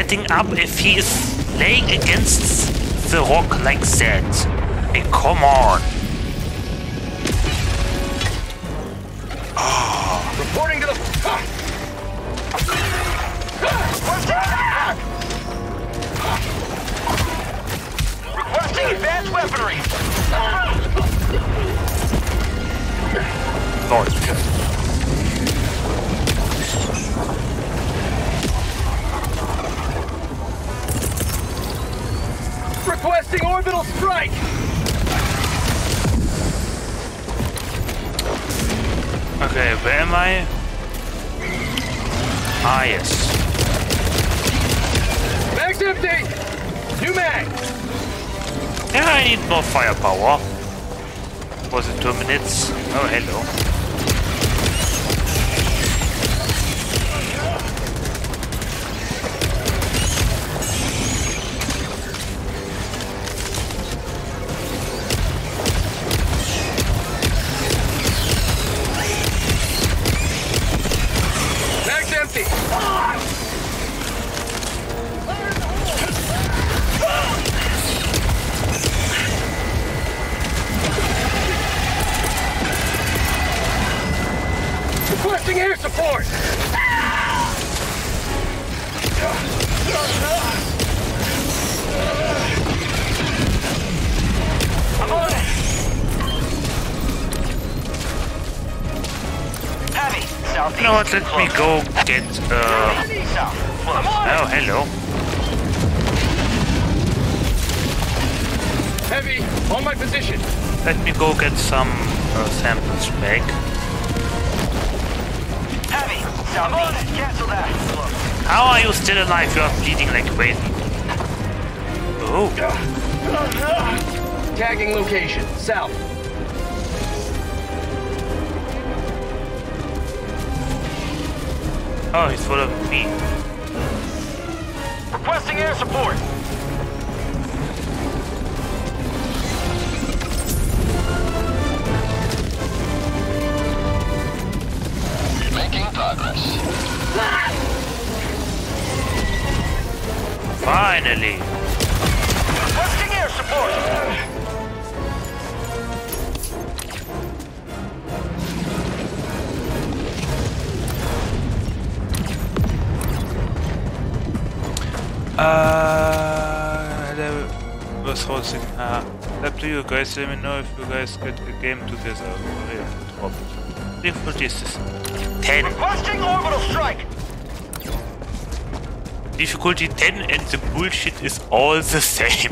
getting up if he is laying against the rock like that? Hey, come on. Firepower. Was it two minutes? Oh, hello. guys let me know if you guys get a game together or here. Drop it. Difficulty is 10. Requesting orbital strike! Difficulty 10 and the bullshit is all the same.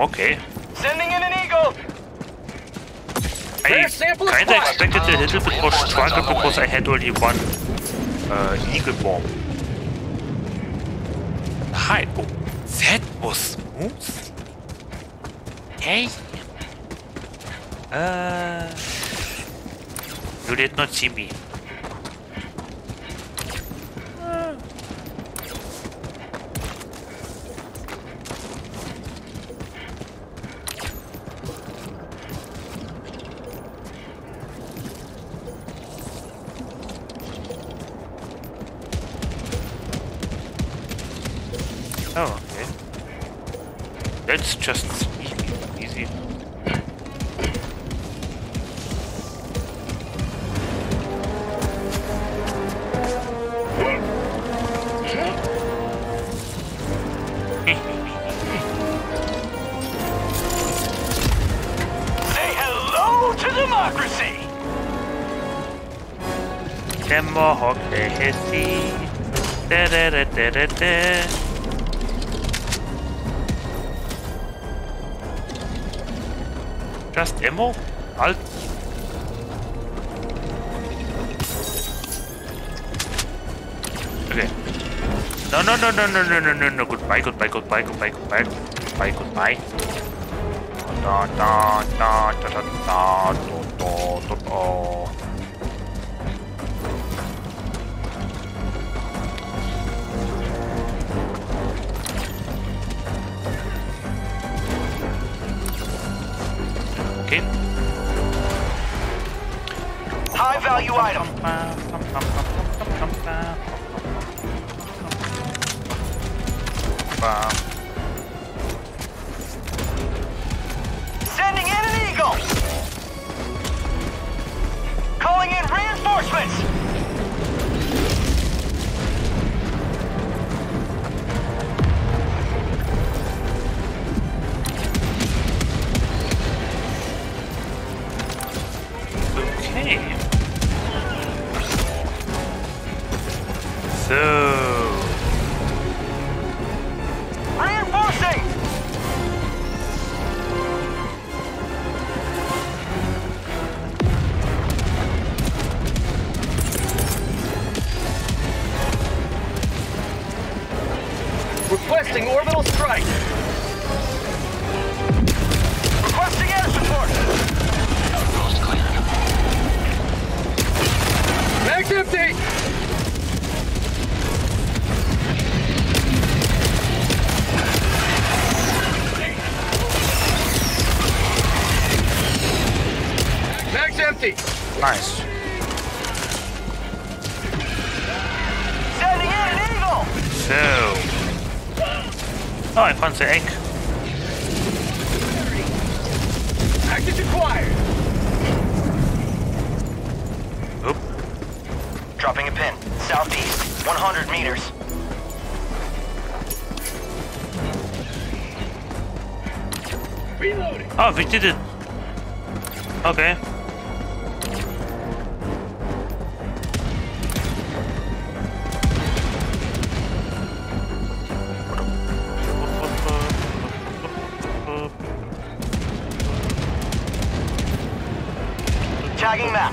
okay. Sending in an eagle. I kinda expected a little bit more struggle because I had only one uh, eagle bomb. Hi. Oh, that was smooth. Hey. Uh, you did not see me. right?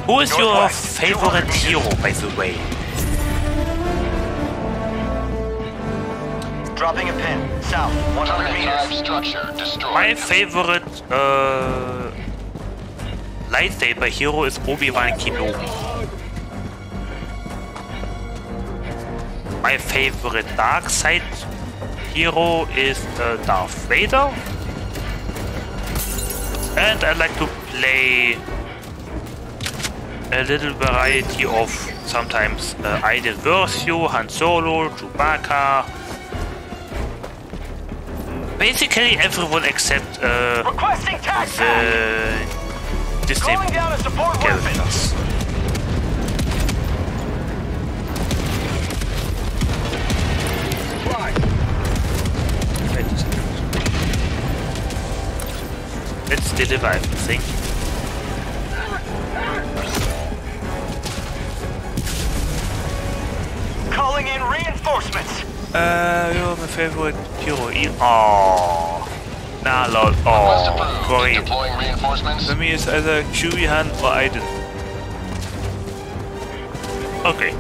Who is your favorite hero, by the way? Dropping a pin. South. 100 meters. structure destroyed. My favorite uh, lightsaber hero is Obi-Wan Kenobi. My favorite dark side hero is uh, Darth Vader. And I like to play a little variety of sometimes uh, Iden Versio, Han Solo, Chewbacca. Basically everyone except uh, Requesting the Disney Calling down a support characters. Supply. Wait a second. Let's deliver everything. Uh, you're my favorite hero. Oh. Na lol. Oh, great. Deploying. For me, it's either Chewie Han or Aiden. Okay.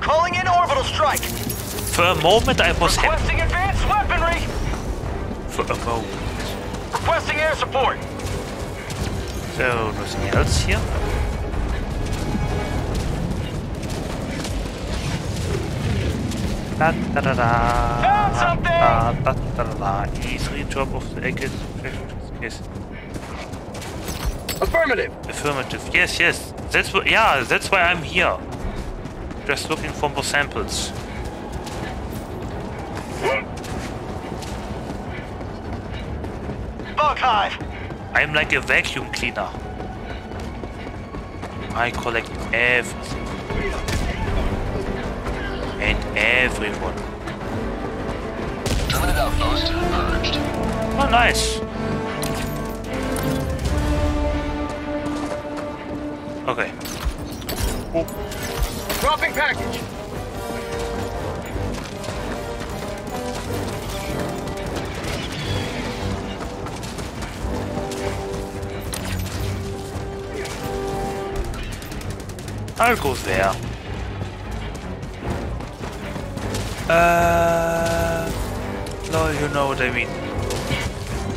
Calling in orbital strike. For a moment, I was happy. Requesting advanced weaponry. For a moment. Requesting air support. So, nothing else here. Da, da, da, da. Da, da, da, da. Easily drop of the egg is yes. Affirmative. Affirmative. Yes, yes. That's what. Yeah, that's why I'm here. Just looking for more samples. Bug hive. I'm like a vacuum cleaner. I collect everything. And everyone. Terminid outpost purged. Oh, nice. Okay. Dropping package. I'll go there. Uh, no, you know what I mean.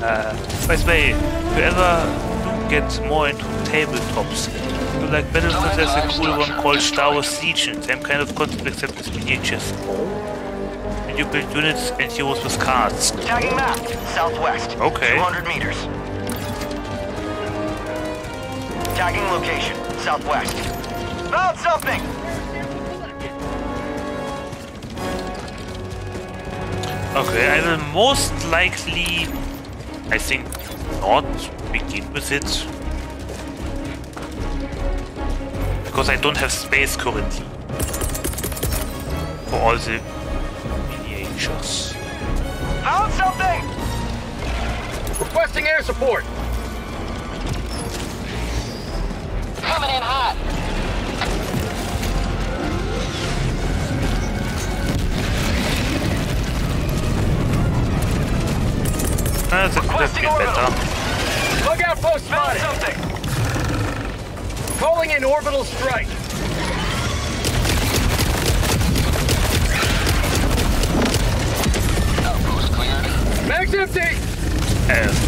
Uh, by the way, if you ever get more into tabletops, you like Battlefield, there's a cool one called Star Wars Legion. Same kind of concept except with miniatures. And you build units and heroes with cards. Tagging map. Southwest. Okay. 200 meters. Tagging location. Southwest. Found something. Okay, I will most likely, I think, not begin with it. Because I don't have space currently. For all the miniatures. Found something. Requesting air support. Coming in hot. Well, that could better. Look post spotted! Something. Calling in orbital strike. Outpost cleared. Empty! And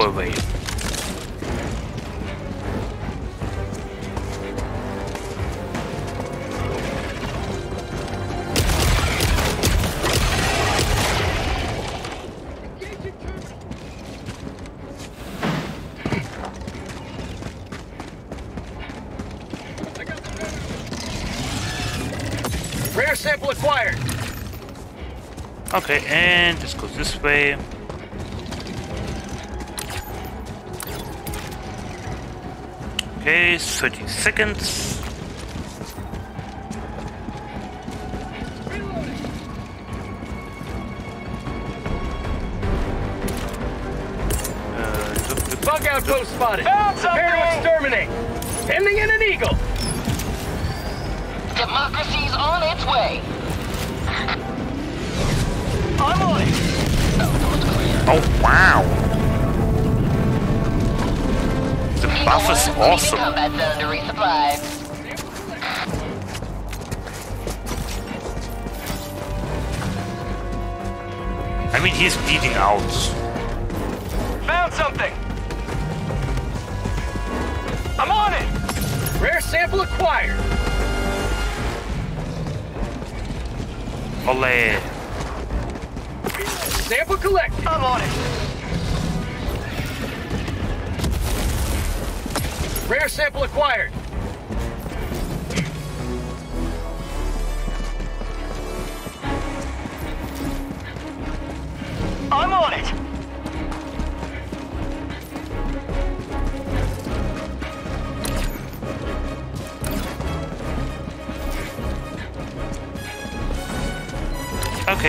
slowly. Rare sample acquired. Okay, and this goes this way. 30 seconds.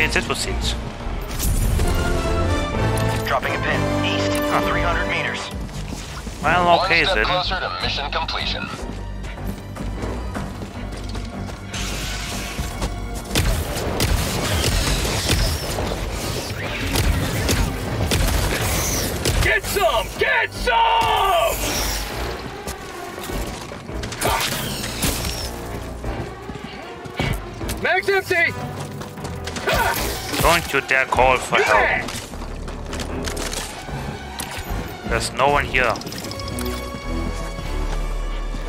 chance this was. Dropping a pin east, 300 meters. Well, okay One step then. closer to mission completion. you dare call for help. There's no one here.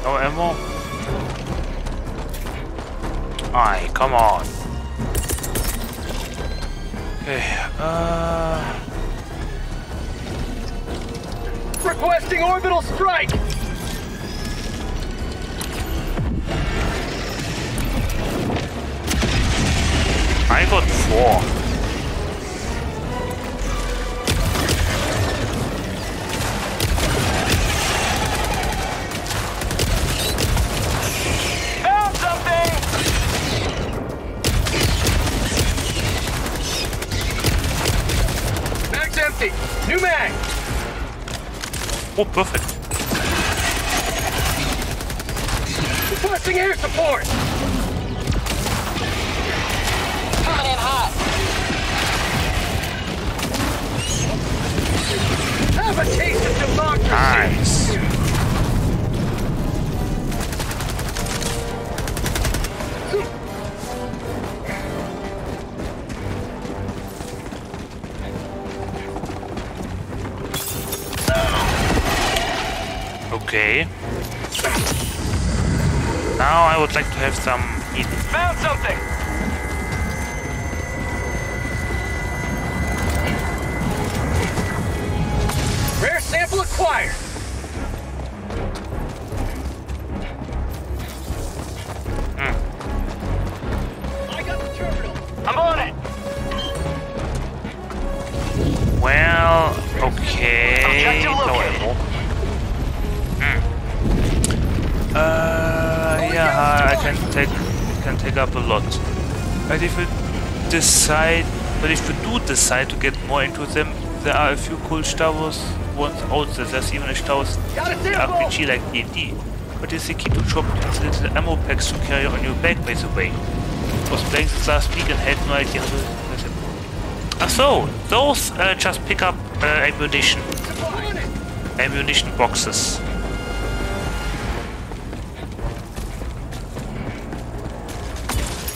No ammo? Aye, come on. Okay, uh... Requesting orbital strike! I got four. propre decide to get more into them, there are a few cool Star Wars ones out there. There's even a Star Wars RPG like D&D. But it's the key to shop these little ammo packs to carry on your back, by the way. I was playing this last week and had no idea how to... Ah, so, those uh, just pick up uh, ammunition. Ammunition boxes.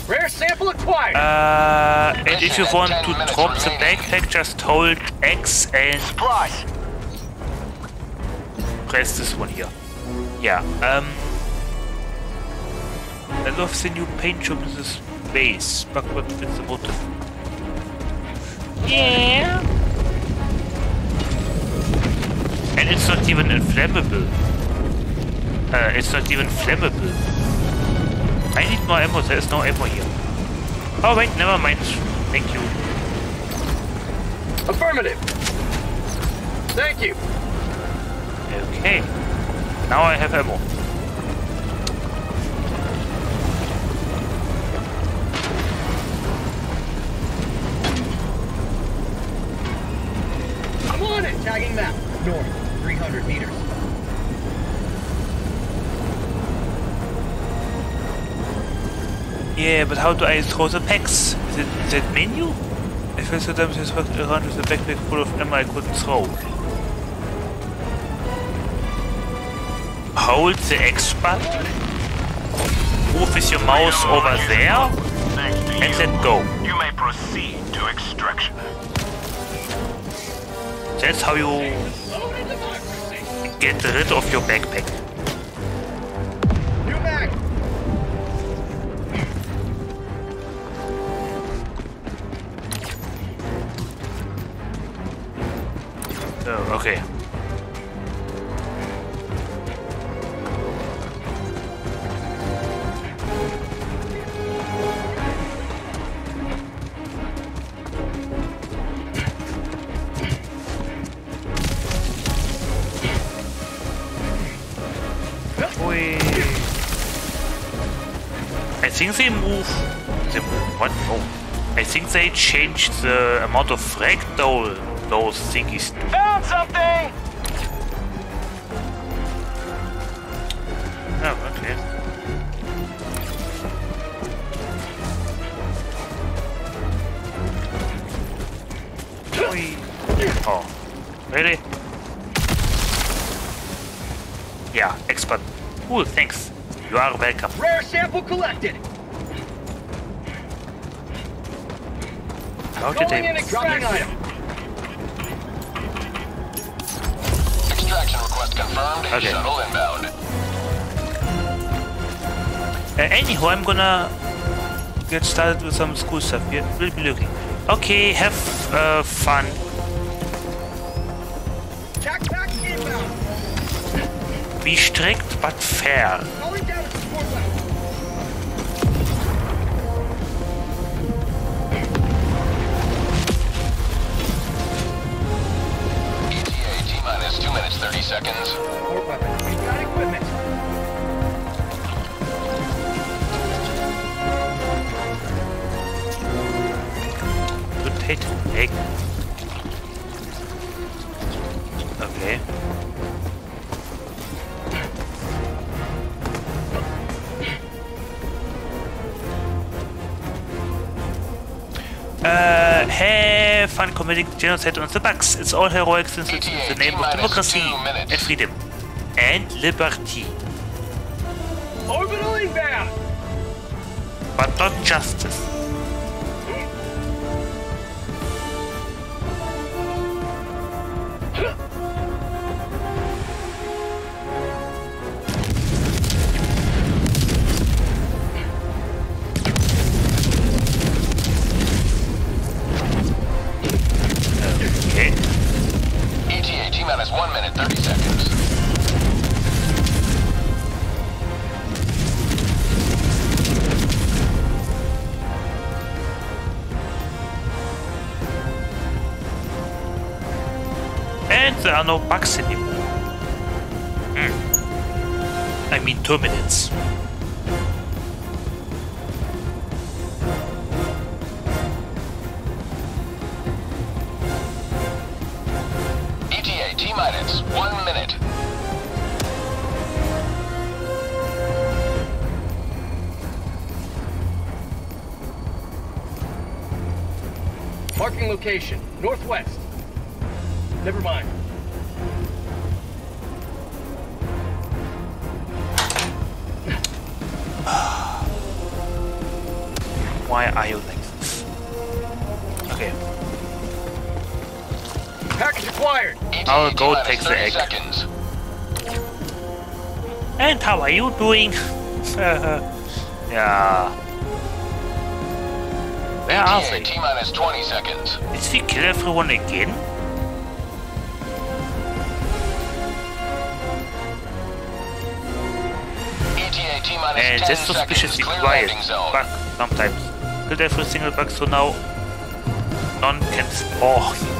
Rare sample acquired! Uh, and if you want to drop the backpack, just hold X and press this one here. Yeah, um... I love the new paint job in this base. Backward with the motive. Yeah. And it's not even inflammable. Uh, it's not even flammable. I need more ammo. There is no ammo here. Oh wait, never mind. Thank you. Affirmative. Thank you. Okay. Now I have ammo. Yeah, but how do I throw the packs? Is it that menu? I so damn just walked around with a backpack full of ammo I couldn't throw. Hold the X button. Move with your mouse over there. And let go. You may proceed to extraction. That's how you get rid of your backpack. Oh. I think they changed the amount of fractal those thingies do. Found something! Oh, okay. Oh. Really? Yeah, expert. Cool, thanks. You are welcome. Rare sample collected. How did Going in extraction. Extraction request confirmed. Okay. Shuttle inbound. Uh, anyhow, I'm gonna get started with some school stuff. We will be looking. Okay, have uh, fun. Tac pack. Be strict but fair. 2 30 seconds. Support weapon. We've got equipment. Rotate egg. Okay. Uh, have fun committing genocide on the bugs. It's all heroic since it's in the name of democracy and freedom and liberty, Orbital inbound. but not justice. no bugs anymore. Hmm. I mean two minutes. ETA T-minus one minute. Parking location. I'll go take the egg. Seconds. And how are you doing? yeah. Where are ETA they? T minus 20 seconds. Did we kill everyone again? ETA T minus And 10 that's suspiciously Clear quiet. landing zone. Bug sometimes. Killed every single bug so now none can spawn.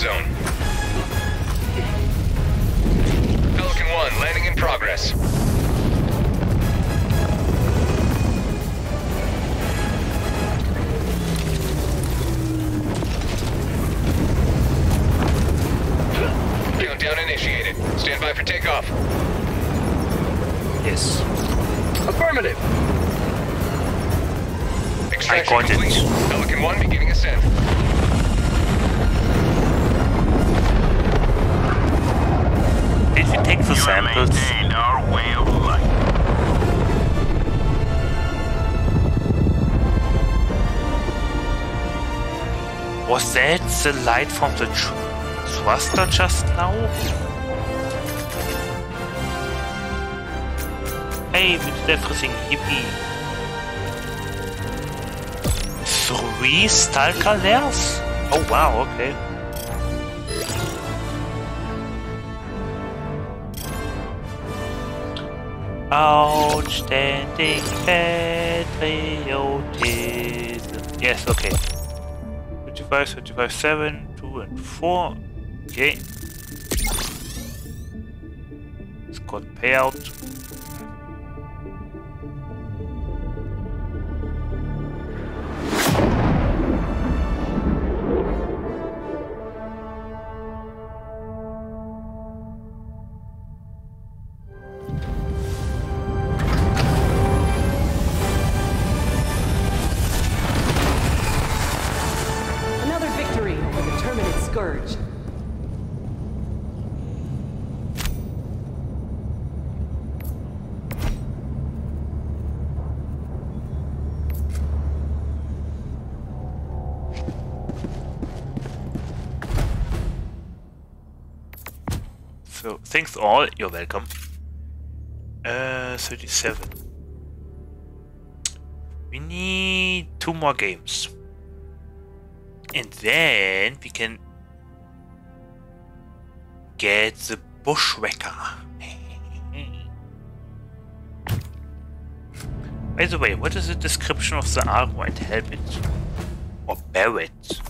Zone. Pelican 1, landing in progress. Countdown initiated. Stand by for takeoff. Yes. Affirmative. Extraction complete. Pelican 1 beginning ascent. The samples? our way of life. Was that the light from the thruster just now? Hey, we did everything, yippee. Three Stalker lairs? Oh wow, okay. Patriotism. Yes, okay. 55, 55, 7, 2 and 4. Okay. Thanks all, you're welcome. Uh, 37. We need two more games. And then we can get the Bushwhacker. By the way, what is the description of the and helmet? Or beret?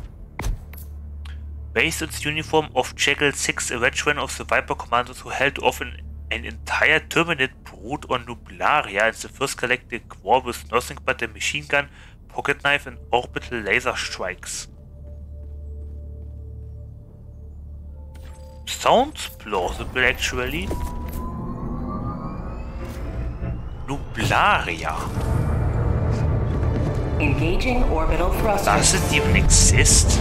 Based on the uniform of Jackal 6, a veteran of the Viper commandos who held off an, an entire Terminate brood on Nublaria in the first galactic war with nothing but a machine gun, pocket knife, and orbital laser strikes. Sounds plausible, actually. Nublaria. Engaging orbital thrusters. Does it even exist?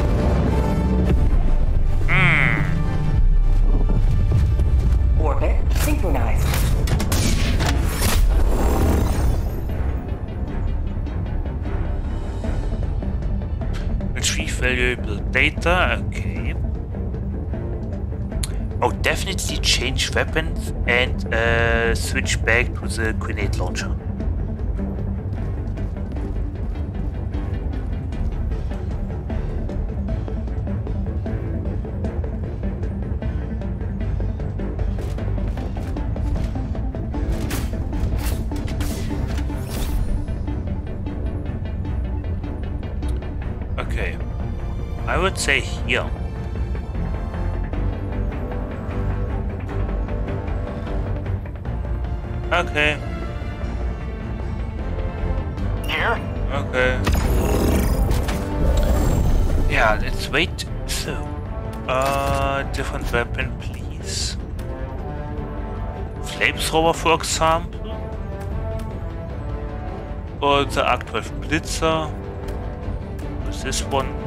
Valuable data, okay. Oh, definitely change weapons and uh, switch back to the grenade launcher. Would say here. Okay. Here? Okay. Yeah, let's wait. So, uh, different weapon, please. Flamethrower, for example. Or the Arc-12 Blitzer. What's this one?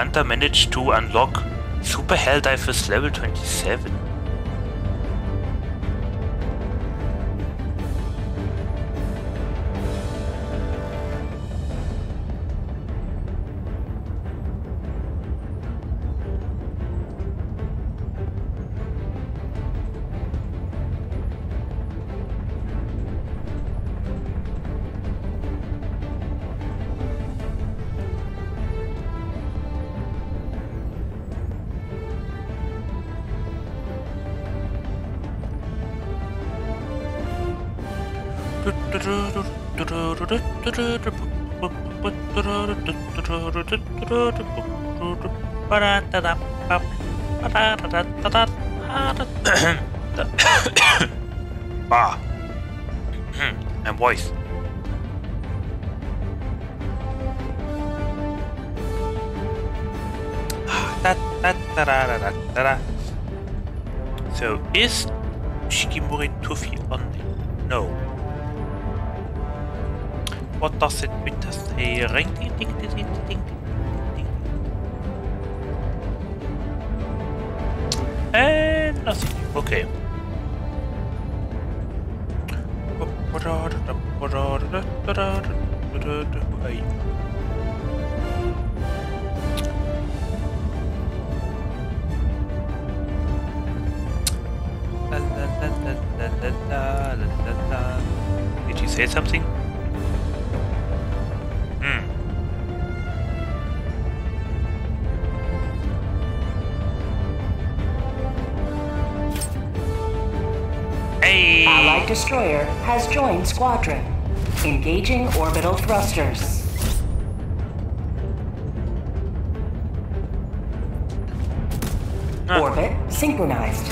Hunter managed to unlock Super Helldivers level 27. Ah. My voice. So is Shikimori Tufi on it? No. What does it with us say? Ring ding ding ding ding ding ding. And nothing. Okay. Did you say something? Destroyer has joined squadron. Engaging orbital thrusters. Ah. Orbit synchronized.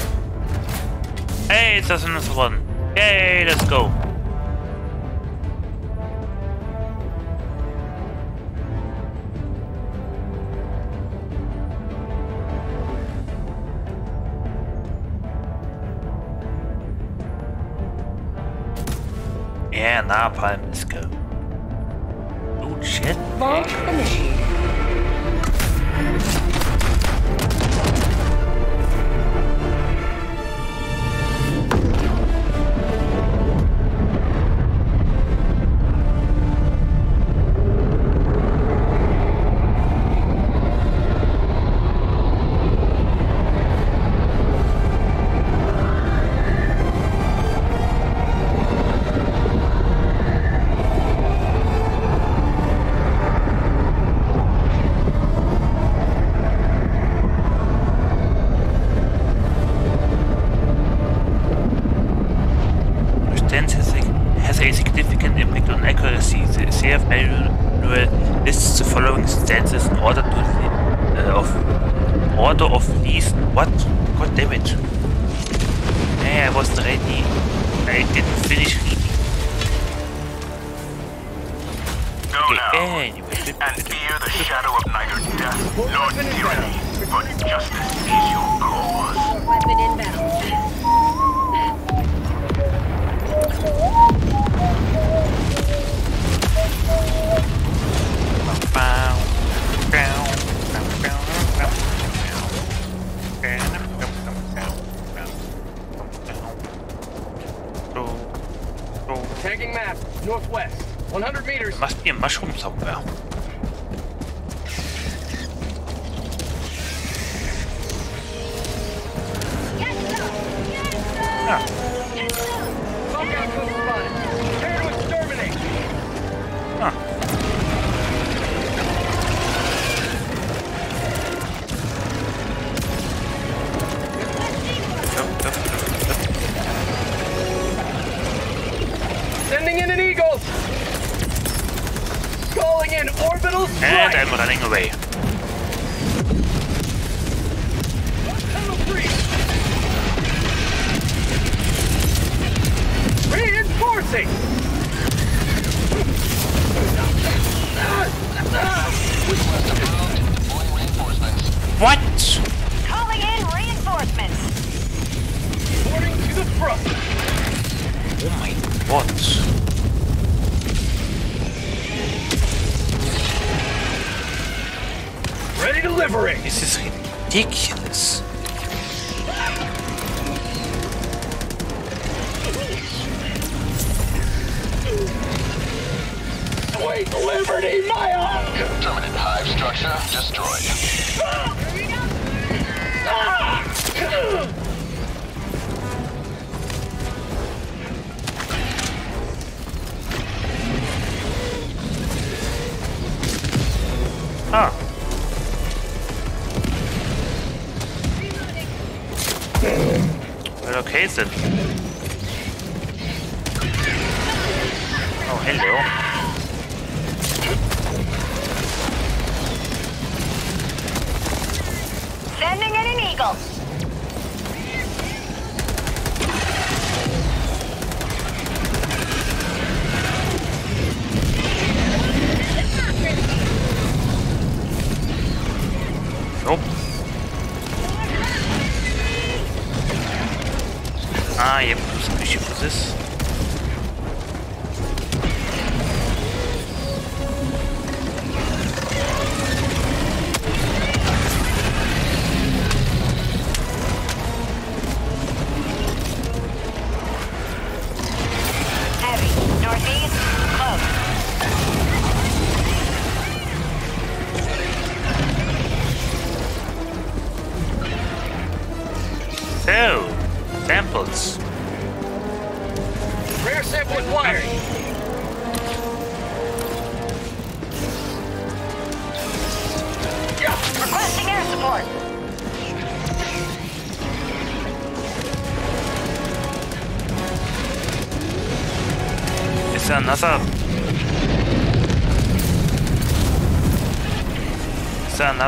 Hey, it's us, another one. Yay, let's go. Japan.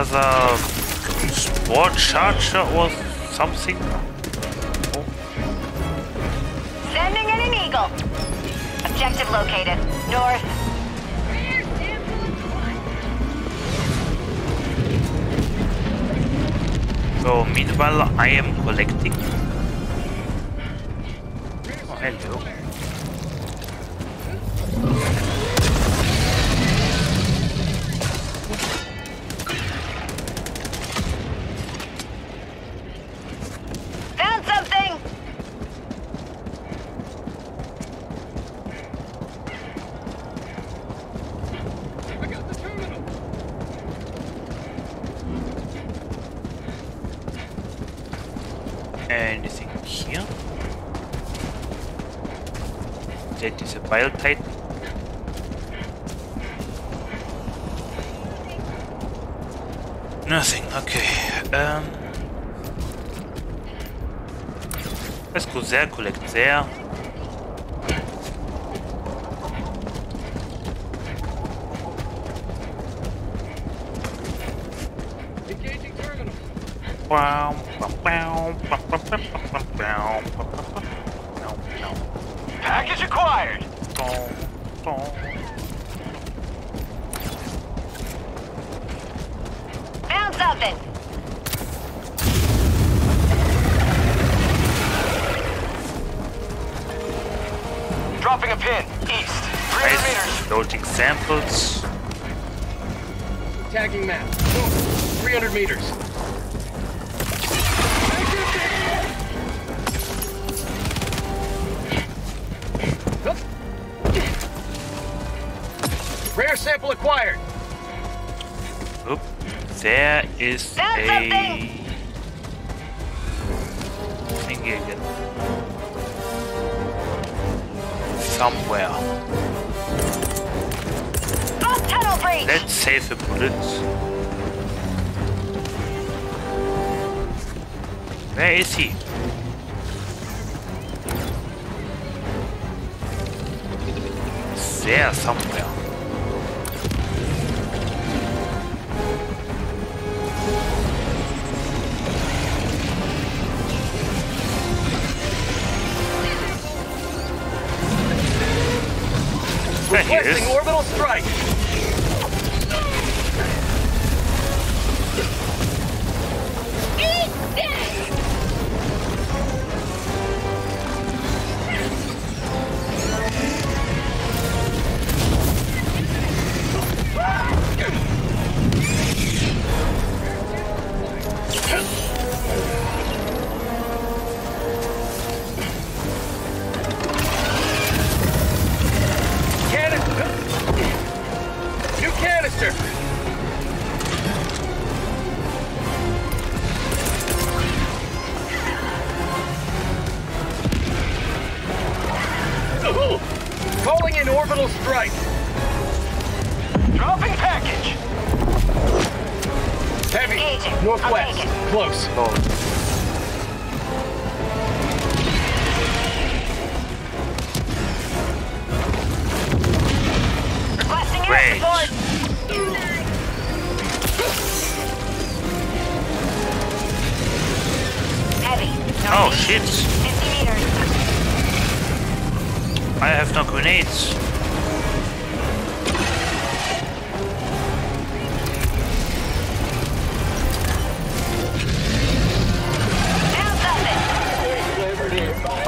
another spore charger or something? Oh. Sending in an eagle. Objective located. North. So meanwhile I am collecting sehr, sehr.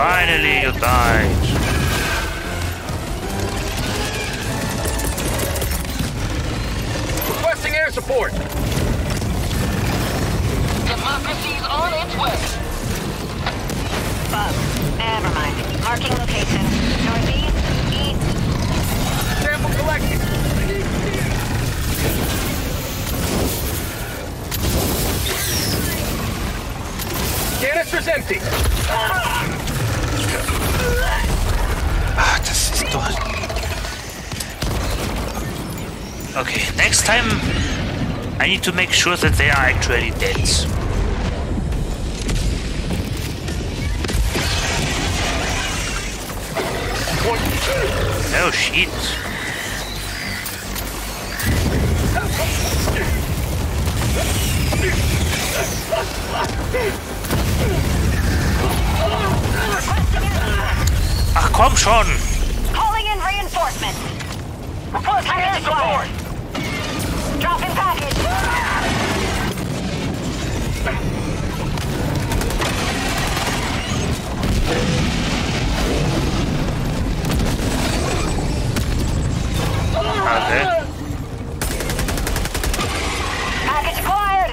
Finally, you died. Requesting air support. Democracy's on its way. Bug. Never mind. Marking location. Northeast, east. Sample collected. Canister's empty. Das. Okay, next time I need to make sure that they are actually dead. Oh shit. Ach komm schon! Reinforcements. Requesting air support. Dropping package. Package acquired.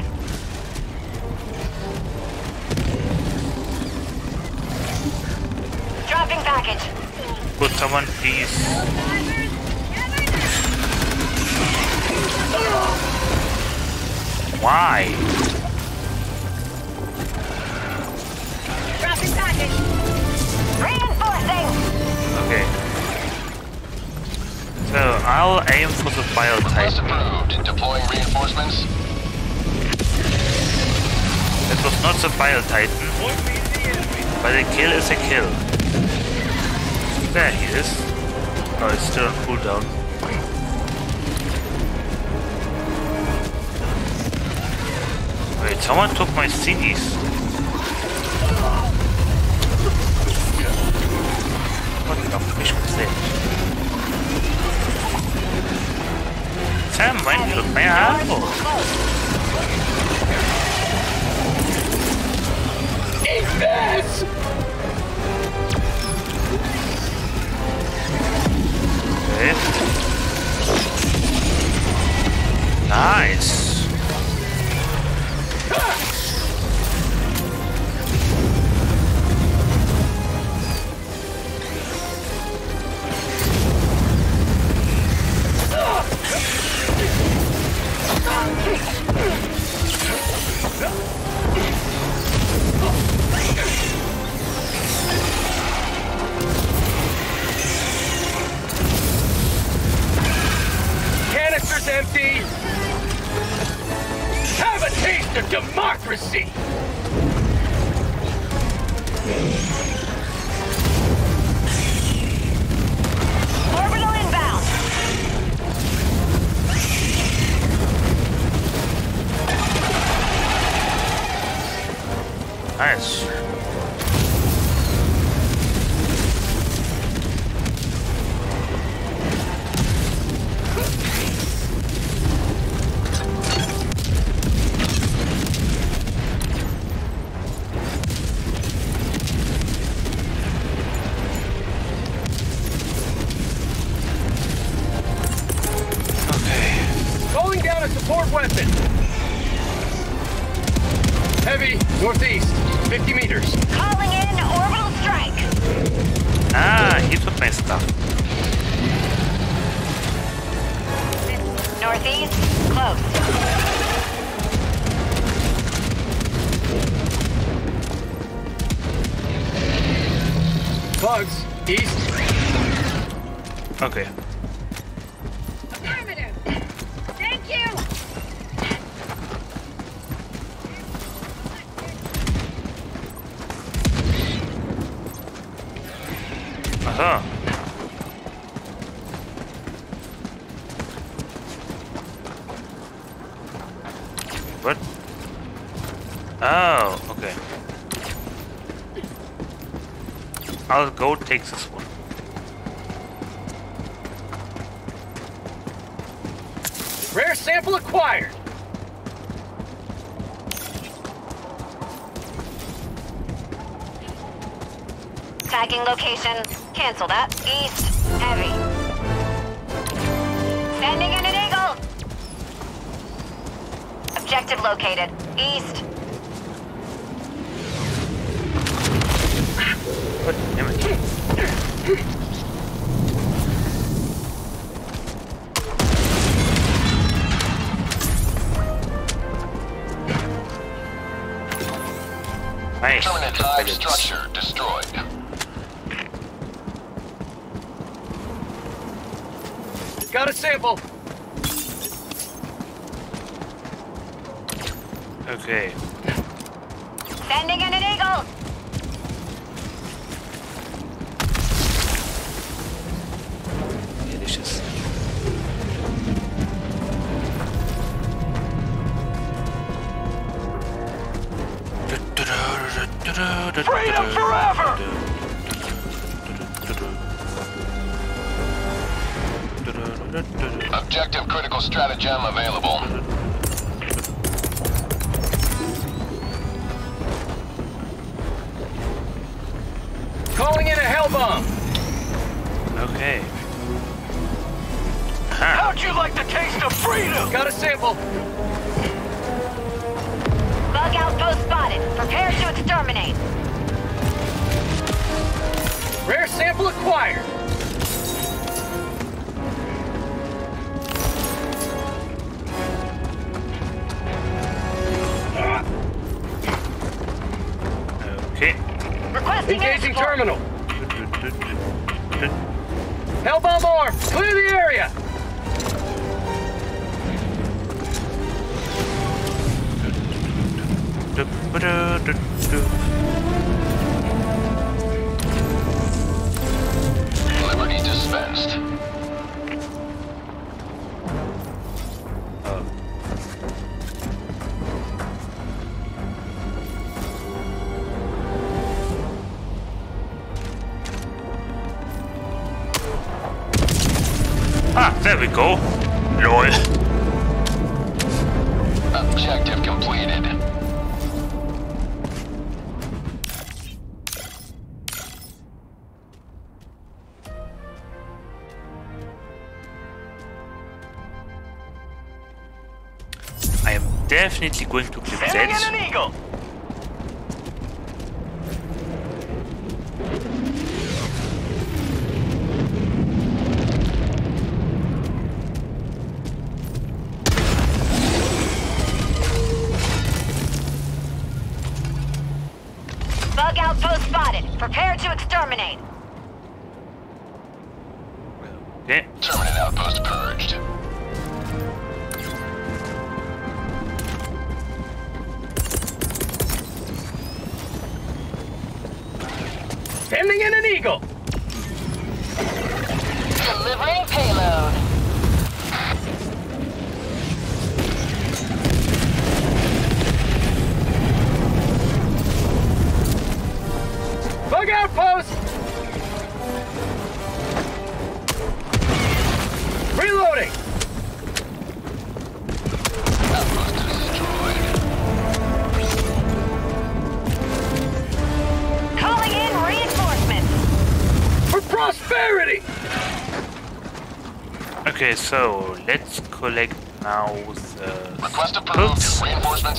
Dropping package. Could someone please? Why? Dropping package. Reinforcing. Okay. So I'll aim for the fire Request type. approved. Deploying reinforcements. That was not the bile titan, but a kill is a kill. There he is. Oh, it's still on cooldown. Wait, someone took my CDs. What the fish was that? Sam, when took my apple? Eat this! Nice. I'll go take this one. we go. LOL. Objective completed. I am definitely going to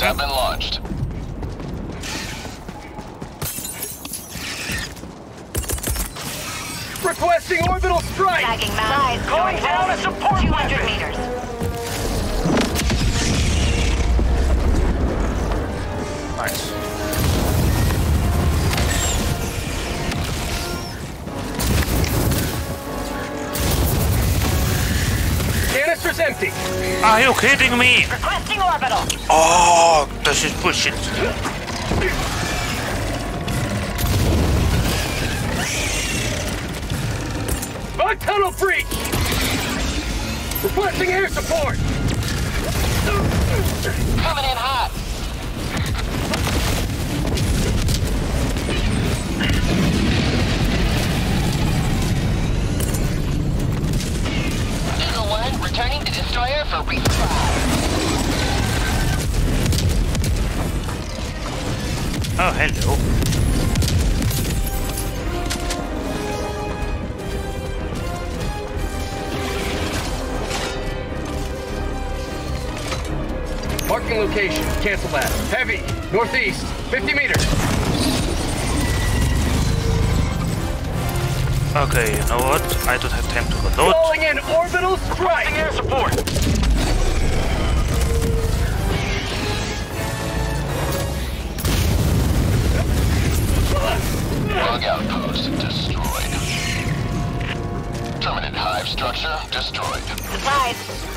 Reinforcements have been launched. Requesting orbital strike. Tagging map. Going down a support 200 weapon. meters. Nice. Canister's empty. Are you kidding me? Requesting orbital. Oh, this is bullshit. Bug tunnel breach. Requesting air support. Coming in hot. Marking location. Cancel that. Heavy. Northeast. 50 meters. Okay, you know what? I don't have time to reload. Calling in orbital strike. Air support. Bug outpost destroyed. Terminid hive structure destroyed. Supplies.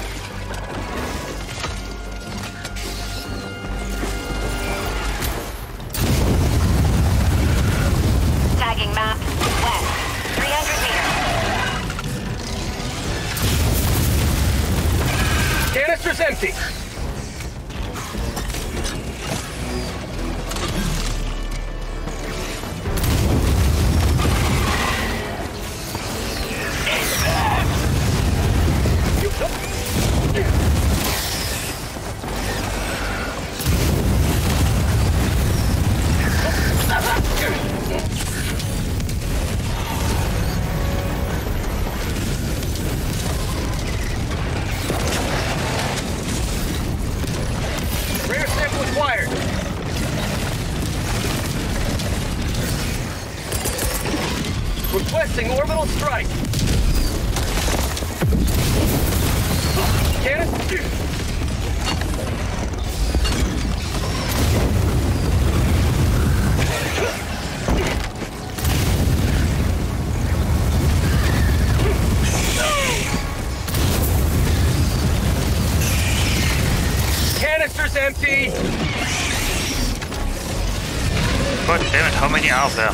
Are there?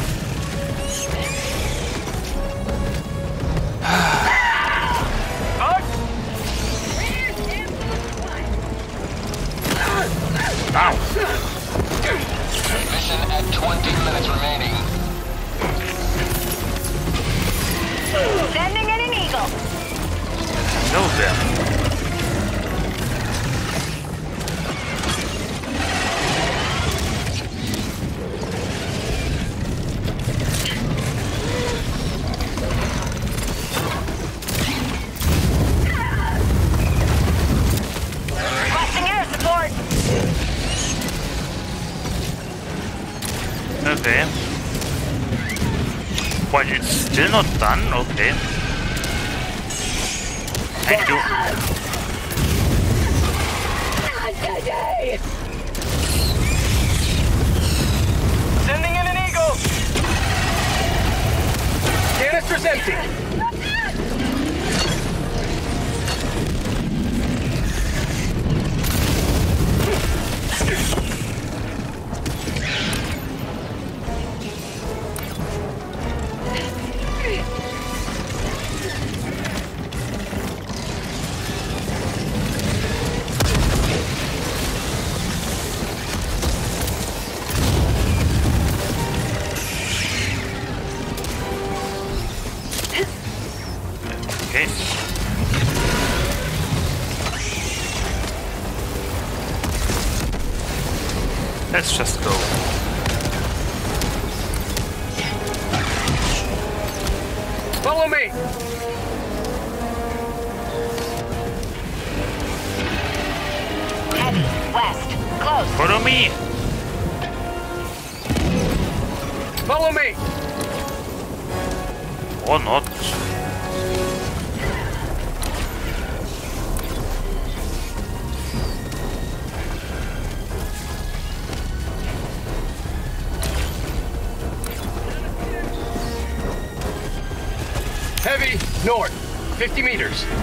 50 meters.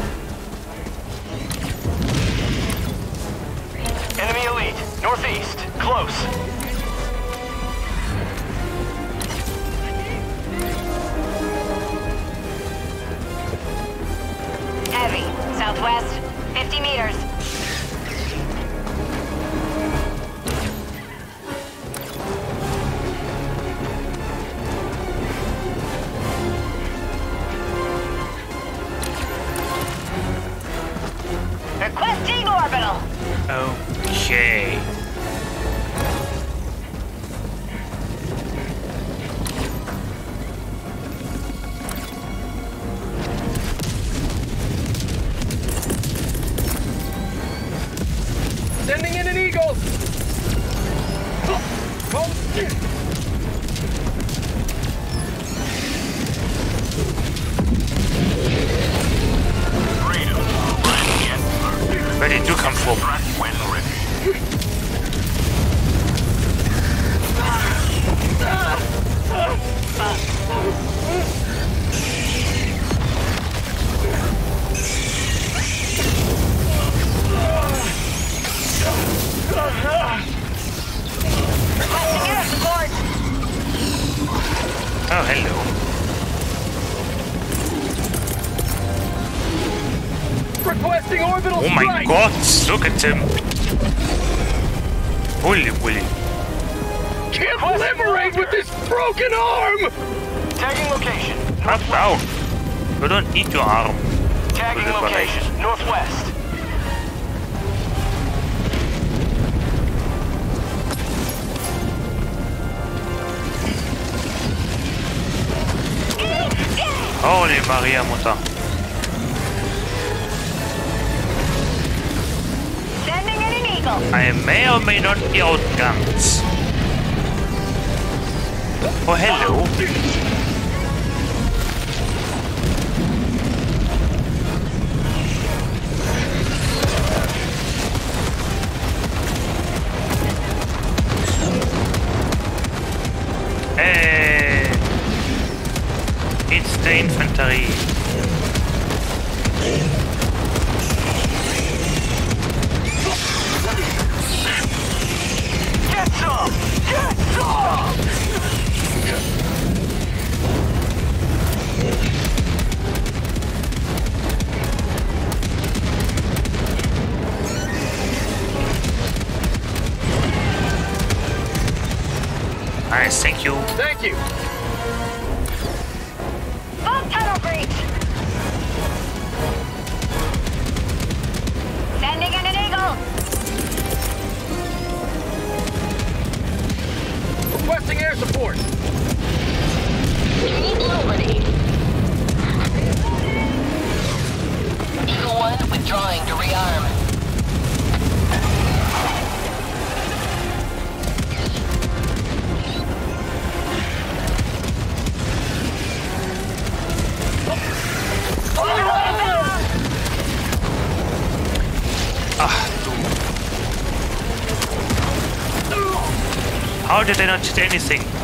Gods, look at him. Holy willy. Can't liberate with this broken arm! Tagging location. Not down. You don't eat your arm. Tagging location, northwest. Holy Maria Mutter. daher may or may not be outgunned. Oh, hello. did they not hit anything?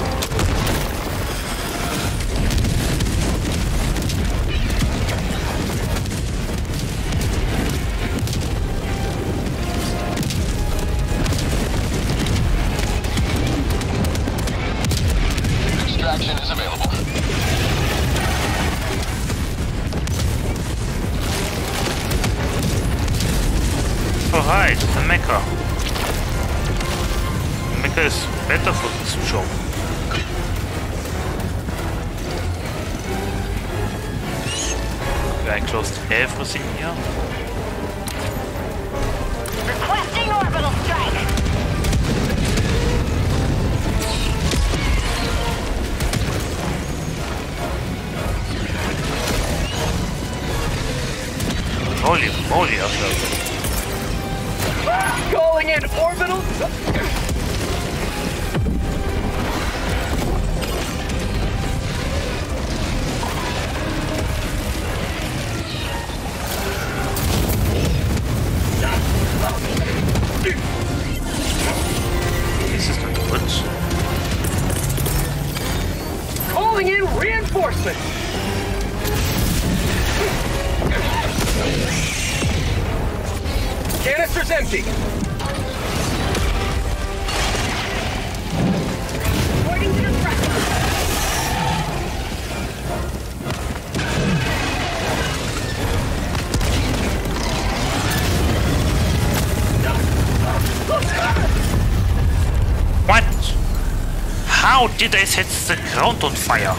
now did I set the ground on fire?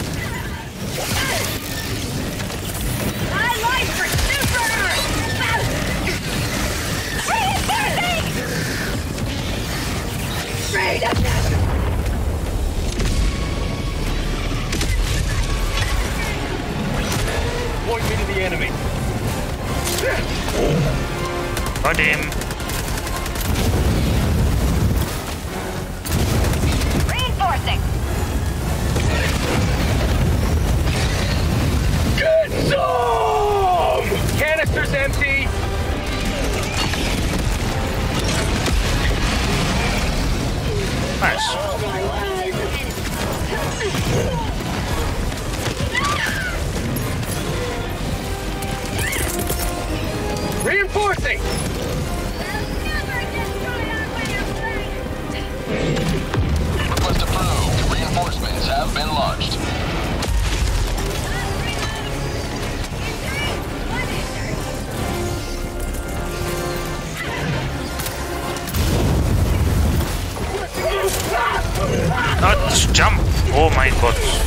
Point me to the enemy. Got him. reinforcing. Get some! Canister's empty. Nice. Reinforcing! been launched. Not jump! Oh my god.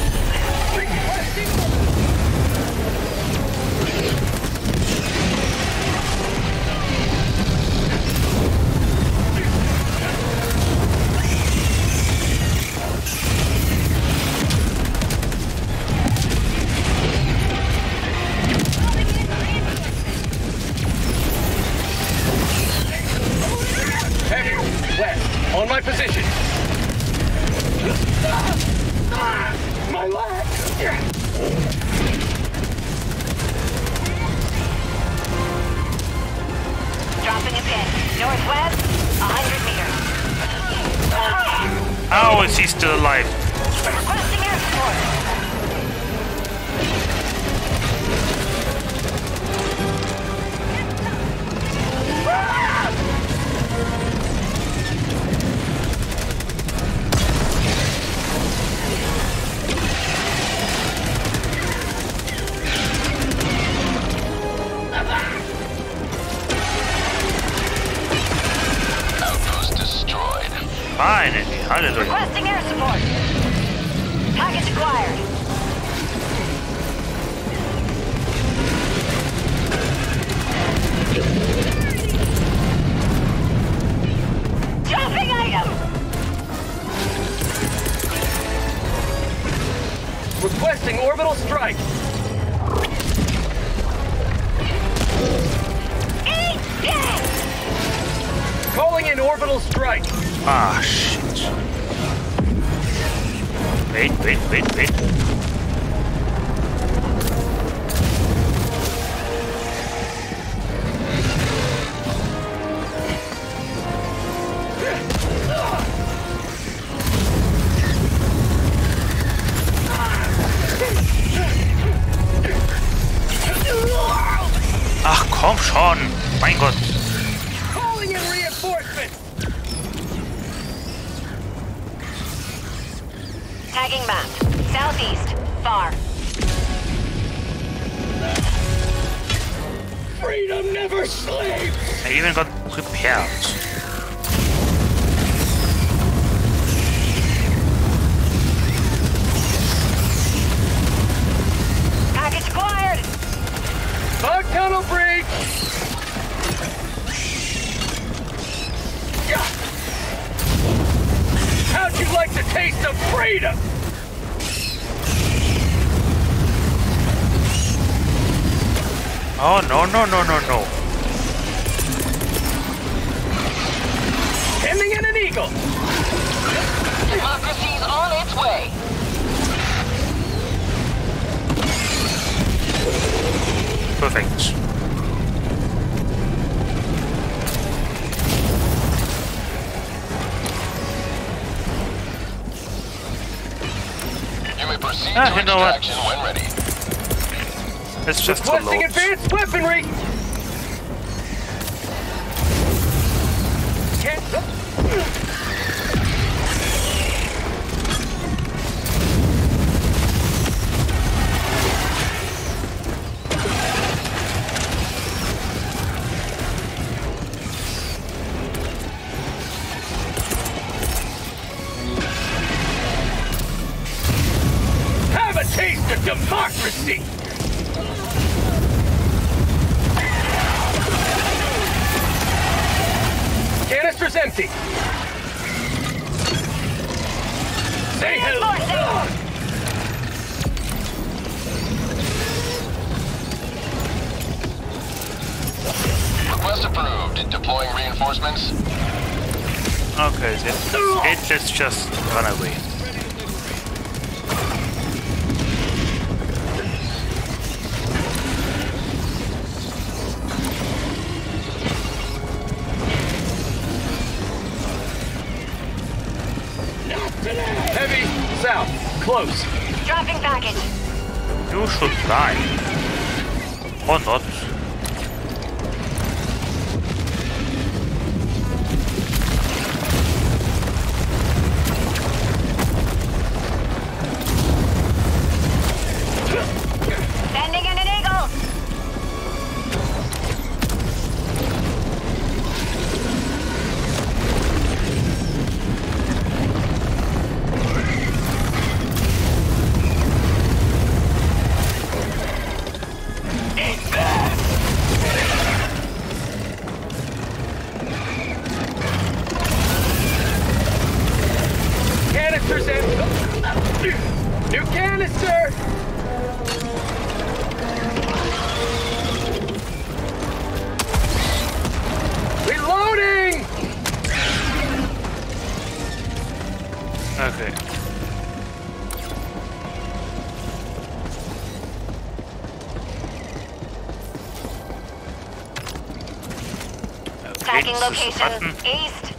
Location button. east.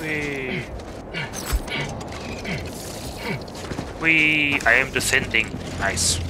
We. We. I am descending. Nice.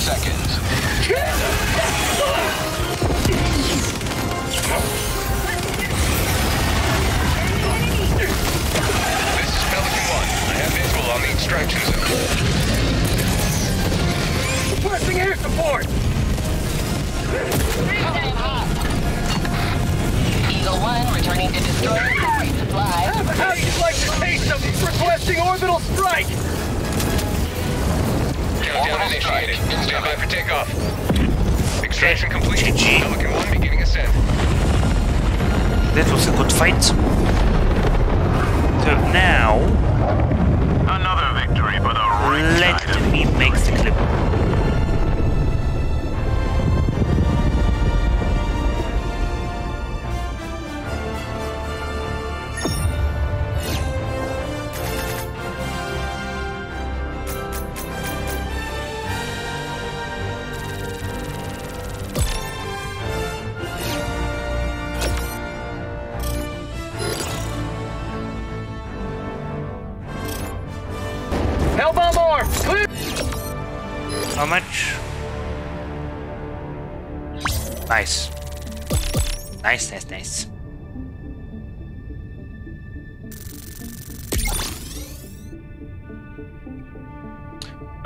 seconds.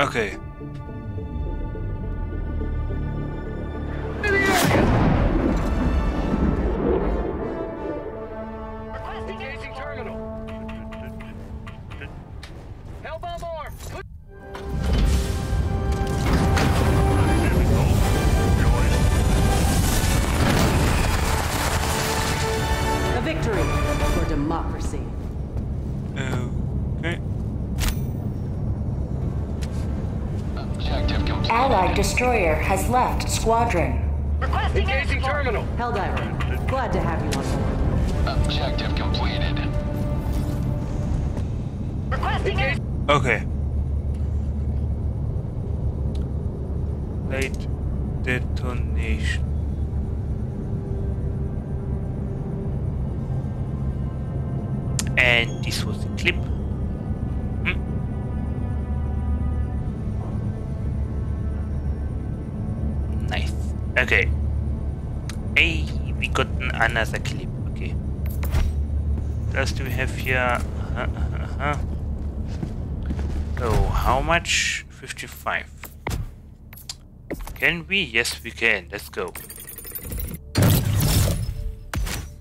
Okay. destroyer has left Squadron. Requesting Engaging terminal. Helldiver, glad to have you on board. Objective completed. Requesting Engage Okay. Late detonation. And this was the clip. Okay. Hey, we got another clip. Okay. What else do we have here? Uh, uh, uh. -huh. Oh, how much? 55. Can we? Yes, we can. Let's go.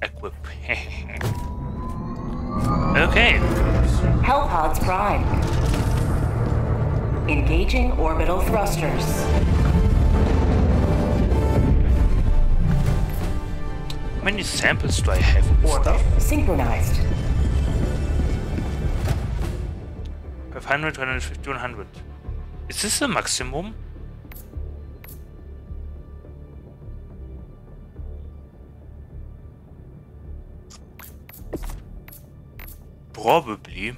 Equip. okay. Hellpods Prime. Engaging orbital thrusters. Many samples do I have? Orbit synchronized. 500, 150, 100. Is this the maximum? Probably.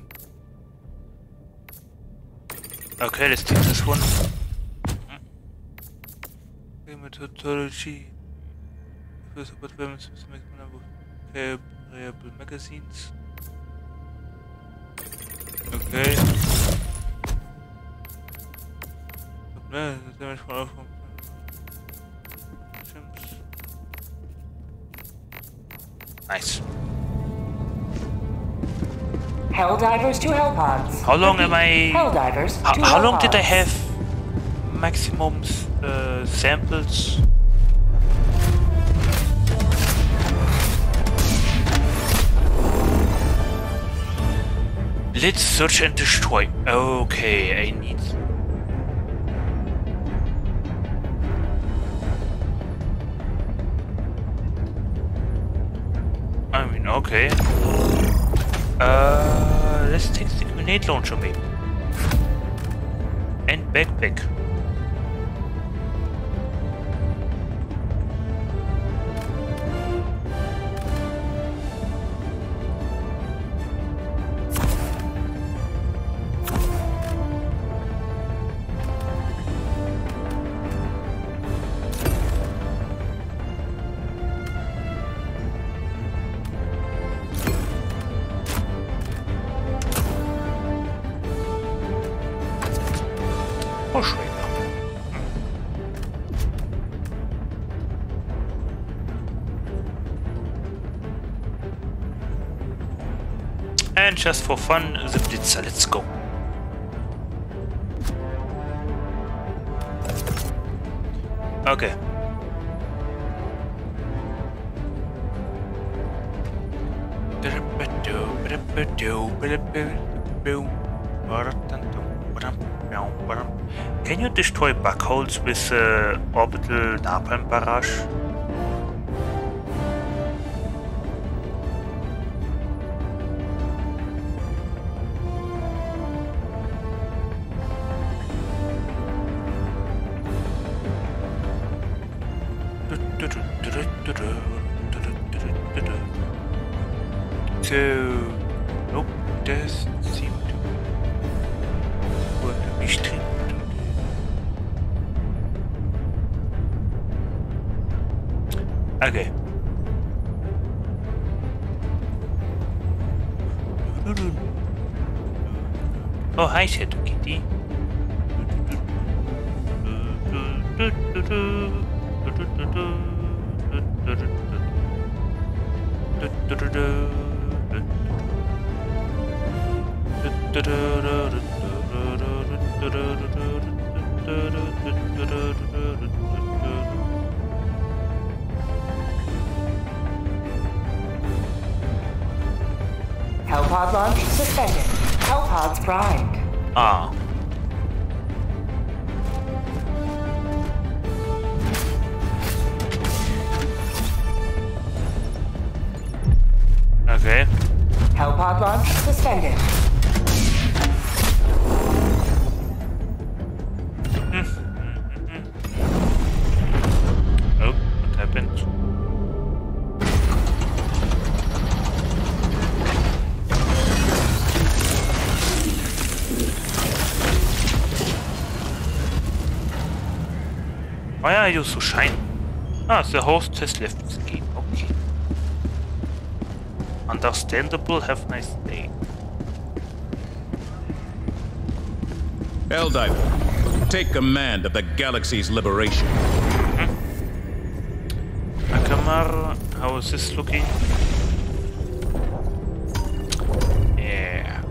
Okay, let's take this one. Hmm. Methodology. Support weapons with maximum number of variable magazines. Okay. Damage from Nice. Helldivers to Hellpods. How long am I? Helldivers How, to how long did I have maximum uh, samples? Let's search and destroy. Okay, I need. I mean, okay. Uh, let's take the grenade launcher maybe. And backpack. And just for fun, the Blitzer, let's go. Okay. Can you destroy bug with uh, orbital napalm barrage? You so shiny? Ah, the host has left the game. Okay. Understandable. Have a nice day. Helldiver, take command of the galaxy's liberation. Acamar, how is this looking? Yeah.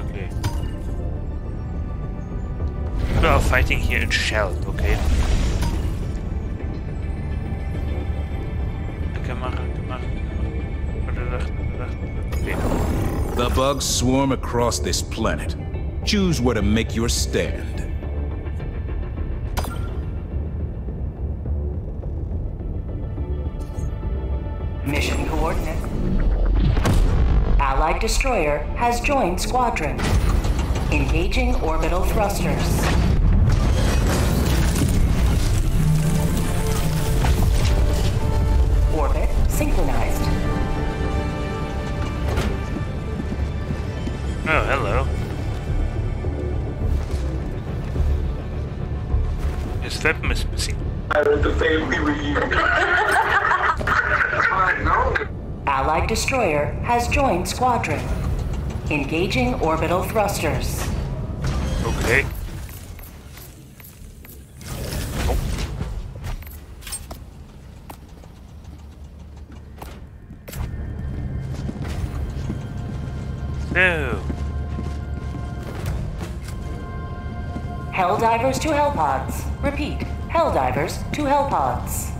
Okay. We are fighting here in Shell, Swarm across this planet. Choose where to make your stand. Mission coordinate. Allied destroyer has joined squadron. Engaging orbital thrusters. Destroyer has joined squadron. Engaging orbital thrusters. Okay. So, Helldivers to Hellpods. Repeat. Helldivers to Hellpods.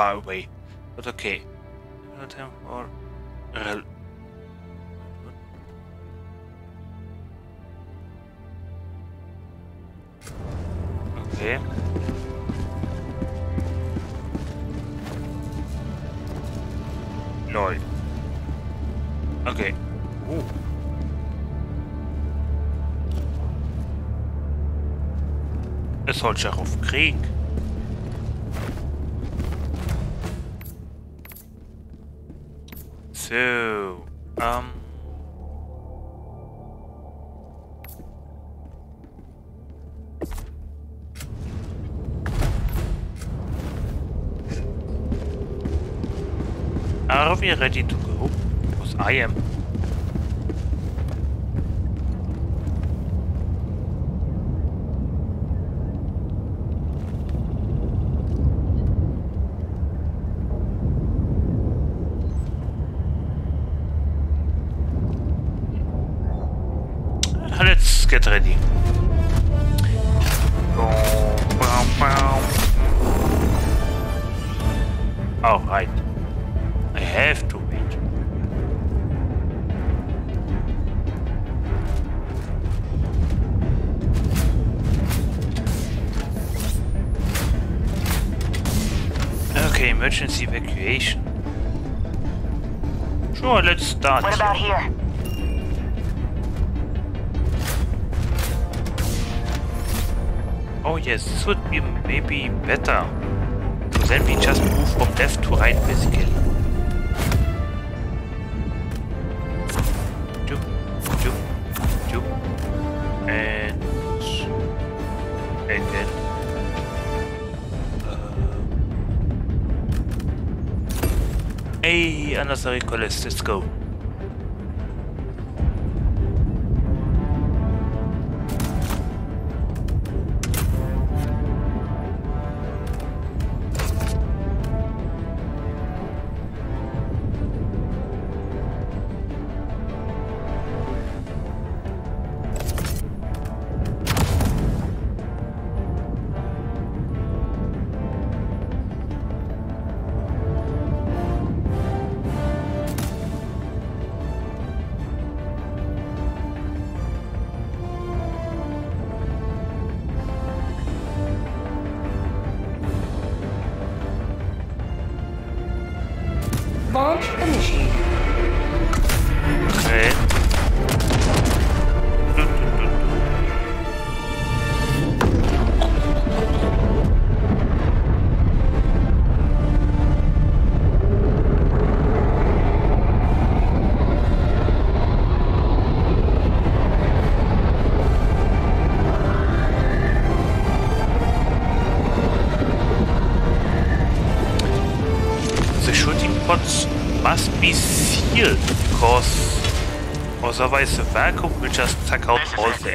Far away. But okay. Or rel- Okay. Lol. Okay. Ooh. Es soll auf Krieg. So, um. Are we ready to go? Because I am. What about here? Oh yes, this would be maybe better. So then we just move from left to right basically. Doop, doop, doop. And and then uh, Hey, another request, let's go.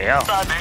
The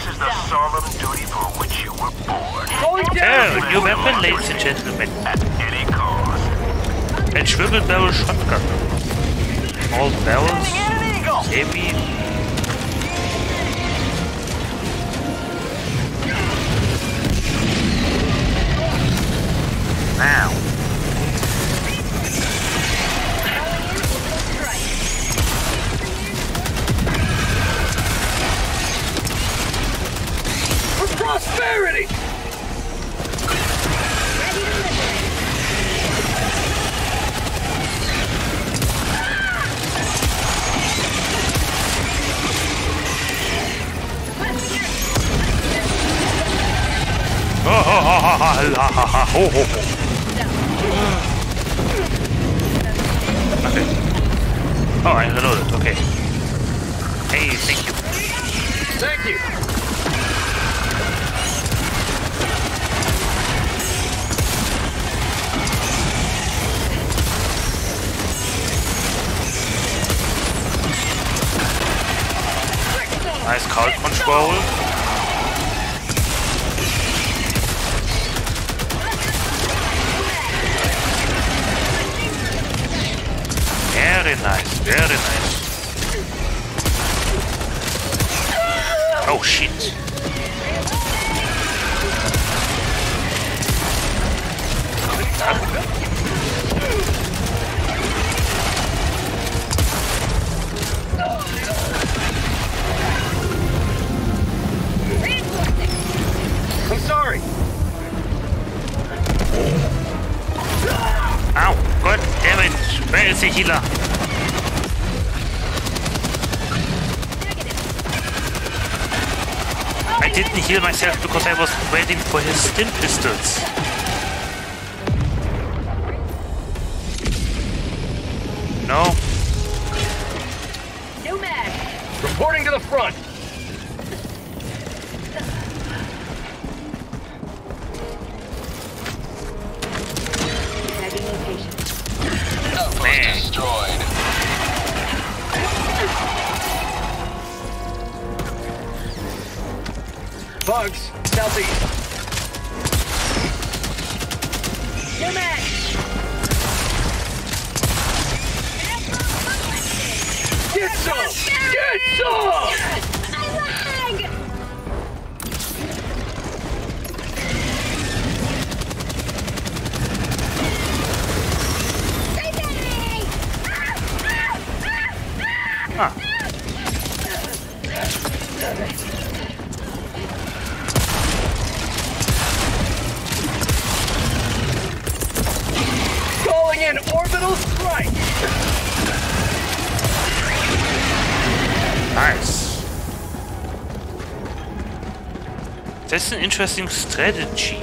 That's an interesting strategy.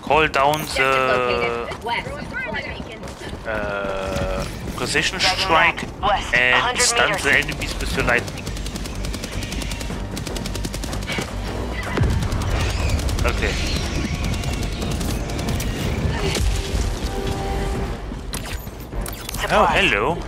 Call down the uh, precision strike and stun the enemies with your lightning. Okay. Oh, hello.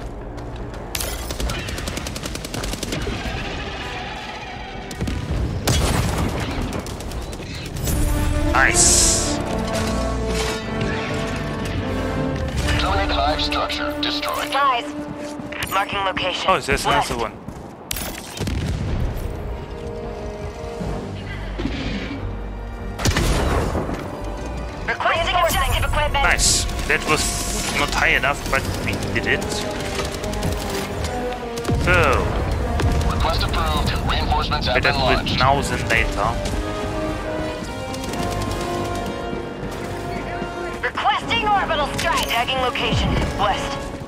There's West. another one. Requesting objective equipment. Nice. That was not high enough, but we did it. So, Request approved. Reinforcements have better been launched. now than later. Requesting orbital strike. Tagging location. West.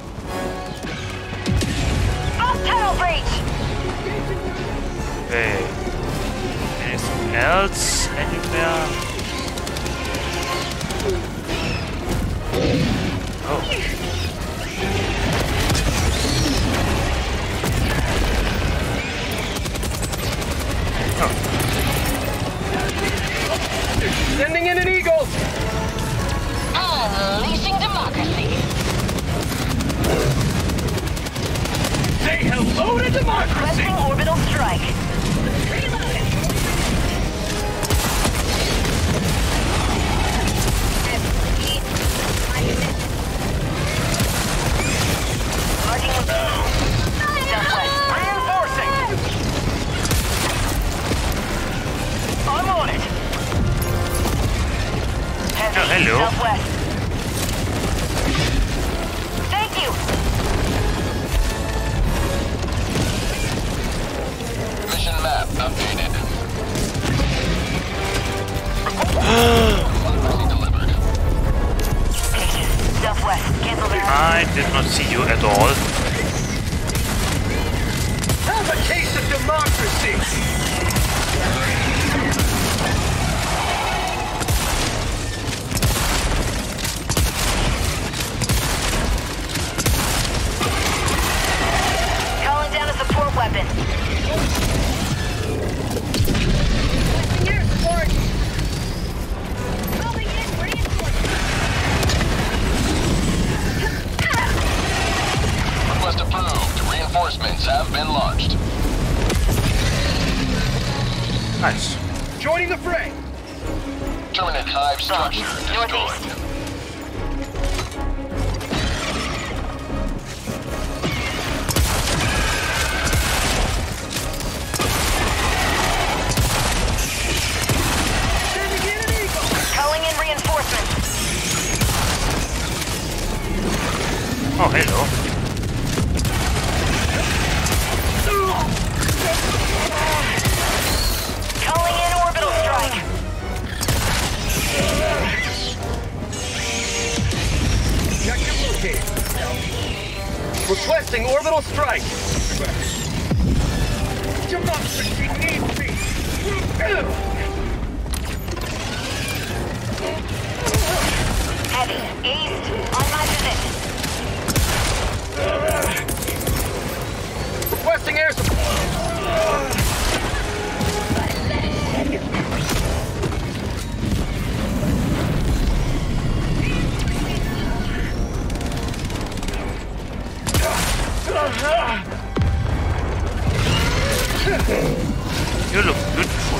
Else? Anywhere? Oh. Sending in an eagle! Unleashing democracy. Say hello to democracy! Requesting orbital strike. Hello. Southwest. You look beautiful.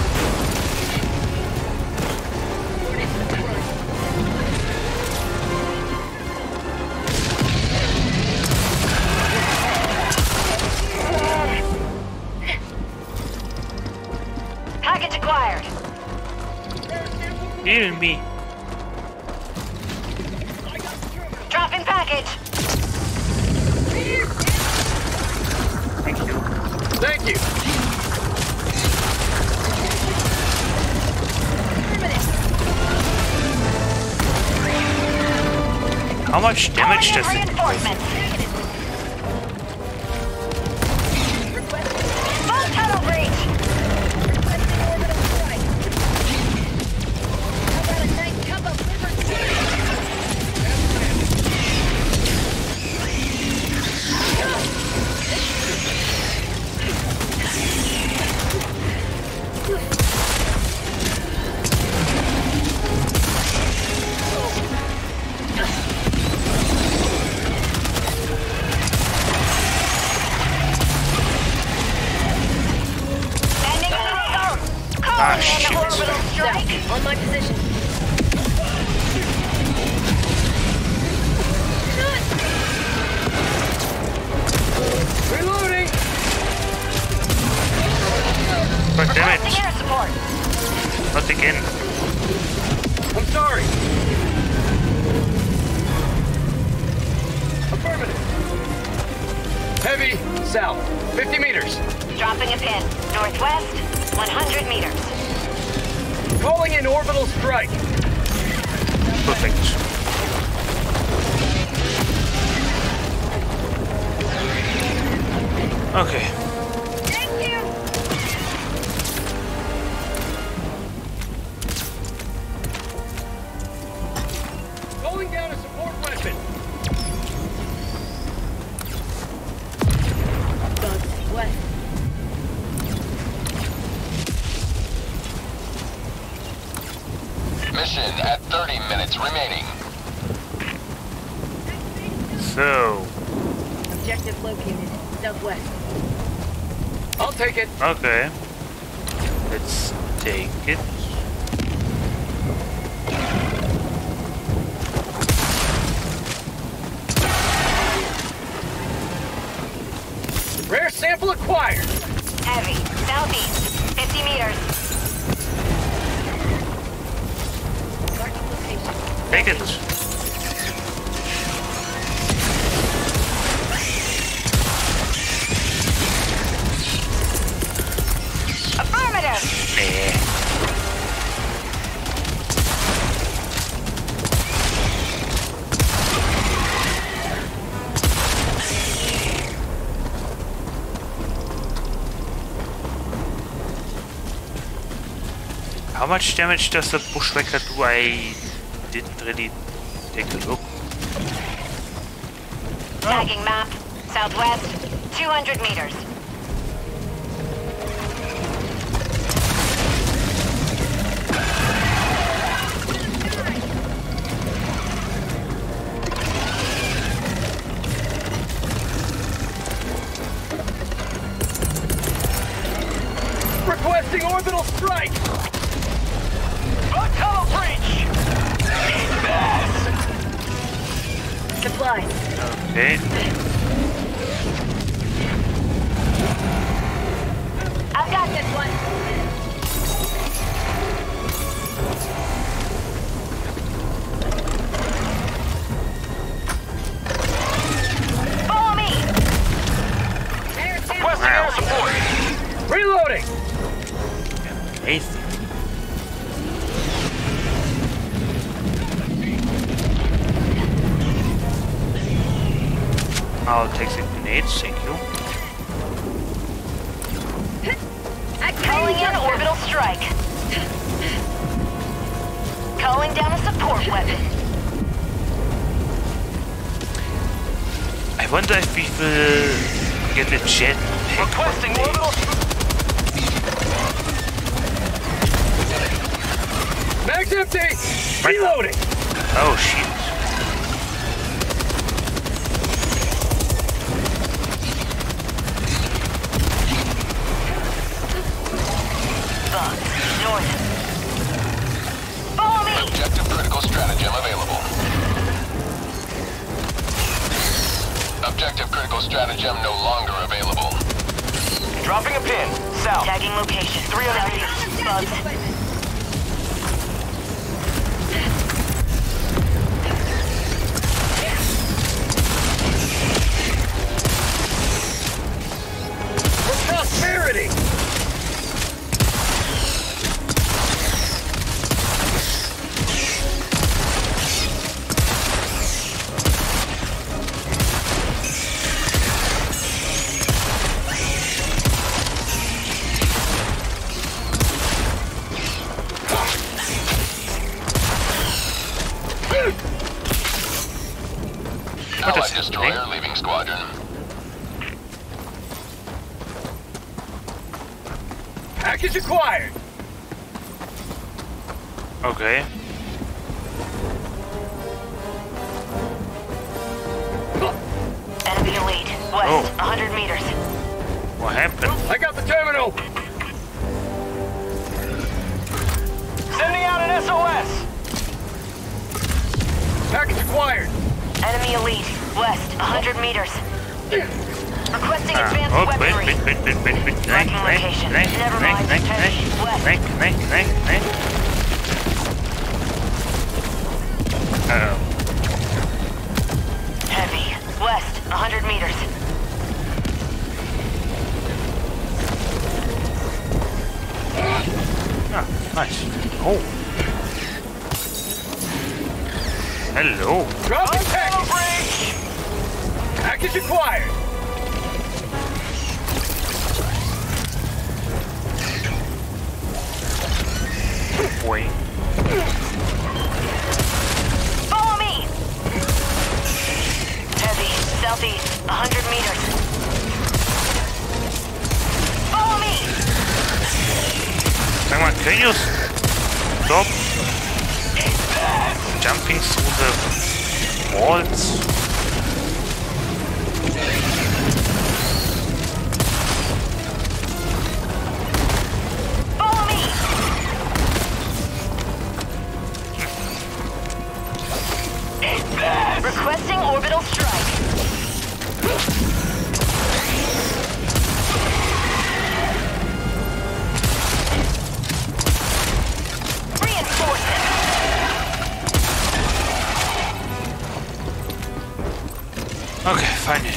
Package acquired. Hear me. Okay. much damage does the bushwhacker do? I didn't really take a look. Tagging map, southwest, 200 meters.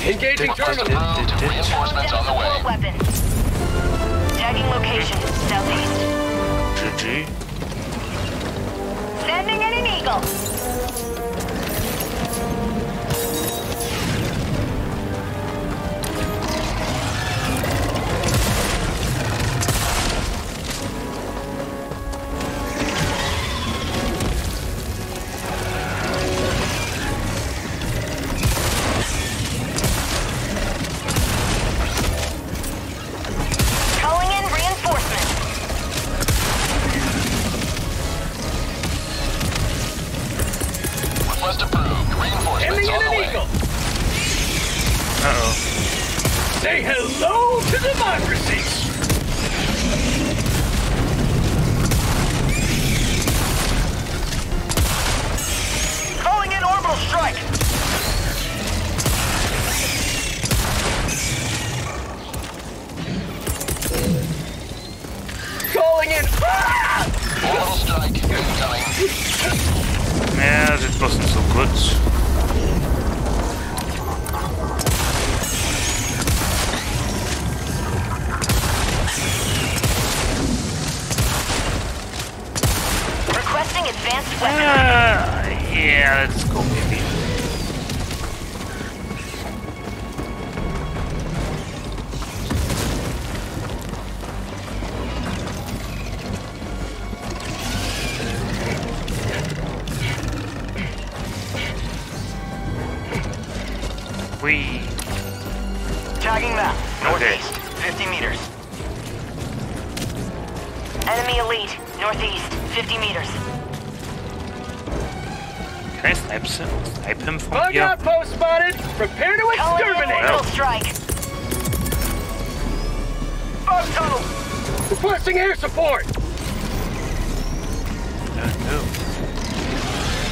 Engaging Request terminal! approved. Reinforcements on the way. Weapon.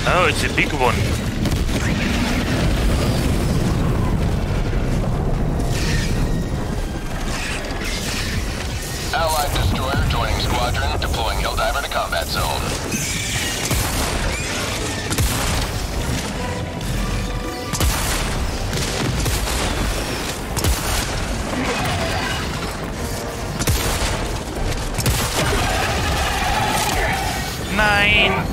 Oh. It's a big one. Allied destroyer joining squadron, deploying Helldiver to combat zone. Nine.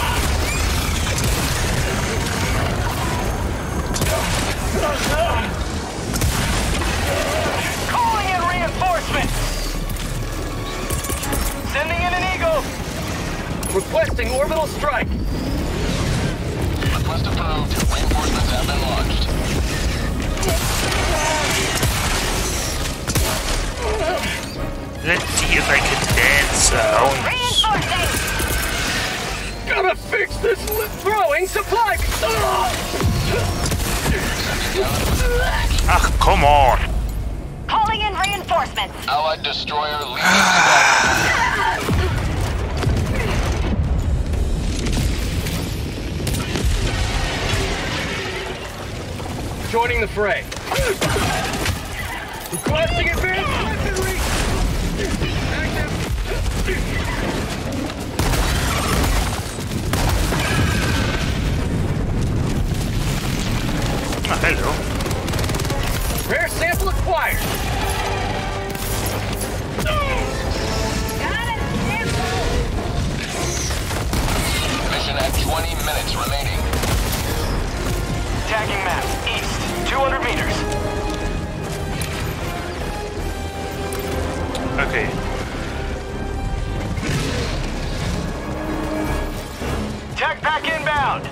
Calling in reinforcements. Sending in an eagle. Requesting orbital strike. Request approved. Reinforcements have been launched. Let's see if I can dance around. Reinforcing. Gotta fix this li- throwing supply. Ah! Ugh! Ah, come on. Calling in reinforcements. Allied destroyer leaving squadron. Joining the fray. Requesting advanced weaponry. Ah, hello. Rare sample acquired. Got it, sample. Mission at 20 minutes remaining. Tagging map. East. 200 meters. Okay. Tag pack inbound.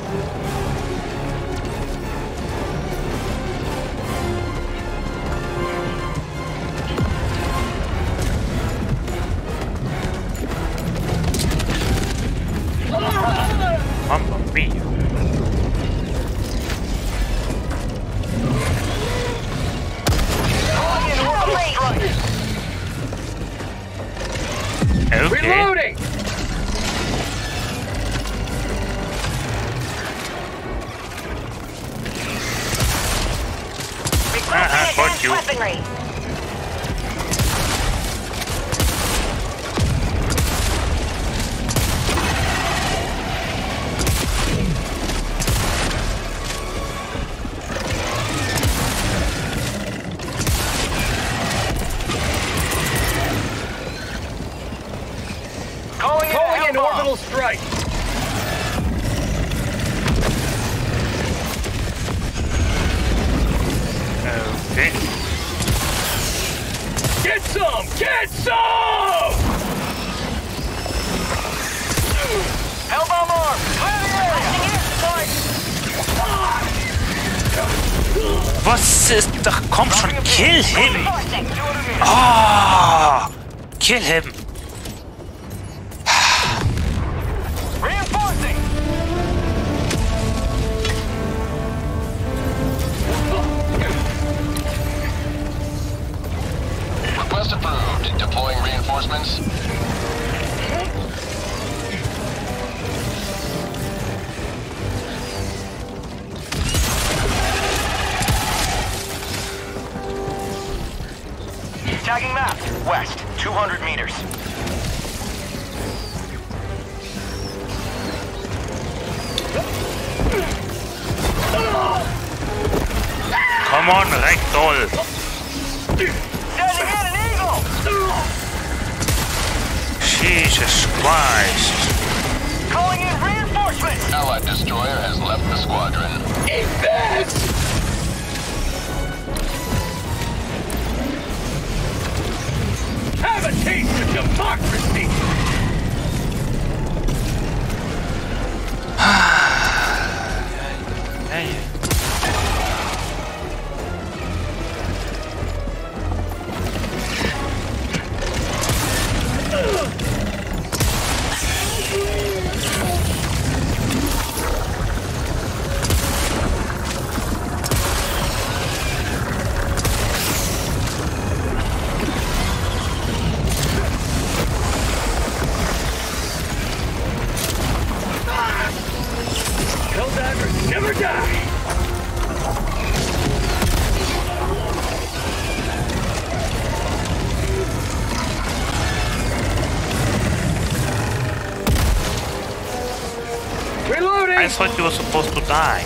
he was supposed to die.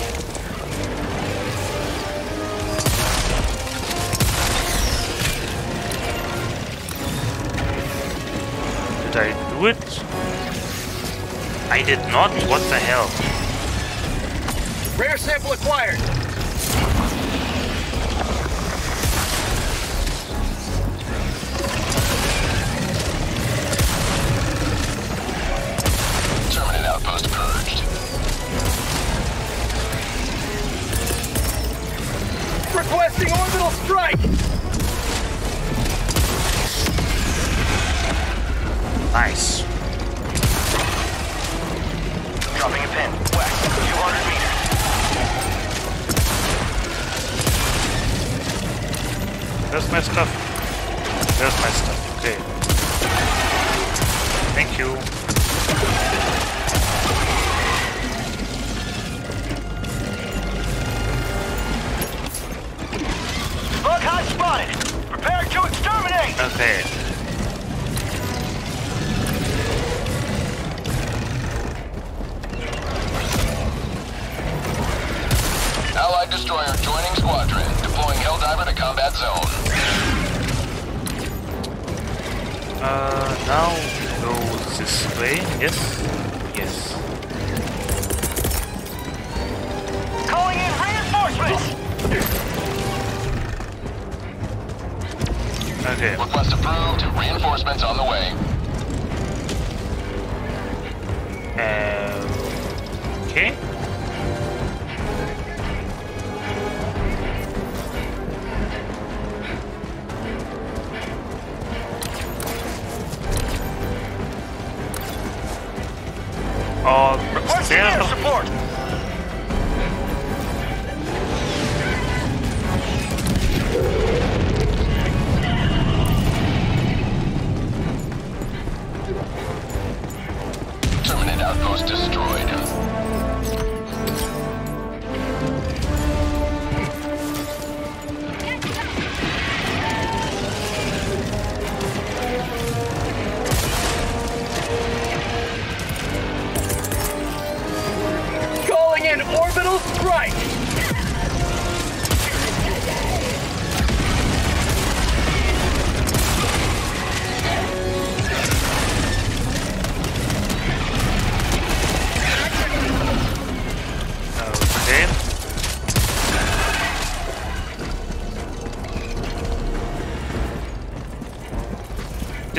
Did I do it? I did not? What the hell? Rare sample acquired.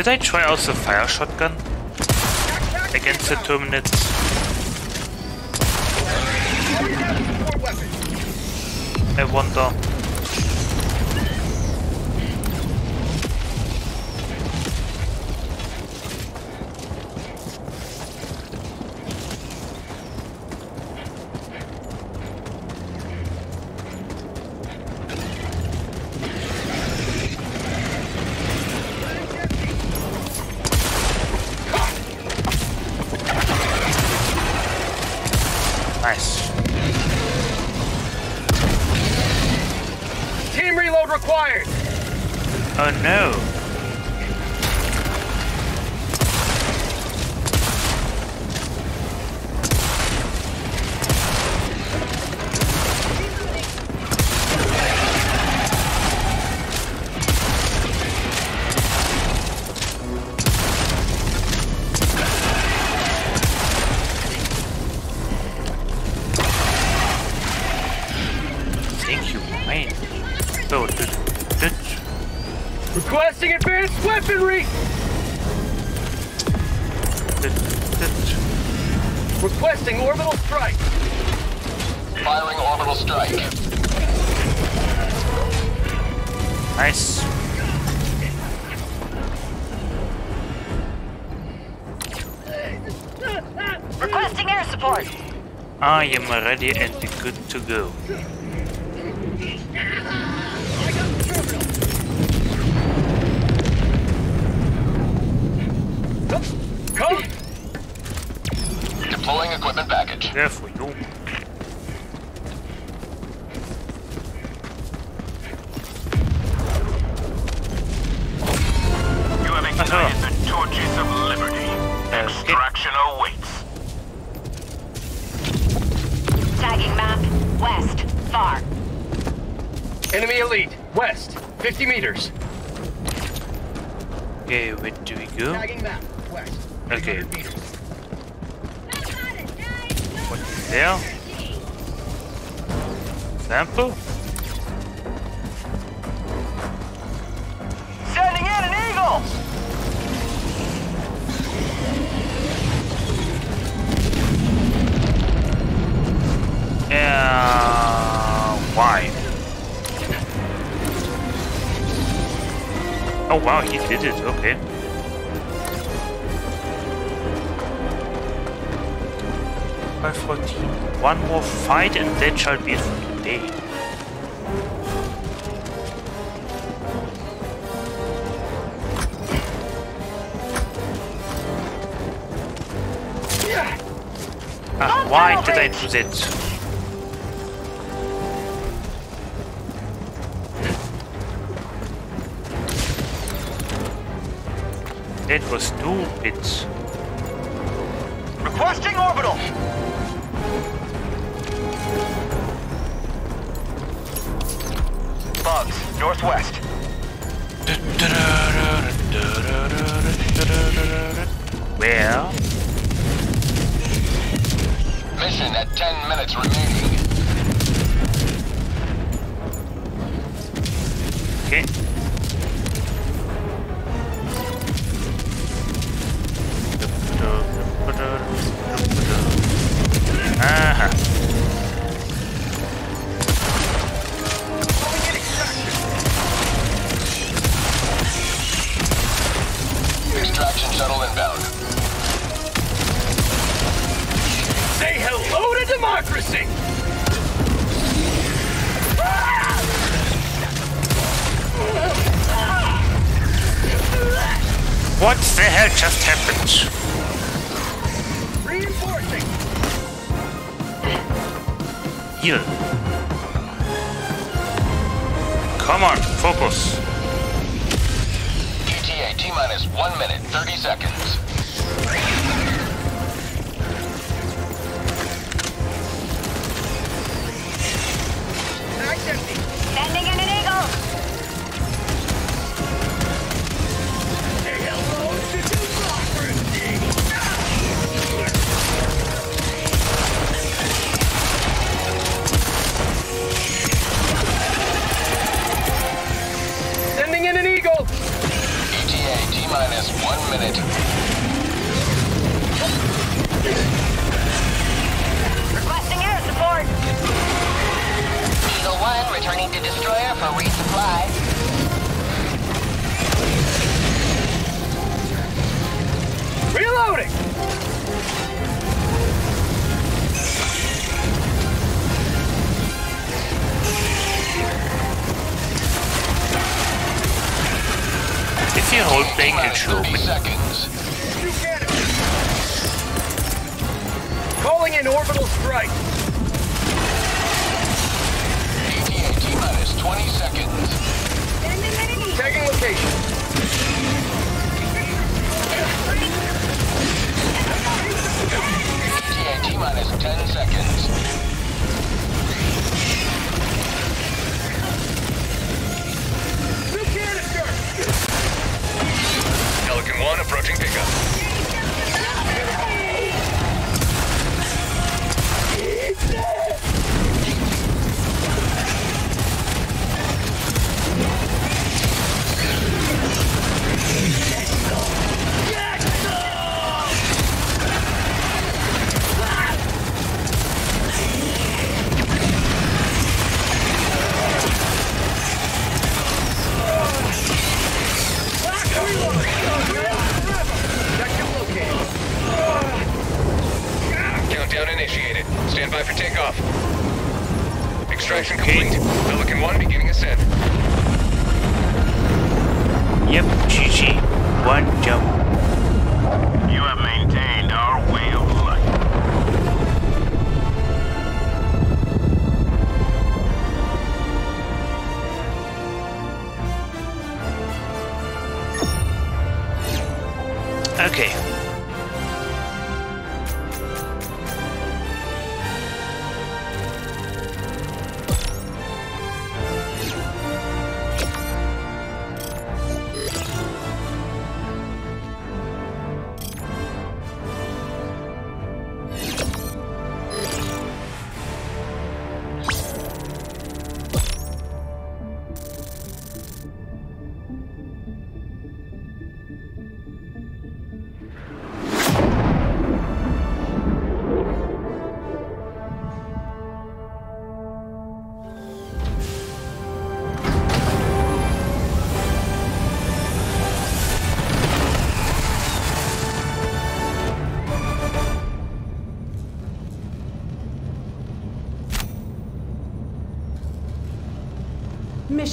Did I try out the fire shotgun? Against the Terminids? I wonder. Nice. Requesting air support. I am ready and good to go. Come. Deploying equipment package. There you. it's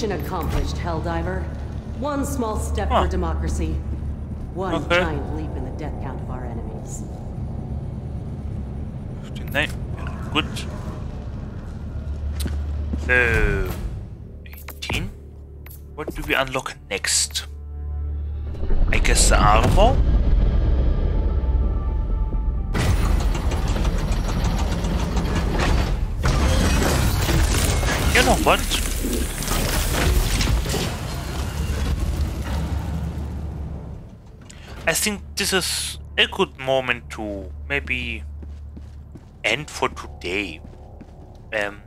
Mission accomplished, Helldiver. One small step Huh. for democracy. One Okay. giant this is a good moment to maybe end for today. Um,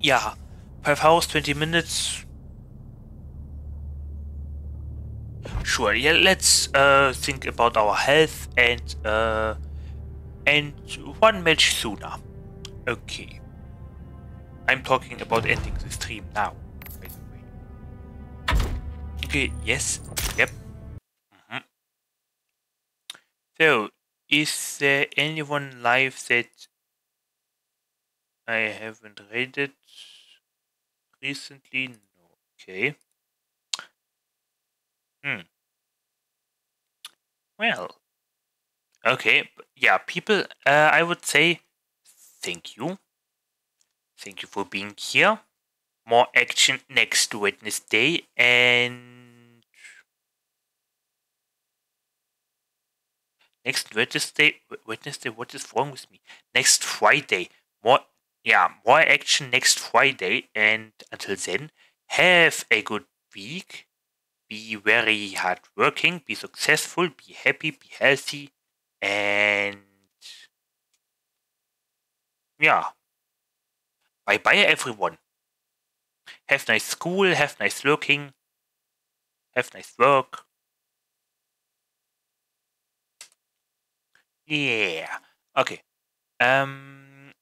yeah, 5 hours, 20 minutes. Sure, yeah, let's uh, think about our health and uh, and one match sooner. Okay. I'm talking about ending the stream now. Okay, yes, there anyone live that I haven't raided recently? No. Okay. Hmm. Well. Okay. Yeah, people, uh, I would say thank you. Thank you for being here. More action next Wednesday and next Wednesday. Wednesday. What is wrong with me? Next Friday. More. Yeah, more action next Friday. And until then, have a good week. Be very hardworking. Be successful. Be happy. Be healthy. And yeah. Bye bye, everyone. Have nice school. Have nice looking. Have nice work. Yeah. Okay. Um,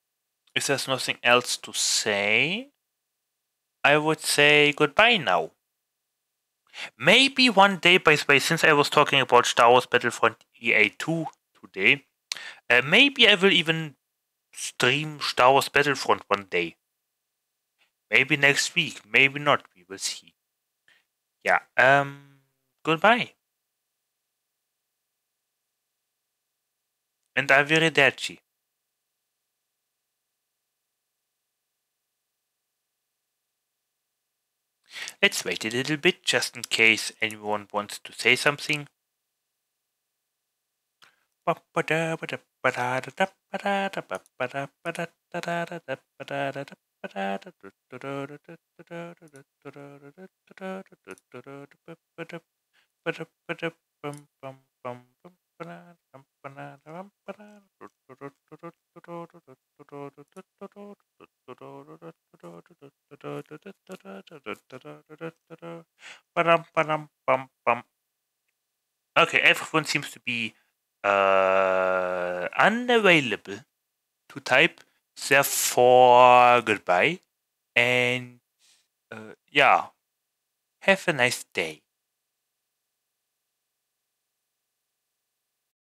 if there's nothing else to say, I would say goodbye now. Maybe one day, by the way, since I was talking about Star Wars Battlefront EA 2 today, uh, maybe I will even stream Star Wars Battlefront one day. Maybe next week, maybe not, we will see. Yeah, um, goodbye. And arrivederci. Let's wait a little bit just in case anyone wants to say something. Okay, everyone seems to be uh, unavailable to type. Therefore, goodbye. And uh, yeah, have a nice day.